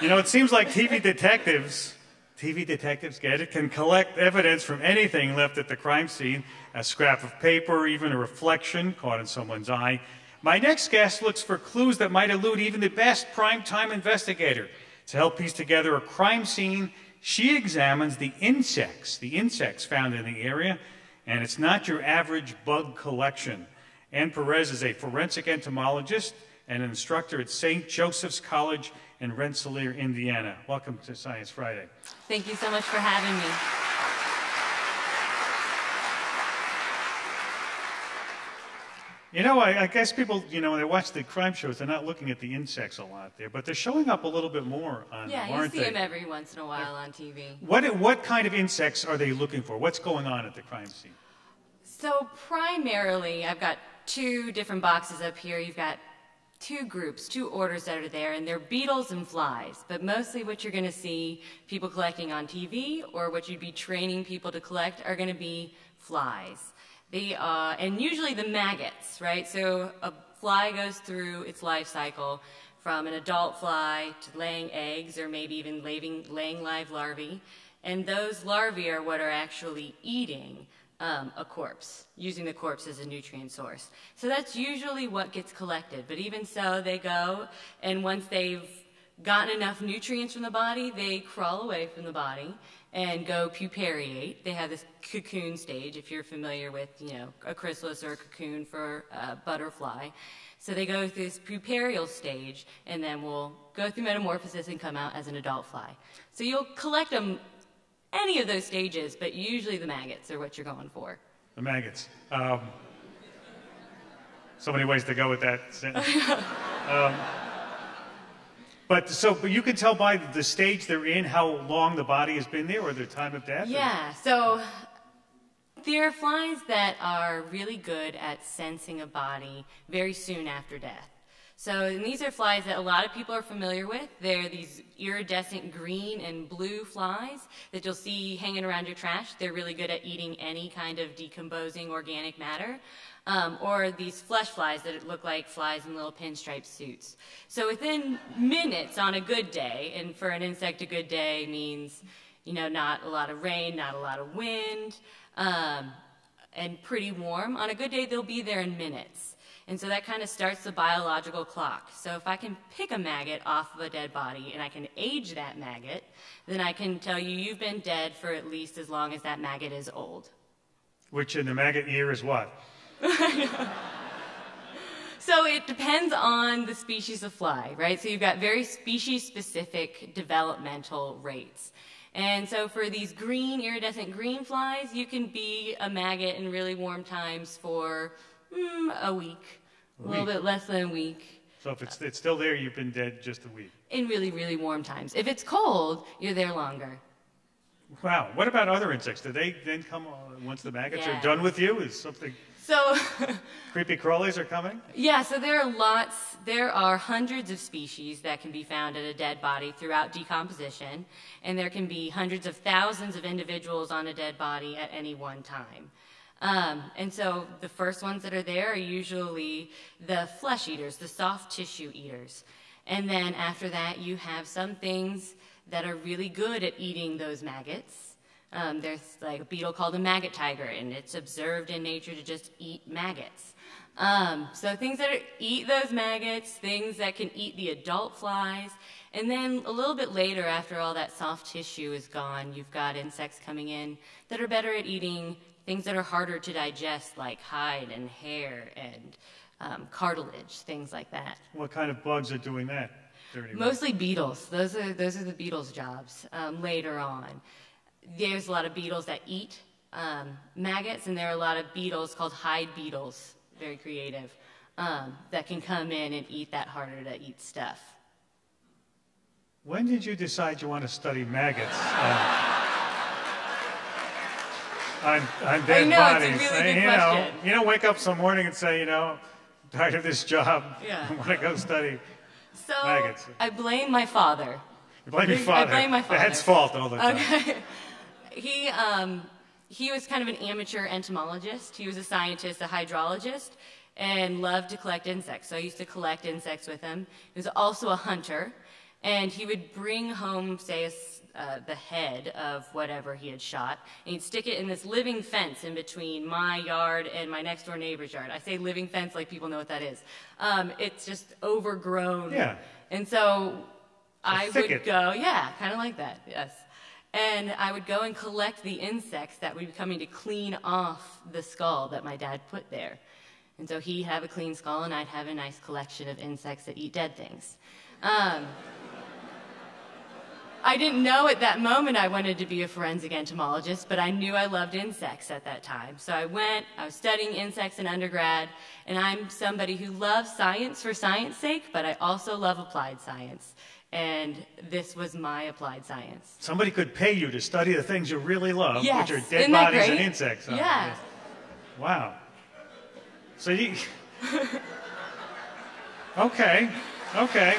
You know, it seems like TV detectives, TV detectives get it, can collect evidence from anything left at the crime scene a scrap of paper, even a reflection caught in someone's eye. My next guest looks for clues that might elude even the best primetime investigator. To help piece together a crime scene, she examines the insects, the insects found in the area, and it's not your average bug collection. Anne Perez is a forensic entomologist and an instructor at St. Joseph's College in Rensselaer, Indiana. Welcome to Science Friday. Thank you so much for having me. You know, I, I, guess people, you know, when they watch the crime shows, they're not looking at the insects a lot there, but they're showing up a little bit more on Yeah, them, you aren't see they? them every once in a while on TV. What, what kind of insects are they looking for? What's going on at the crime scene? So primarily, I've got two different boxes up here. You've got two groups, two orders that are there, and they're beetles and flies. But mostly what you're going to see people collecting on TV or what you'd be training people to collect are going to be flies. Uh, and usually the maggots, right? So a fly goes through its life cycle from an adult fly to laying eggs or maybe even laying, laying live larvae. And those larvae are what are actually eating um, a corpse, using the corpse as a nutrient source. So that's usually what gets collected. But even so, they go, and once they've gotten enough nutrients from the body, they crawl away from the body and go pupariate. They have this cocoon stage, if you're familiar with, you know, a chrysalis or a cocoon for a butterfly. So they go through this puparial stage, and then will go through metamorphosis and come out as an adult fly. So you'll collect them any of those stages, but usually the maggots are what you're going for. The maggots. Um, so many ways to go with that sentence. um, but so, but you can tell by the stage they're in how long the body has been there or their time of death. or- Yeah, so there are flies that are really good at sensing a body very soon after death. So these are flies that a lot of people are familiar with. They're these iridescent green and blue flies that you'll see hanging around your trash. They're really good at eating any kind of decomposing organic matter. Um, or these flesh flies that look like flies in little pinstripe suits. So within minutes on a good day, and for an insect, a good day means, you know, not a lot of rain, not a lot of wind, um, and pretty warm. On a good day, they'll be there in minutes. And so that kind of starts the biological clock. So if I can pick a maggot off of a dead body and I can age that maggot, then I can tell you you've been dead for at least as long as that maggot is old. Which in the maggot year is what? So it depends on the species of fly, right? So you've got very species specific developmental rates. And so for these green, iridescent green flies, you can be a maggot in really warm times for mm, a week, a, A little week. bit less than a week, So if it's, it's still there, you've been dead just a week. in really, really warm times. If it's cold, you're there longer. Wow. What about other insects? Do they then come once the maggots Yeah. are done with you? Is something So creepy crawlies are coming? Yeah, so there are lots, there are hundreds of species that can be found in a dead body throughout decomposition, and there can be hundreds of thousands of individuals on a dead body at any one time. Um, and so the first ones that are there are usually the flesh eaters, the soft tissue eaters. And then after that, you have some things that are really good at eating those maggots. Um, there's like a beetle called a maggot tiger, and it's observed in nature to just eat maggots. Um, so things that are, eat those maggots, things that can eat the adult flies, and then a little bit later, after all that soft tissue is gone, you've got insects coming in that are better at eating things that are harder to digest, like hide and hair and um, cartilage, things like that. What kind of bugs are doing that? Mostly beetles. Those are those are the beetles' jobs. Um, later on, there's a lot of beetles that eat um, maggots, and there are a lot of beetles called hide beetles, very creative, um, that can come in and eat that harder to eat stuff. When did you decide you want to study maggots? On, on dead I know, bodies. it's a really good you know, you don't wake up some morning and say, you know, I'm tired of this job. Yeah. I want to go study So maggots. I blame my father. You blame your I father. blame my The father. head's fault all the time. Okay. He um, he was kind of an amateur entomologist. He was a scientist, a hydrologist, and loved to collect insects. So I used to collect insects with him. He was also a hunter, and he would bring home, say, a uh, the head of whatever he had shot, and he'd stick it in this living fence in between my yard and my next door neighbor's yard. I say living fence like people know what that is. Um, it's just overgrown. Yeah. And so I would go, yeah, kind of like that, yes. And I would go and collect the insects that would be coming to clean off the skull that my dad put there. And so he'd have a clean skull, and I'd have a nice collection of insects that eat dead things. Um, I didn't know at that moment I wanted to be a forensic entomologist, but I knew I loved insects at that time. So I went, I was studying insects in undergrad, and I'm somebody who loves science for science sake, but I also love applied science. And this was my applied science. Somebody could pay you to study the things you really love, Yes. which are dead bodies and insects. Yeah. Yes. Wow. So you. okay. Okay.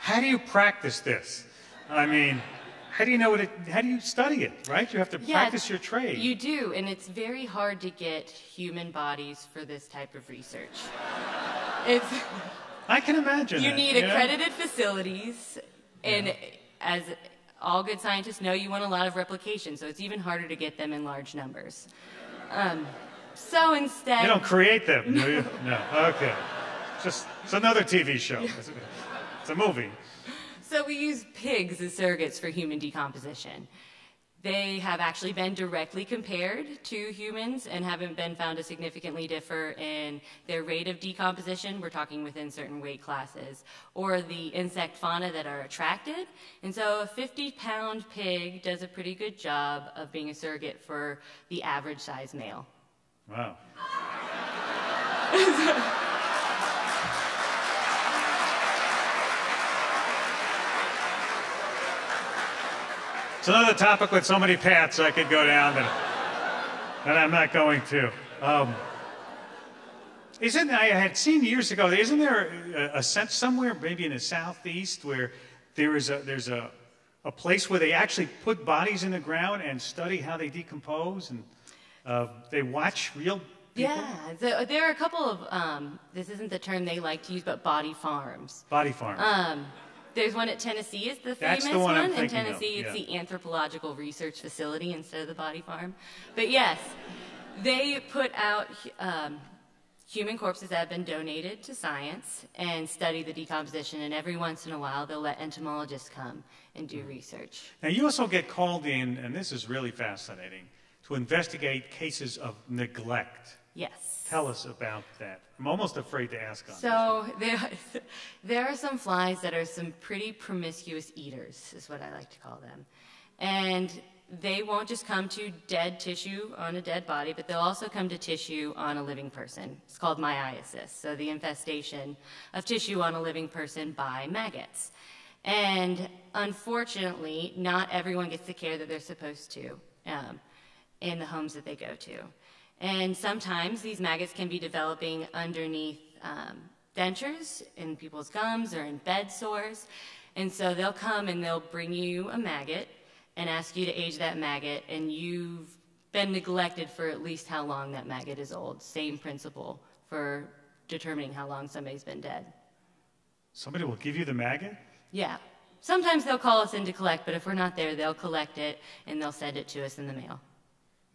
How do you practice this? I mean, how do you know what it? How do you study it? Right? You have to Yeah, practice your trade. You do, and it's very hard to get human bodies for this type of research. It's I can imagine. you that, need know? accredited facilities, and as all good scientists know, you want a lot of replication, so it's even harder to get them in large numbers. Um, so instead, You don't create them, do you? No. Okay. Just it's another TV show. It's a movie. So we use pigs as surrogates for human decomposition. They have actually been directly compared to humans and haven't been found to significantly differ in their rate of decomposition. We're talking within certain weight classes, or the insect fauna that are attracted. And so a 50 pound pig does a pretty good job of being a surrogate for the average size male. Wow. It's another topic with so many paths I could go down that, that I'm not going to. Um, isn't I had seen years ago? Isn't there a, a sense somewhere, maybe in the southeast, where there is a there's a a place where they actually put bodies in the ground and study how they decompose, and uh, they watch real People? Yeah, so there are a couple of, um, this isn't the term they like to use, but body farms. body farms. Um, there's one at Tennessee, is the That's famous the one I'm In thinking of, Tennessee, it's yeah. the Anthropological Research Facility instead of the body farm. But yes, they put out um, human corpses that have been donated to science and study the decomposition. And every once in a while, they'll let entomologists come and do research. Now, you also get called in, and this is really fascinating, to investigate cases of neglect. Yes. Tell us about that. I'm almost afraid to ask on. So there, there are some flies that are some pretty promiscuous eaters, is what I like to call them. And they won't just come to dead tissue on a dead body, but they'll also come to tissue on a living person. It's called myiasis, so the infestation of tissue on a living person by maggots. And unfortunately, not everyone gets the care that they're supposed to um, in the homes that they go to. And sometimes these maggots can be developing underneath um, dentures in people's gums or in bed sores. And so they'll come and they'll bring you a maggot and ask you to age that maggot, and you've been neglected for at least how long that maggot is old. Same principle for determining how long somebody's been dead. Somebody will give you the maggot? Yeah. Sometimes they'll call us in to collect, but if we're not there, they'll collect it and they'll send it to us in the mail.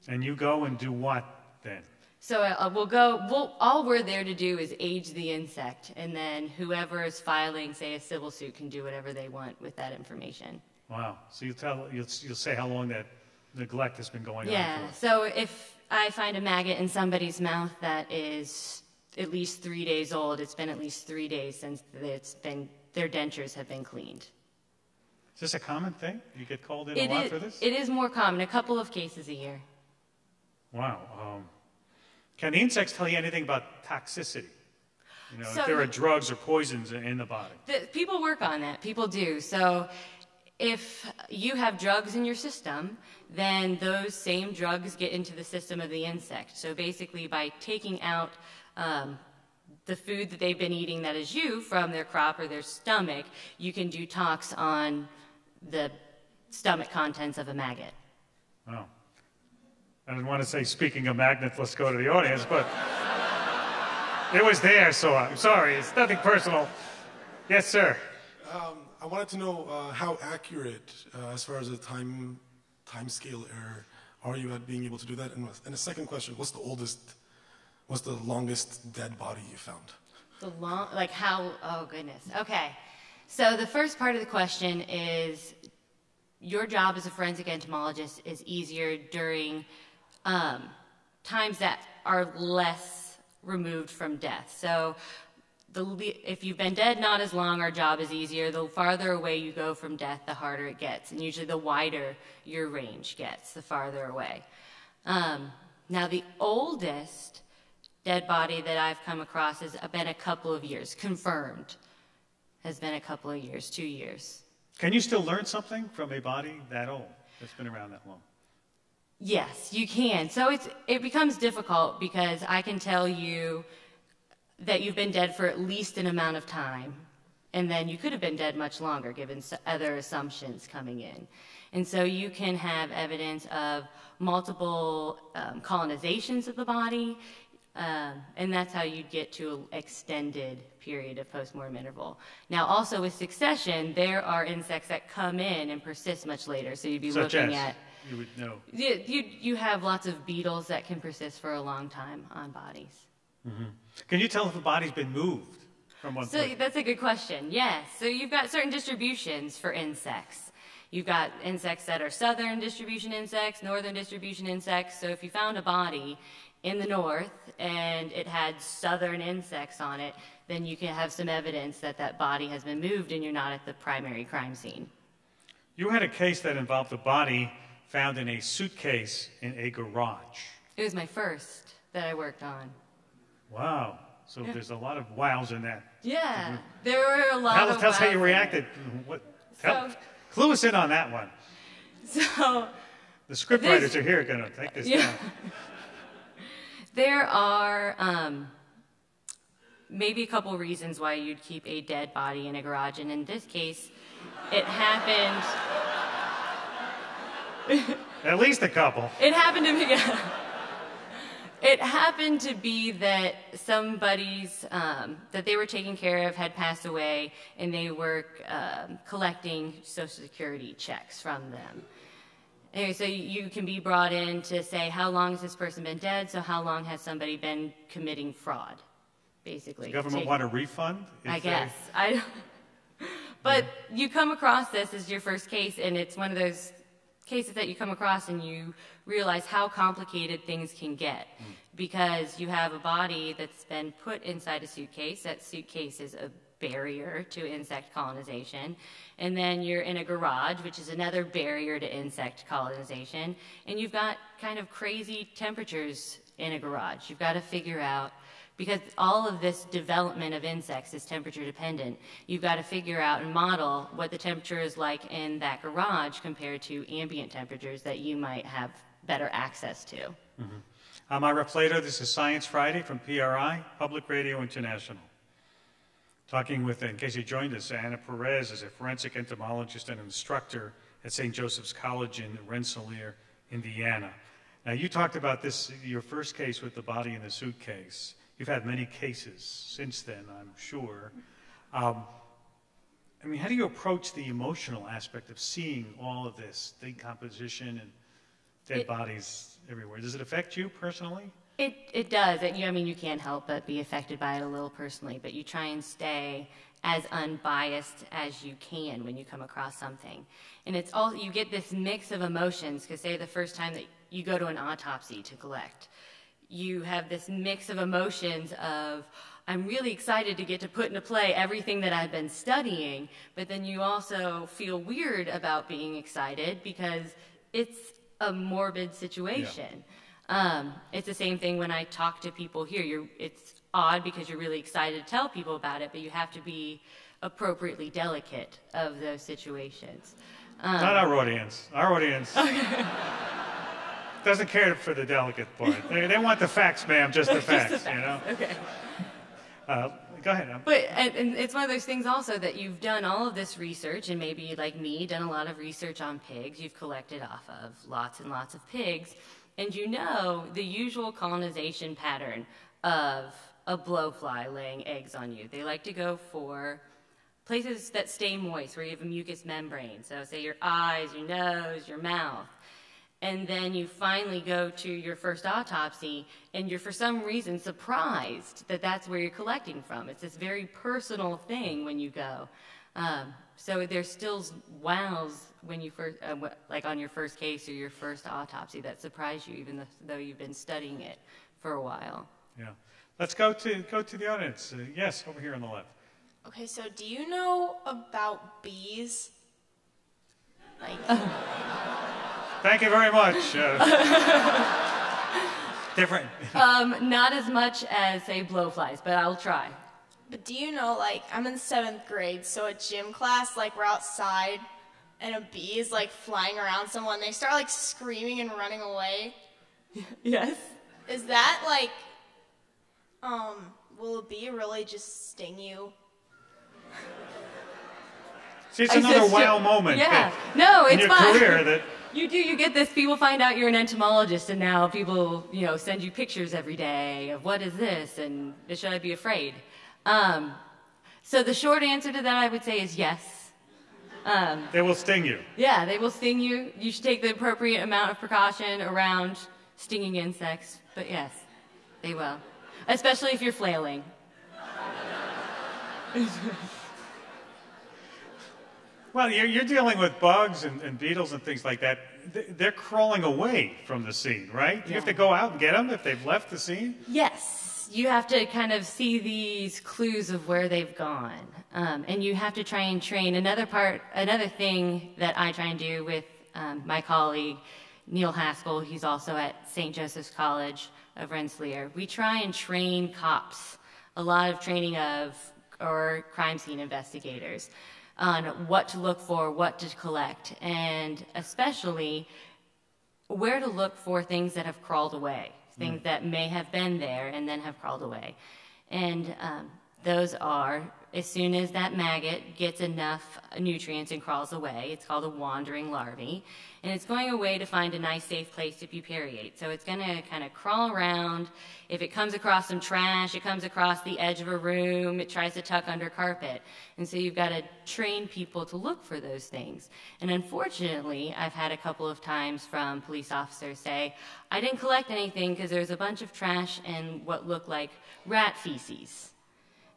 And you go and do what then? So uh, we'll go. We'll, all we're there to do is age the insect, and then whoever is filing, say, a civil suit, can do whatever they want with that information. Wow. So you'll tell you'll, you'll say how long that neglect has been going Yeah. on Yeah. So if I find a maggot in somebody's mouth that is at least three days old, it's been at least three days since it's been their dentures have been cleaned. Is this a common thing? You get called in It a lot is, for this? it is more common, a couple of cases a year. Wow. Um, can the insects tell you anything about toxicity? You know, So- if there are drugs or poisons in the body. The, people work on that. People do. So if you have drugs in your system, then those same drugs get into the system of the insect. So basically, by taking out um, the food that they've been eating that is you from their crop or their stomach, you can do tox on the stomach contents of a maggot. Oh. I didn't want to say, speaking of magnets, let's go to the audience, but it was there, so I'm sorry. It's nothing personal. Yes, sir. Um, I wanted to know uh, how accurate, uh, as far as the time time scale error, are you at being able to do that? And, and the second question: What's the oldest, what's the longest dead body you found? The long, like how, oh goodness. Okay. So the first part of the question is your job as a forensic entomologist is easier during um, times that are less removed from death. So the if you've been dead not as long, our job is easier. The farther away you go from death, the harder it gets. And usually the wider your range gets, the farther away. Um, now, the oldest dead body that I've come across has been a couple of years, confirmed, has been a couple of years, two years. Can you still learn something from a body that old that's been around that long? Yes, you can. So it's it becomes difficult because I can tell you that you've been dead for at least an amount of time, and then you could have been dead much longer given other assumptions coming in. And so you can have evidence of multiple um, colonizations of the body, um, and that's how you get to an extended period of postmortem interval. Now, also with succession, there are insects that come in and persist much later. So you'd be Such looking as? at You would know. you, you, you have lots of beetles that can persist for a long time on bodies. hmm Can you tell if a body's been moved from one So place? that's a good question. Yes. So you've got certain distributions for insects. You've got insects that are southern distribution insects, northern distribution insects. So if you found a body in the north and it had southern insects on it, then you can have some evidence that that body has been moved and you're not at the primary crime scene. You had a case that involved a body found in a suitcase in a garage. It was my first that I worked on. Wow. So Yeah. there's a lot of wows in that. Yeah, there were a lot Tell, of. tell us how you reacted. What, tell, So- clue us in on that one. So The script This- writers are here going to take this Yeah. down. There are um, maybe a couple reasons why you'd keep a dead body in a garage, and in this case, it happened. At least a couple. It happened to be. it happened to be that somebody's um, that they were taking care of had passed away, and they were um, collecting Social Security checks from them. Anyway, so you can be brought in to say how long has this person been dead? So how long has somebody been committing fraud? Basically, The government Take- want a refund? I If they- guess. I. But you come across this as your first case, and it's one of those cases that you come across and you realize how complicated things can get mm. because you have a body that's been put inside a suitcase. That suitcase is a barrier to insect colonization. And then you're in a garage, which is another barrier to insect colonization. And you've got kind of crazy temperatures in a garage. You've got to figure out because all of this development of insects is temperature dependent. You've got to figure out and model what the temperature is like in that garage compared to ambient temperatures that you might have better access to. Mhm. I'm Ira Flatow. This is Science Friday from PRI, Public Radio International. Talking with, in case you joined us, Anne Perez is a forensic entomologist and instructor at St. Joseph's College in Rensselaer, Indiana. Now, you talked about this, your first case with the body in the suitcase. You've had many cases since then, I'm sure. Um, I mean, how do you approach the emotional aspect of seeing all of this decomposition and dead It- bodies everywhere? Does it affect you personally? It, it does. It, you, I mean, you can't help but be affected by it a little personally, but you try and stay as unbiased as you can when you come across something. And it's all, you get this mix of emotions, because say the first time that you go to an autopsy to collect, you have this mix of emotions of, I'm really excited to get to put into play everything that I've been studying, but then you also feel weird about being excited because it's a morbid situation. Um, it's the same thing when I talk to people here. You're, it's odd because you're really excited to tell people about it, but you have to be appropriately delicate of those situations. Um, Not our audience. Our audience doesn't care for the delicate part. They, they want the facts, ma'am, just the Just facts, you know? Okay. Uh, go ahead. Em. But and, and it's one of those things also that you've done all of this research, and maybe like me, done a lot of research on pigs. You've collected off of lots and lots of pigs, and you know the usual colonization pattern of a blowfly laying eggs on you. They like to go for places that stay moist, where you have a mucous membrane. So, say your eyes, your nose, your mouth. And then you finally go to your first autopsy, and you're for some reason surprised that that's where you're collecting from. It's this very personal thing when you go. Um, so there's still wows when you first, uh, like on your first case or your first autopsy, that surprise you, even though- though you've been studying it for a while. Yeah. Let's go to go to the audience. Uh, yes, over here on the left. Okay, so do you know about bees? Like, Thank you very much. Uh, different. um, not as much as say blowflies, but I'll try. but do you know, like, I'm in seventh grade, so at gym class, like, we're outside, and a bee is, like, flying around someone. They start, like, screaming and running away. Yes. Is that, like, um, will a bee really just sting you? See, it's I another said- wow moment. Yeah. that- No, in it's your fine. career that You do. You get this. People find out you're an entomologist, and now people, you know, send you pictures every day of what is this, and should I be afraid? Um, so the short answer to that, I would say, is yes. Um, they will sting you. yeah, they will sting you. You should take the appropriate amount of precaution around stinging insects. But yes, they will, especially if you're flailing. Well, you're, you're dealing with bugs and, and beetles and things like that. They're crawling away from the scene, right? You have to go out and get them if they've left the scene. Yes, you have to kind of see these clues of where they've gone, um, and you have to try and train. Another part, another thing that I try and do with um, my colleague Neal Haskell, he's also at St. Joseph's College of Rensselaer. We try and train cops, a lot of training of or crime scene investigators on what to look for, what to collect, and especially where to look for things that have crawled away, things that may have been there and then have crawled away. And um, those are, as soon as that maggot gets enough nutrients and crawls away, it's called a wandering larvae, and it's going away to find a nice safe place to pupariate. So it's going to kind of crawl around. If it comes across some trash, it comes across the edge of a room, it tries to tuck under carpet. And so you've got to train people to look for those things. And unfortunately, I've had a couple of times from police officers say, I didn't collect anything because there's a bunch of trash and what looked like rat feces.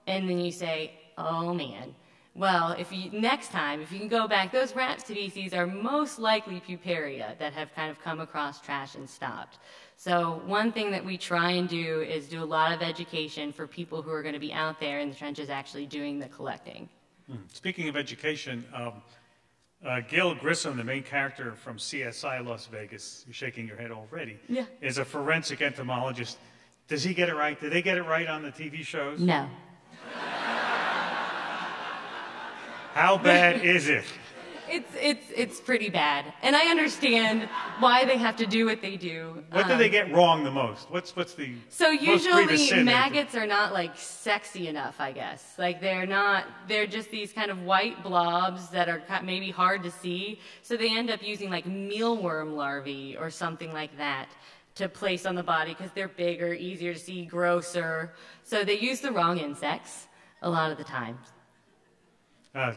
And then you say, oh man. Well, if you next time, if you can go back, those rat are most likely puparia that have kind of come across trash and stopped. So one thing that we try and do is do a lot of education for people who are going to be out there in the trenches actually doing the collecting. Hmm. Speaking of education, um, uh, Gil Grissom, the main character from CSI Las Vegas, you're shaking your head already, Yeah. is a forensic entomologist. Does he get it right? Do they get it right on the TV shows? No. How bad is it? It's it's it's pretty bad, and I understand why they have to do what they do. What do they Um, get wrong the most? What's what's the So usually they- maggots are not like sexy enough, I guess. Like they're not, they're just these kind of white blobs that are maybe hard to see. So they end up using like mealworm larvae or something like that to place on the body because they're bigger, easier to see, grosser. So they use the wrong insects a lot of the time. Uh,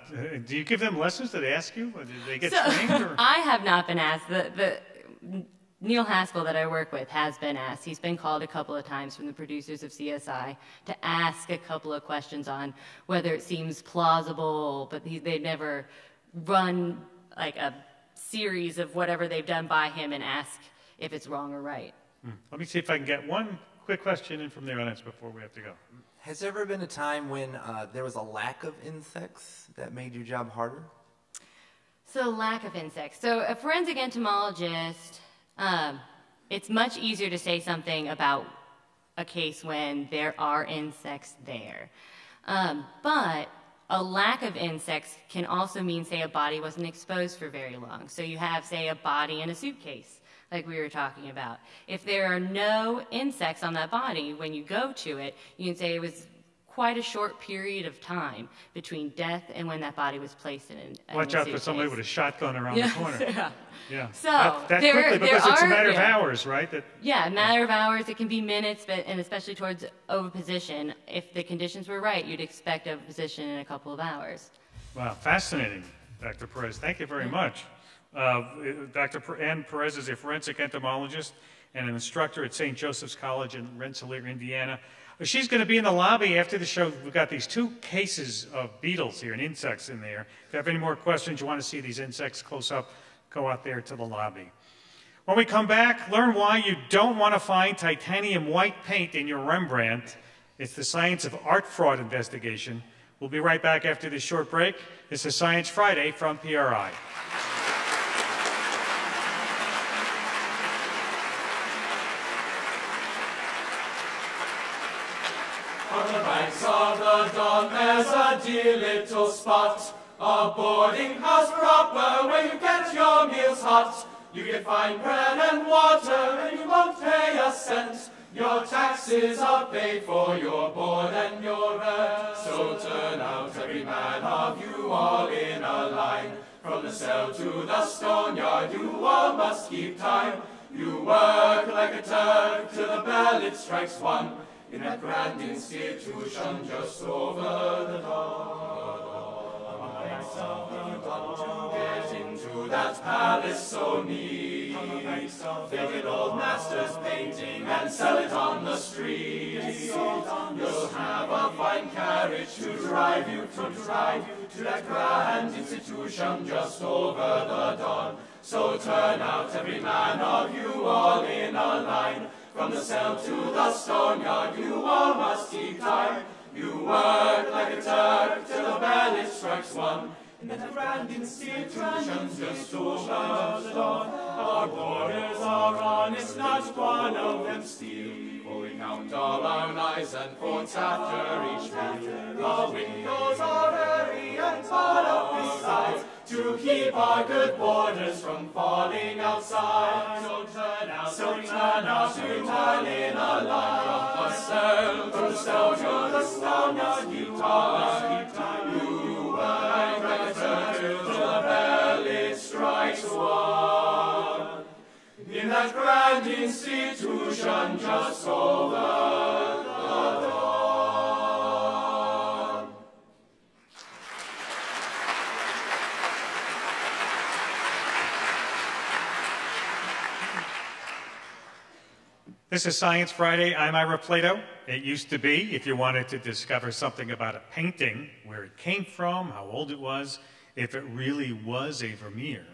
do you give them lessons? Do they ask you? Or do they get So, trained? Or? I have not been asked. The, the Neal Haskell that I work with has been asked. He's been called a couple of times from the producers of CSI to ask a couple of questions on whether it seems plausible, but he, they've never run like a series of whatever they've done by him and ask if it's wrong or right. Hmm. Let me see if I can get one quick question in from the audience before we have to go. Has there ever been a time when uh, there was a lack of insects that made your job harder? So lack of insects. So a forensic entomologist, um, it's much easier to say something about a case when there are insects there. Um, but a lack of insects can also mean, say, a body wasn't exposed for very long. So you have, say, a body in a suitcase, like we were talking about. If there are no insects on that body when you go to it, you can say it was quite a short period of time between death and when that body was placed in an Watch out for somebody with a shotgun around the corner. yeah. Yeah. So, that, that there- quickly because it's a are- matter of hours, right? That Yeah, a matter of hours. It can be minutes, but and especially towards oviposition, if the conditions were right, you'd expect oviposition in a couple of hours. Wow, fascinating, Dr. Perez. Thank you very much. Uh, Dr. Anne Perez is a forensic entomologist and an instructor at St. Joseph's College in Rensselaer, Indiana. She's going to be in the lobby after the show. We've got these two cases of beetles here and insects in there. If you have any more questions, you want to see these insects close up, go out there to the lobby. When we come back, learn why you don't want to find titanium white paint in your Rembrandt. It's the science of art fraud investigation. We'll be right back after this short break. This is Science Friday from PRI. On the banks of the Don, there's a dear little spot, a boarding house proper where you get your meals hot. You get fine bread and water, and you won't pay a cent. Your taxes are paid for your board and your rent. So turn out every man of you all in a line. From the cell to the stone yard, you all must keep time. You work like a Turk till the bell it strikes one in that grand institution just over the dawn. To get into that palace so neat, faded old masters painting and sell it on the street. You'll have a fine carriage to drive you, to drive you to that grand institution just over the dawn. So turn out every man of you all in a line. From the cell to the stone yard, you all must keep time. You work like a Turk till the bell it strikes one. In that grand institution just over the dawn. Our boarders are honest, not one of them steal. For we count all our knives and forts after each meal. The windows are very and barred up besides to keep our good boarders from falling outside. So turn out, so turn out to turn in a line from the cell to the cell to the stone yard. Keep time, keep time. You work like a till the bell it strikes one. In that grand institution just over This is Science Friday. I'm Ira Flatow. It used to be, if you wanted to discover something about a painting, where it came from, how old it was, if it really was a Vermeer,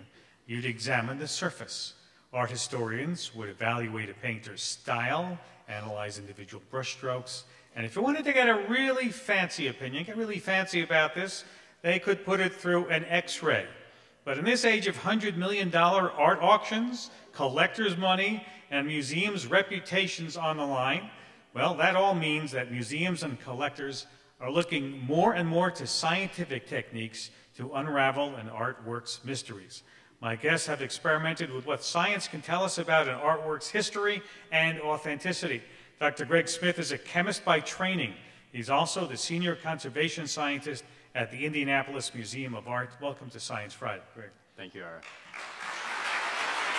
you'd examine the surface. Art historians would evaluate a painter's style, analyze individual brushstrokes, and if you wanted to get a really fancy opinion, get really fancy about this, they could put it through an X-ray. But in this age of $100 million art auctions, collectors' money, and museums' reputations on the line, well, that all means that museums and collectors are looking more and more to scientific techniques to unravel an artwork's mysteries. My guests have experimented with what science can tell us about an artwork's history and authenticity. Dr. Greg Smith is a chemist by training. He's also the senior conservation scientist at the Indianapolis Museum of Art. Welcome to Science Friday, Greg. Thank you, Ira.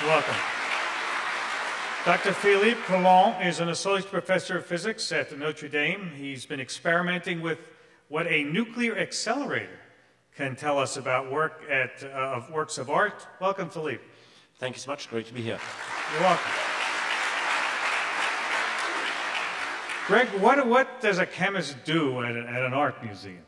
You're welcome. Dr. Philippe Collon is an associate professor of physics at Notre Dame. He's been experimenting with what a nuclear accelerator can tell us about work at, uh, of works of art. Welcome, Philippe. Thank you so much. Great to be here. You're welcome. Greg, what, what does a chemist do at, a, at an art museum?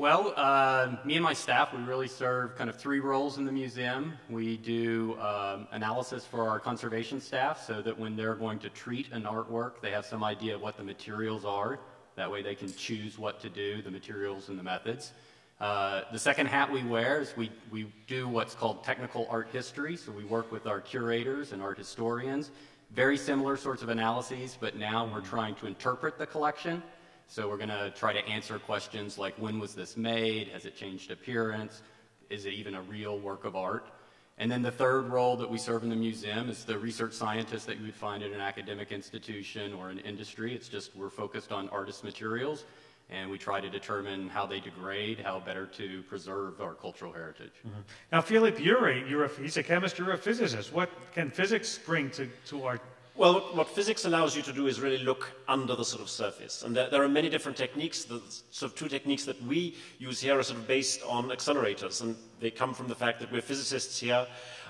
Well, uh, me and my staff, we really serve kind of three roles in the museum. We do um, analysis for our conservation staff so that when they're going to treat an artwork, they have some idea of what the materials are. That way they can choose what to do, the materials and the methods. Uh, the second hat we wear is we, we do what's called technical art history. So we work with our curators and art historians. Very similar sorts of analyses, but now we're trying to interpret the collection. So we're going to try to answer questions like when was this made? Has it changed appearance? Is it even a real work of art? And then the third role that we serve in the museum is the research scientist that you would find in an academic institution or an industry. It's just we're focused on artist materials. and we try to determine how they degrade, how better to preserve our cultural heritage. Mm-hmm. Now, Philip, you're a, you're a, he's a chemist, you're a physicist. What can physics bring to, to our Well, what- physics allows you to do is really look under the sort of surface. And there, there are many different techniques. The sort of two techniques that we use here are sort of based on accelerators. And they come from the fact that we're physicists here.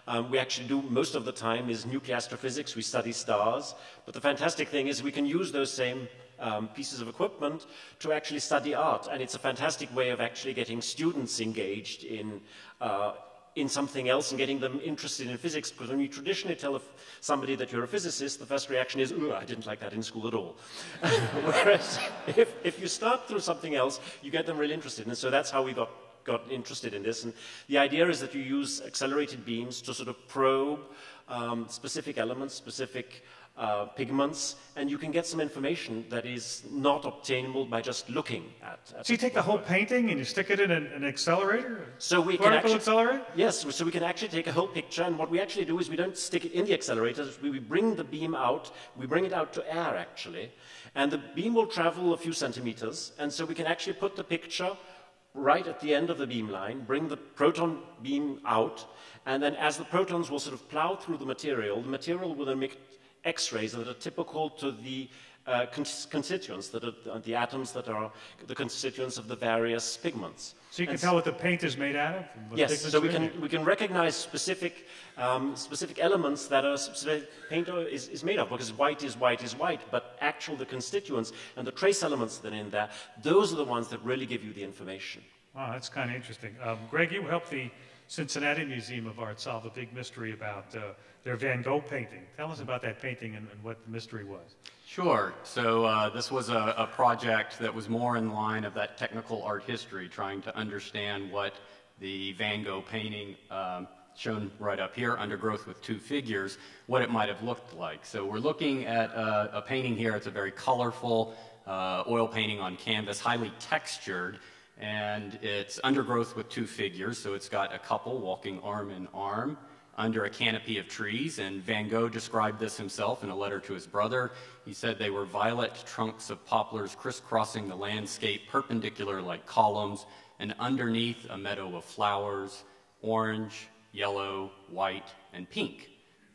Um, we actually do most of the time is nuclear astrophysics. We study stars. But the fantastic thing is we can use those same um, pieces of equipment to actually study art. And it's a fantastic way of actually getting students engaged in uh, in something else and getting them interested in physics. Because when you traditionally tell somebody that you're a physicist, the first reaction is, "Ooh, I didn't like that in school at all." Whereas if, if you start through something else, you get them really interested. And so that's how we got, got interested in this. And the idea is that you use accelerated beams to sort of probe um, specific elements, specific uh, pigments, and you can get some information that is not obtainable by just looking at. at So you take the whole painting and you stick it in an, an accelerator? So we can actually accelerator? Yes, so we can actually take a whole picture, and what we actually do is we don't stick it in the accelerator. We, we bring the beam out. We bring it out to air actually, and the beam will travel a few centimeters, and so we can actually put the picture right at the end of the beam line, bring the proton beam out, and then as the protons will sort of plow through the material, the material will emit X-rays that are typical to the uh, cons- constituents, that are the atoms that are the constituents of the various pigments. So you can And tell what the paint is made out of? Yes, so we can, it? we can recognize specific, um, specific elements that a specific paint is, is made of, because white is white is white, but actual the constituents and the trace elements that are in there, those are the ones that really give you the information. Wow, that's kind of interesting. Um, Greg, you helped the Cincinnati Museum of Art solve a big mystery about uh, their Van Gogh painting. Tell us about that painting and, and what the mystery was. Sure. So uh, this was a, a project that was more in line of that technical art history, trying to understand what the Van Gogh painting, um, shown right up here, Undergrowth with Two Figures, what it might have looked like. So we're looking at uh, a painting here. It's a very colorful uh, oil painting on canvas, highly textured, and it's undergrowth with two figures. So it's got a couple walking arm in arm under a canopy of trees, and Van Gogh described this himself in a letter to his brother. He said they were violet trunks of poplars crisscrossing the landscape, perpendicular like columns, and underneath a meadow of flowers, orange, yellow, white, and pink.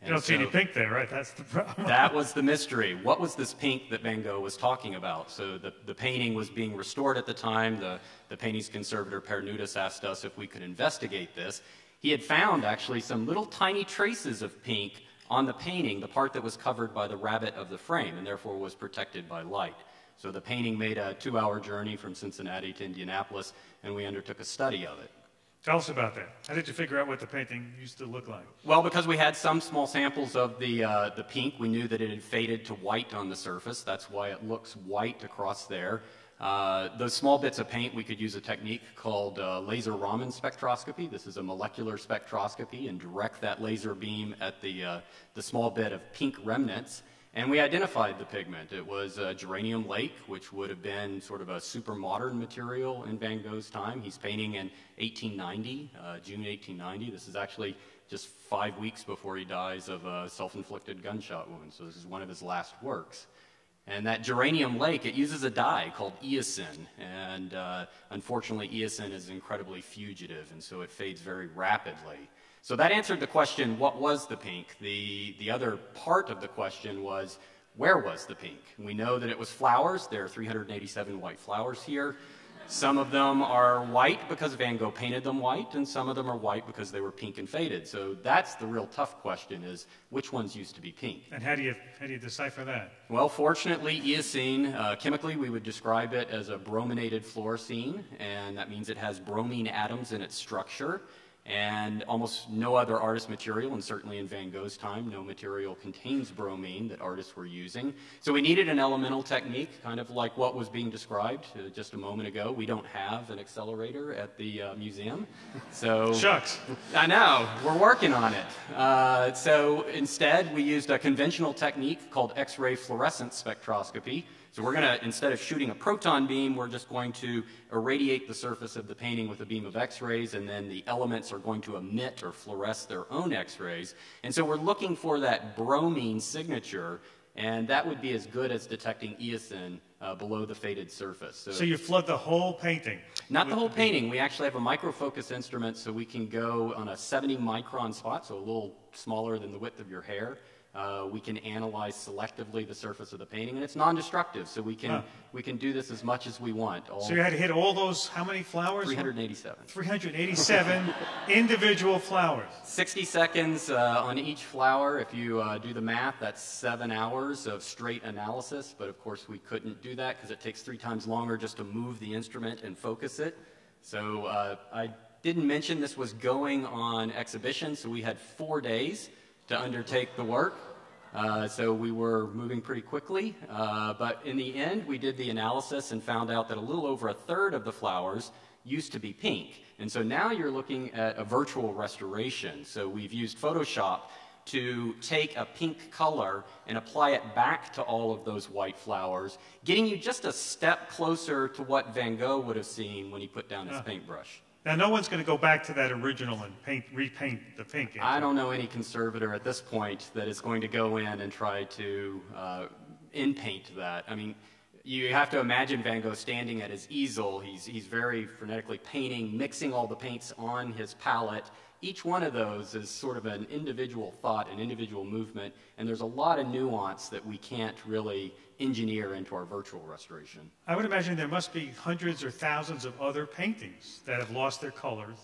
You don't see any pink there, right? That's the problem. That was the mystery. What was this pink that Van Gogh was talking about? So the, the painting was being restored at the time. The, the painting's conservator, Per Knutås, asked us if we could investigate this. He had found actually some little tiny traces of pink on the painting, the part that was covered by the rabbit of the frame and therefore was protected by light. So the painting made a two hour journey from Cincinnati to Indianapolis, and we undertook a study of it. Tell us about that. How did you figure out what the painting used to look like? Well, because we had some small samples of the, uh, the pink, we knew that it had faded to white on the surface. That's why it looks white across there. Uh, those small bits of paint, we could use a technique called uh, laser Raman spectroscopy. This is a molecular spectroscopy and direct that laser beam at the, uh, the small bit of pink remnants. And we identified the pigment. It was uh, geranium lake, which would have been sort of a super modern material in Van Gogh's time. He's painting in 1890, uh, June 1890. This is actually just five weeks before he dies of a self-inflicted gunshot wound. So this is one of his last works. And that geranium lake, it uses a dye called eosin. And uh, unfortunately, eosin is incredibly fugitive, and so it fades very rapidly. So that answered the question, what was the pink? The, the other part of the question was, where was the pink? We know that it was flowers. There are 387 white flowers here. Some of them are white because Van Gogh painted them white, and some of them are white because they were pink and faded. So that's the real tough question is, which ones used to be pink? And how do you, how do you decipher that? Well, fortunately, eosine, uh, chemically, we would describe it as a brominated fluorescein, and that means it has bromine atoms in its structure. And almost no other artist material, and certainly in Van Gogh's time, no material contains bromine that artists were using. So we needed an elemental technique, kind of like what was being described uh, just a moment ago. We don't have an accelerator at the uh, museum. So Shucks. I know, we're working on it. Uh, so instead, we used a conventional technique called X-ray fluorescence spectroscopy. So we're going to, instead of shooting a proton beam, we're just going to irradiate the surface of the painting with a beam of X-rays, and then the elements are going to emit or fluoresce their own X-rays. And so we're looking for that bromine signature, and that would be as good as detecting eosin uh, below the faded surface. So you flood the whole painting. Not the whole painting. We actually have a microfocus instrument so we can go on a 70 micron spot, so a little smaller than the width of your hair. Uh, we can analyze selectively the surface of the painting, and it's non-destructive, so we can Huh. we can do this as much as we want. All So you had to hit all those, how many flowers? 387. 387 individual flowers. 60 seconds uh, on each flower. If you uh, do the math, that's seven hours of straight analysis. But of course, we couldn't do that because it takes three times longer just to move the instrument and focus it. So uh, I didn't mention this was going on exhibition, so we had four days to undertake the work. Uh, so we were moving pretty quickly, uh, but in the end, we did the analysis and found out that a little over a third of the flowers used to be pink. And so now you're looking at a virtual restoration. So we've used Photoshop to take a pink color and apply it back to all of those white flowers, getting you just a step closer to what Van Gogh would have seen when he put down his Ah. paintbrush. Now, no one's going to go back to that original and paint, repaint the pink. I don't know any conservator at this point that is going to go in and try to uh, in-paint that. I mean, you have to imagine Van Gogh standing at his easel. He's, he's very frenetically painting, mixing all the paints on his palette. Each one of those is sort of an individual thought, an individual movement, and there's a lot of nuance that we can't really engineer into our virtual restoration. I would imagine there must be hundreds or thousands of other paintings that have lost their colors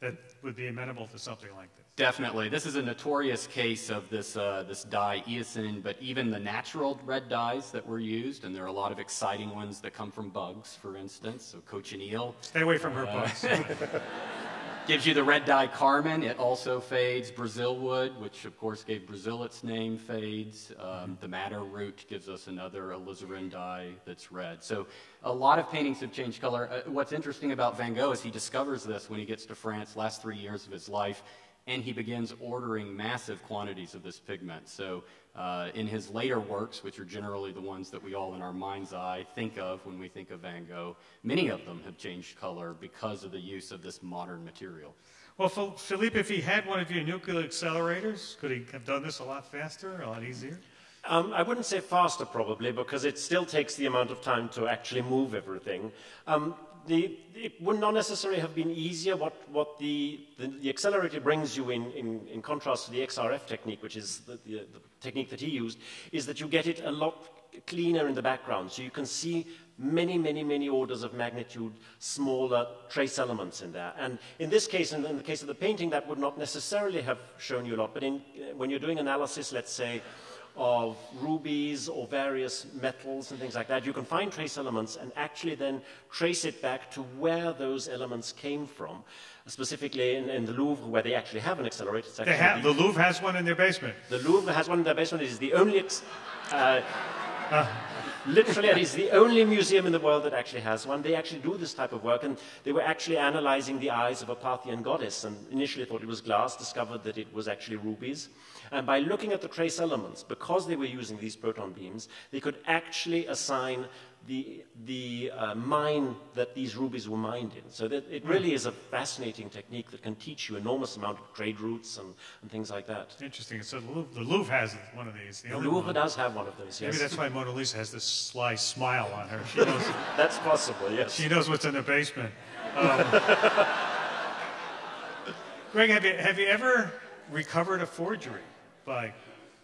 that would be amenable to something like this. Definitely. This is a notorious case of this, uh, this dye, eosin, but even the natural red dyes that were used, and there are a lot of exciting ones that come from bugs, for instance, so cochineal. Stay away from her Uh, bugs. Gives you the red dye carmine. It also fades. Brazil wood, which of course gave Brazil its name, fades. Um, the madder root gives us another alizarin dye that's red. So a lot of paintings have changed color. Uh, what's interesting about Van Gogh is he discovers this when he gets to France, last three years of his life, and he begins ordering massive quantities of this pigment. So uh, in his later works, which are generally the ones that we all in our mind's eye think of when we think of Van Gogh, many of them have changed color because of the use of this modern material. Well, Phil- Philippe, if he had one of your nuclear accelerators, could he have done this a lot faster, a lot easier? Um, I wouldn't say faster, probably, because it still takes the amount of time to actually move everything. Um, the, it would not necessarily have been easier. What, what the, the, the accelerator brings you in, in, in contrast to the XRF technique, which is the, the, the technique that he used, is that you get it a lot cleaner in the background. So you can see many, many, many orders of magnitude smaller trace elements in there. And in this case, in, in the case of the painting, that would not necessarily have shown you a lot. But in, when you're doing analysis, let's say, of rubies or various metals and things like that, you can find trace elements and actually then trace it back to where those elements came from. Specifically in, in the Louvre, where they actually have an accelerator. They have, the Louvre has one in their basement. the Louvre has one in their basement. It is the only, ex- uh, literally, it is the only museum in the world that actually has one. They actually do this type of work, and they were actually analyzing the eyes of a Parthian goddess, and initially thought it was glass, discovered that it was actually rubies. And by looking at the trace elements, because they were using these proton beams, they could actually assign the, the uh, mine that these rubies were mined in. So that it really is a fascinating technique that can teach you enormous amount of trade routes and, and things like that. Interesting. So the Louvre, the Louvre has one of these. The only Louvre one. does have one of those, yes. Maybe that's why Mona Lisa has this sly smile on her. She knows, That's possible, yes. she knows what's in the basement. Um, Greg, have you, have you ever recovered a forgery by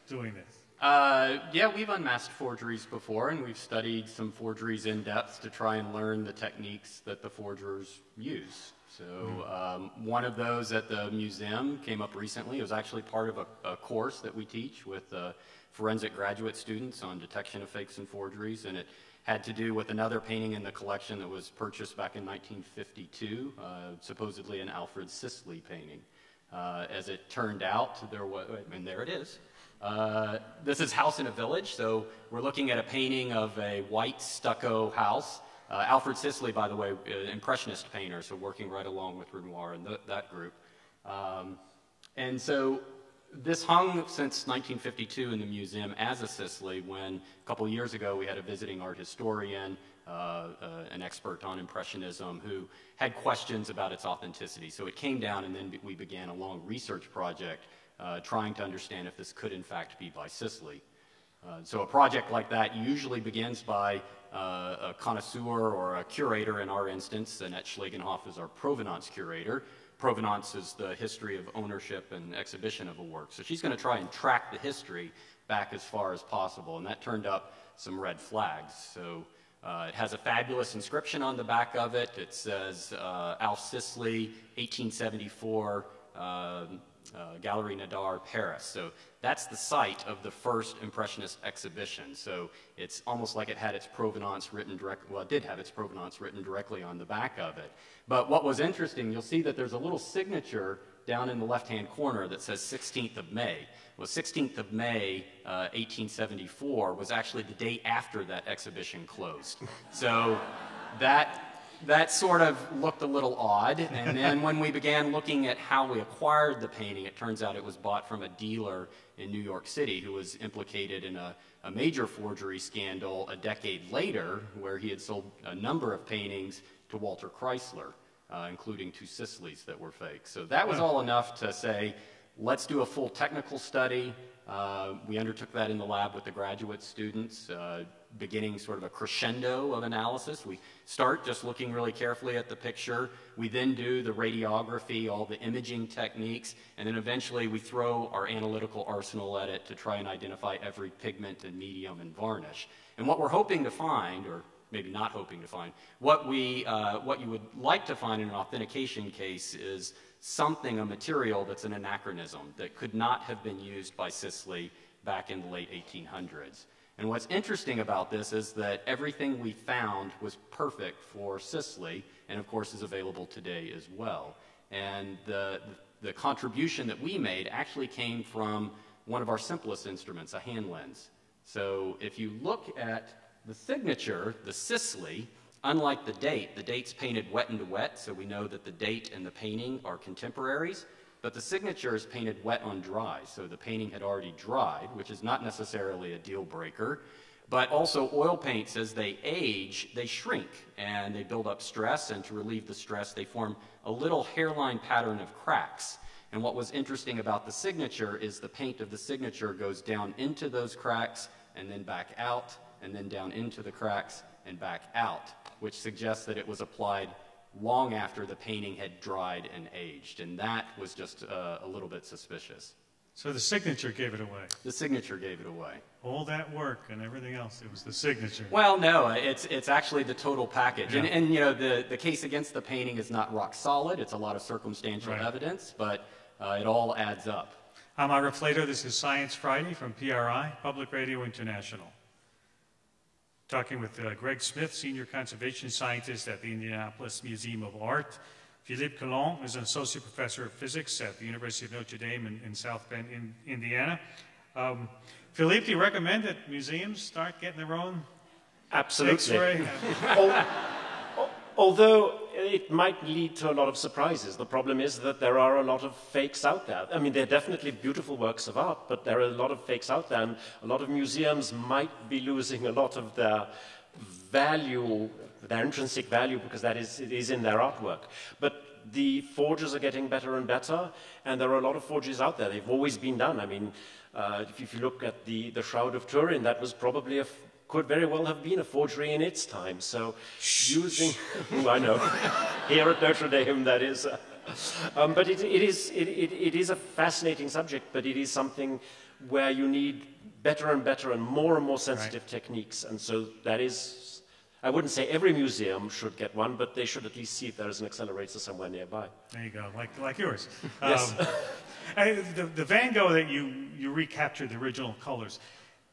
doing this? Uh, yeah, we've unmasked forgeries before, and we've studied some forgeries in depth to try and learn the techniques that the forgers use. So um, one of those at the museum came up recently. It was actually part of a, a course that we teach with uh, forensic graduate students on detection of fakes and forgeries, and it had to do with another painting in the collection that was purchased back in 1952, uh, supposedly an Alfred Sisley painting. Uh, as it turned out, there was, and there it is. Uh, this is House in a Village, so we're looking at a painting of a white stucco house. Uh, Alfred Sisley, by the way, uh, impressionist painter, so working right along with Renoir and th- that group. Um, and so this hung since 1952 in the museum as a Sisley when a couple years ago we had a visiting art historian, uh, uh, an expert on Impressionism, who had questions about its authenticity. So it came down and then we began a long research project uh, trying to understand if this could in fact be by Sisley. Uh, so a project like that usually begins by uh, a connoisseur or a curator in our instance. Annette Schlagenhauff is our provenance curator. Provenance is the history of ownership and exhibition of a work. So she's going to try and track the history back as far as possible, and that turned up some red flags. So uh, it has a fabulous inscription on the back of it. It says uh, Alf Sisley, 1874, um, uh, Galerie Nadar, Paris. So that's the site of the first Impressionist exhibition. So it's almost like it had its provenance written directly, well, it did have its provenance written directly on the back of it. But what was interesting, you'll see that there's a little signature down in the left-hand corner that says 16th of May. Well, 16th of May, uh, 1874 was actually the day after that exhibition closed. So that that sort of looked a little odd. And then when we began looking at how we acquired the painting, it turns out it was bought from a dealer in New York City who was implicated in a, a major forgery scandal a decade later, where he had sold a number of paintings to Walter Chrysler, uh, including two Sisleys that were fake. So that was all enough to say, let's do a full technical study. Uh, we undertook that in the lab with the graduate students, uh, beginning sort of a crescendo of analysis. We start just looking really carefully at the picture. We then do the radiography, all the imaging techniques, and then eventually we throw our analytical arsenal at it to try and identify every pigment and medium and varnish. And what we're hoping to find, or maybe not hoping to find, what, we, uh, what you would like to find in an authentication case is something, a material that's an anachronism that could not have been used by Sisley back in the late 1800s. And what's interesting about this is that everything we found was perfect for Sisley, and of course is available today as well. And the, the contribution that we made actually came from one of our simplest instruments, a hand lens. So if you look at the signature, the Sisley, unlike the date, the date's painted wet into wet, so we know that the date and the painting are contemporaries. But the signature is painted wet on dry, so the painting had already dried, which is not necessarily a deal breaker. But also oil paints, as they age, they shrink and they build up stress, and to relieve the stress, they form a little hairline pattern of cracks. And what was interesting about the signature is the paint of the signature goes down into those cracks and then back out, and then down into the cracks and back out, which suggests that it was applied long after the painting had dried and aged. And that was just uh, a little bit suspicious. So the signature gave it away. The signature gave it away. All that work and everything else, it was the signature. Well, no, it's, it's actually the total package. Yeah. And, and, you know, the, the case against the painting is not rock solid. It's a lot of circumstantial Right. evidence, but uh, it all adds up. I'm Ira Flatow. This is Science Friday from PRI, Public Radio International. Talking with uh, Greg Smith, Senior Conservation Scientist at the Indianapolis Museum of Art. Philippe Collon is an Associate Professor of Physics at the University of Notre Dame in, in South Bend, in, Indiana. Um, Philippe, do you recommend that museums start getting their own Absolutely. X-ray? Al- Although it might lead to a lot of surprises. The problem is that there are a lot of fakes out there. I mean, they're definitely beautiful works of art, but there are a lot of fakes out there, and a lot of museums might be losing a lot of their value, their intrinsic value, because that is, it is in their artwork. But the forges are getting better and better, and there are a lot of forges out there. They've always been done. I mean, uh, if, you look at the, the Shroud of Turin, that was probably a, could very well have been a forgery in its time. So using, I know, here at Notre Dame, that is. Uh, um, but it, it, is, it, it, is a fascinating subject, but it is something where you need better and better and more and more sensitive techniques. And so that is, I wouldn't say every museum should get one, but they should at least see if there is an accelerator somewhere nearby. There you go, like, like yours. Yes. Um, the, the Van Gogh that you, you recaptured the original colors,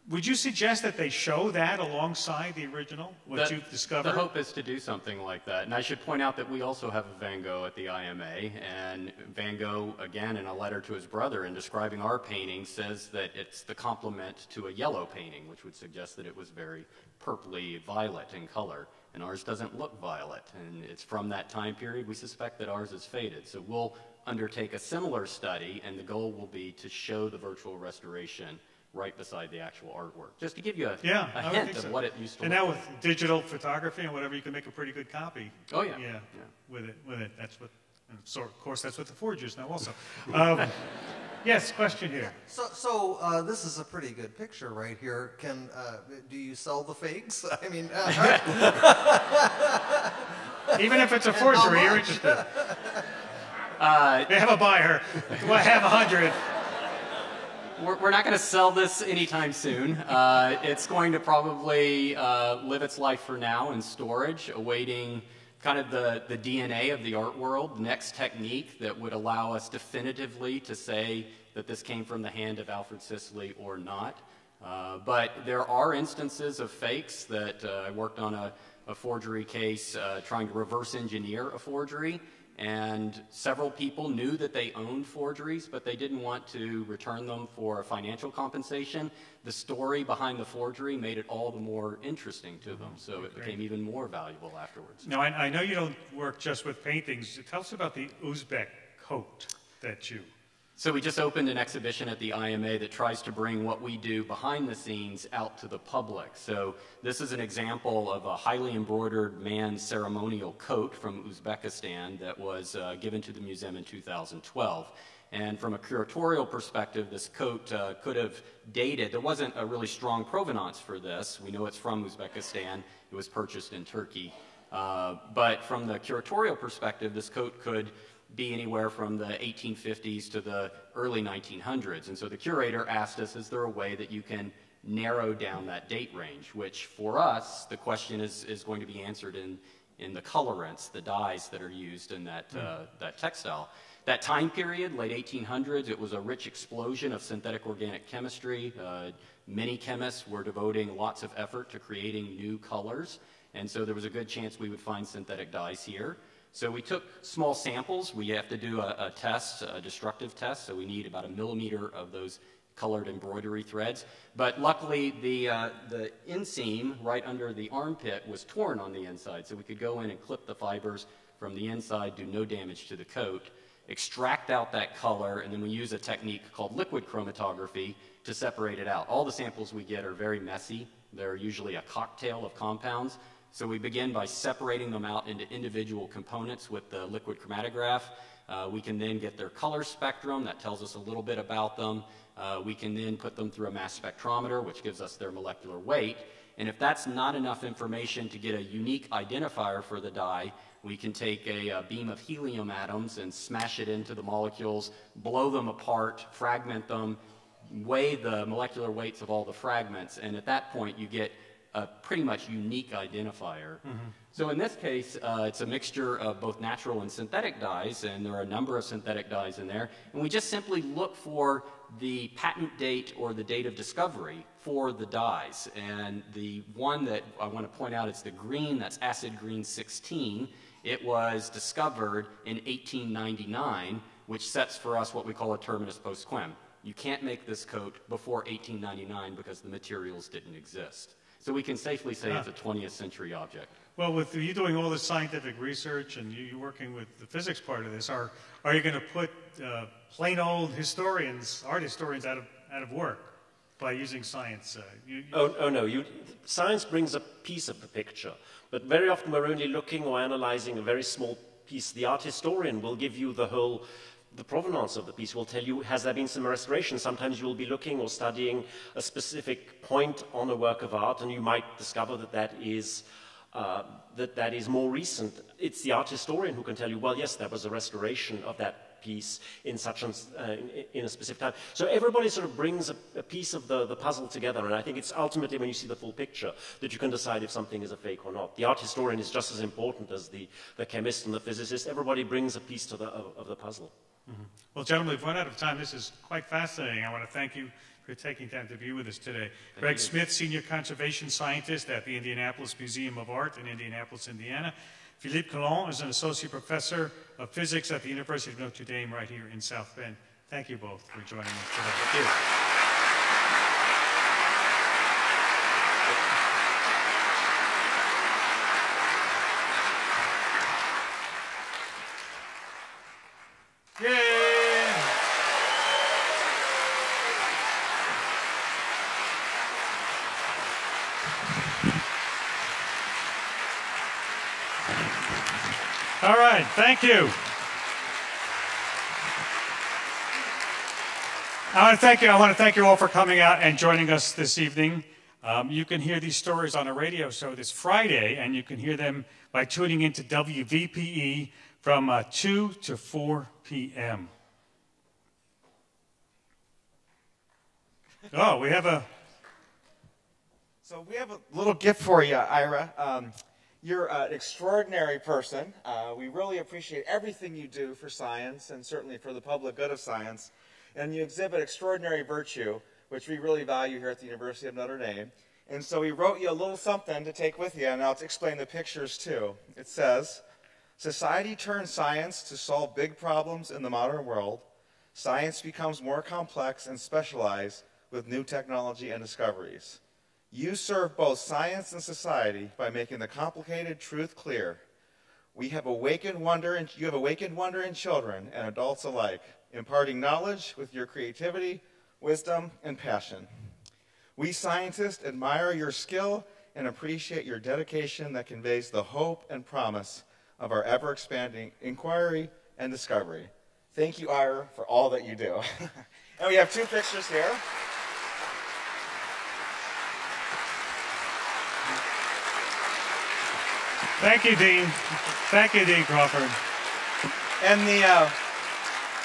would you suggest that they show that alongside the original, what you've discovered? The hope is to do something like that. And I should point out that we also have a Van Gogh at the IMA. And Van Gogh, again, in a letter to his brother in describing our painting, says that it's the complement to a yellow painting, which would suggest that it was very purpley violet in color. And ours doesn't look violet. And it's from that time period. We suspect that ours is faded. So we'll undertake a similar study, and the goal will be to show the virtual restoration right beside the actual artwork, just to give you a, Yeah, a I would hint think of so. what it used to And look now like. with digital photography and whatever, you can make a pretty good copy. Oh, yeah. Yeah, Yeah. with it, with it. That's what, and so of course, that's what the forgers know also. Um, Yes, question here. So, so uh, this is a pretty good picture right here. Can uh, do you sell the fakes? I mean, uh, Even if it's a forgery, you're interested. Uh, they have a buyer. Do I have a hundred? We're, we're not going to sell this anytime soon. Uh, it's going to probably uh, live its life for now in storage, awaiting kind of the, the DNA of the art world, the next technique that would allow us definitively to say that this came from the hand of Alfred Sisley or not. Uh, but there are instances of fakes that uh, I worked on a, a forgery case uh, trying to reverse engineer a forgery. And several people knew that they owned forgeries, but they didn't want to return them for financial compensation. The story behind the forgery made it all the more interesting to them, so it became even more valuable afterwards. Now, I, I know you don't work just with paintings. Tell us about the Uzbek coat that you. So we just opened an exhibition at the IMA that tries to bring what we do behind the scenes out to the public. So this is an example of a highly embroidered man's ceremonial coat from Uzbekistan that was uh, given to the museum in 2012. And from a curatorial perspective, this coat uh, could have dated. There wasn't a really strong provenance for this. We know it's from Uzbekistan. It was purchased in Turkey. Uh, but from the curatorial perspective, this coat could be anywhere from the 1850s to the early 1900s. And so the curator asked us, is there a way that you can narrow down that date range? Which for us, the question is, is going to be answered in, in the colorants, the dyes that are used in that, uh, that textile. That time period, late 1800s, it was a rich explosion of synthetic organic chemistry. Uh, many chemists were devoting lots of effort to creating new colors. And so there was a good chance we would find synthetic dyes here. So we took small samples. We have to do a, a test, a destructive test, so we need about a millimeter of those colored embroidery threads. But luckily, the, uh, the inseam right under the armpit was torn on the inside, so we could go in and clip the fibers from the inside, do no damage to the coat, extract out that color, and then we use a technique called liquid chromatography to separate it out. All the samples we get are very messy. They're usually a cocktail of compounds. So we begin by separating them out into individual components with the liquid chromatograph. Uh, we can then get their color spectrum. That tells us a little bit about them. Uh, we can then put them through a mass spectrometer, which gives us their molecular weight. And if that's not enough information to get a unique identifier for the dye, we can take a, a beam of helium atoms and smash it into the molecules, blow them apart, fragment them, weigh the molecular weights of all the fragments, and at that point you get a pretty much unique identifier. So in this case, uh, it's a mixture of both natural and synthetic dyes, and there are a number of synthetic dyes in there. And we just simply look for the patent date or the date of discovery for the dyes. And the one that I want to point out is the green, that's acid green 16. It was discovered in 1899, which sets for us what we call a terminus post quem. You can't make this coat before 1899 because the materials didn't exist. So we can safely say it's a 20th century object. Well, with you doing all this scientific research and you you working with the physics part of this, are, are you going to put uh, plain old historians, art historians, out of, out of work by using science? Uh, you, you- Oh, oh no, you, science brings a piece of the picture, but very often we're only looking or analyzing a very small piece. The art historian will give you the whole, the provenance of the piece, will tell you, has there been some restoration? Sometimes you will be looking or studying a specific point on a work of art, and you might discover that that is, uh, that, that is more recent. It's the art historian who can tell you, well, yes, there was a restoration of that piece in such and, uh, in, in a specific time. So everybody sort of brings a, a piece of the, the puzzle together, and I think it's ultimately when you see the full picture that you can decide if something is a fake or not. The art historian is just as important as the, the chemist and the physicist. Everybody brings a piece to the, of, of the puzzle. Mm-hmm. Well, gentlemen, we've run out of time. This is quite fascinating. I want to thank you for taking time to be with us today. Greg you. Smith, Senior Conservation Scientist at the Indianapolis Museum of Art in Indianapolis, Indiana. Philippe Collon is an Associate Professor of Physics at the University of Notre Dame right here in South Bend. Thank you both for joining us today. Thank you. Yay! All right, thank you. I want to thank you. I want to thank you all for coming out and joining us this evening. Um, you can hear these stories on a radio show this Friday, and you can hear them by tuning into WVPE from uh, 2 to 4 p.m. Oh, we have a. So we have a little gift for you, Ira. Um, you're an extraordinary person. Uh, we really appreciate everything you do for science and certainly for the public good of science. And you exhibit extraordinary virtue, which we really value here at the University of Notre Dame. And so we wrote you a little something to take with you, and I'll explain the pictures too. It says, Society turns science to solve big problems in the modern world. Science becomes more complex and specialized with new technology and discoveries. You serve both science and society by making the complicated truth clear. We have awakened wonder in, you have awakened wonder in children and adults alike, imparting knowledge with your creativity, wisdom, and passion. We scientists admire your skill and appreciate your dedication that conveys the hope and promise of our ever expanding inquiry and discovery. Thank you, Ira, for all that you do. and we have two pictures here. Thank you, Dean. Thank you, Dean Crawford. And the uh,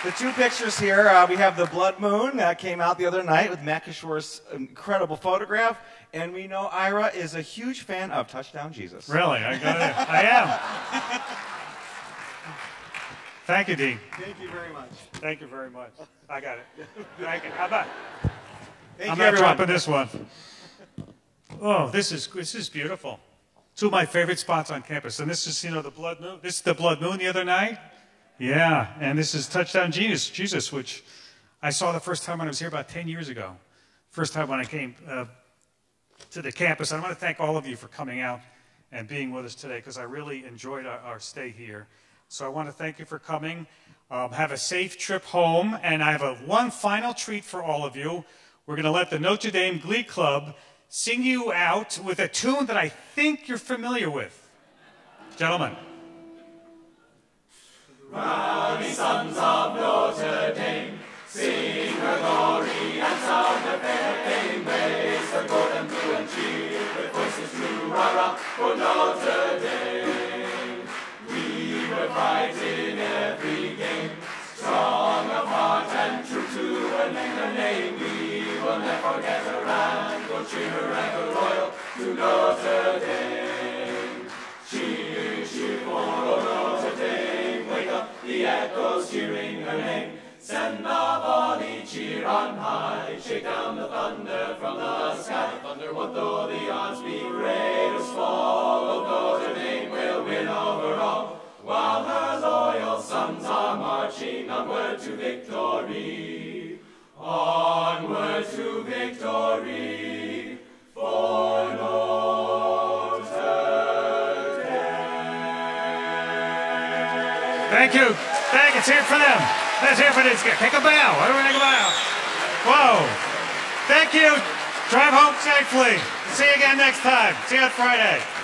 the two pictures here, uh, we have the blood moon that came out the other night with Matt Kishore's incredible photograph, and we know Ira is a huge fan of Touchdown Jesus. Really, I got it. I am. Thank you, Dean. Thank you very much. Thank you very much. I got it. Thank you. How about? Thank I'm you, not everyone. dropping this one. Oh, this is this is beautiful. Two of my favorite spots on campus, and this is you know the blood moon. This is the blood moon the other night. Yeah, and this is Touchdown Jesus, Jesus, which I saw the first time when I was here about 10 years ago. First time when I came uh, to the campus. I want to thank all of you for coming out and being with us today because I really enjoyed our, our stay here. So I want to thank you for coming. Um, have a safe trip home, and I have a one final treat for all of you. We're going to let the Notre Dame Glee Club sing you out with a tune that I think you're familiar with. Gentlemen. Rowdy sons of Notre Dame, sing her glory and sound her fair fame. Raise her gold and blue and cheer with voices true, rah rah, for Notre Dame. We were fight in every game, strong of heart and true to her name. Her name we forget her and will cheer her ever loyal to Notre Dame. Cheer, cheer for old Notre Dame, wake up the echoes cheering her name. Send the volley cheer on high, shake down the thunder from the sky. Thunder, what though the odds be great or small, old Notre Dame will win over all. While her loyal sons are marching onward to victory. Onward to victory Thank you. Thank you. Let's hear it for them. Let's hear it for this guy. Take a bow. We take a bow? Whoa. Thank you. Drive home safely. See you again next time. See you on Friday.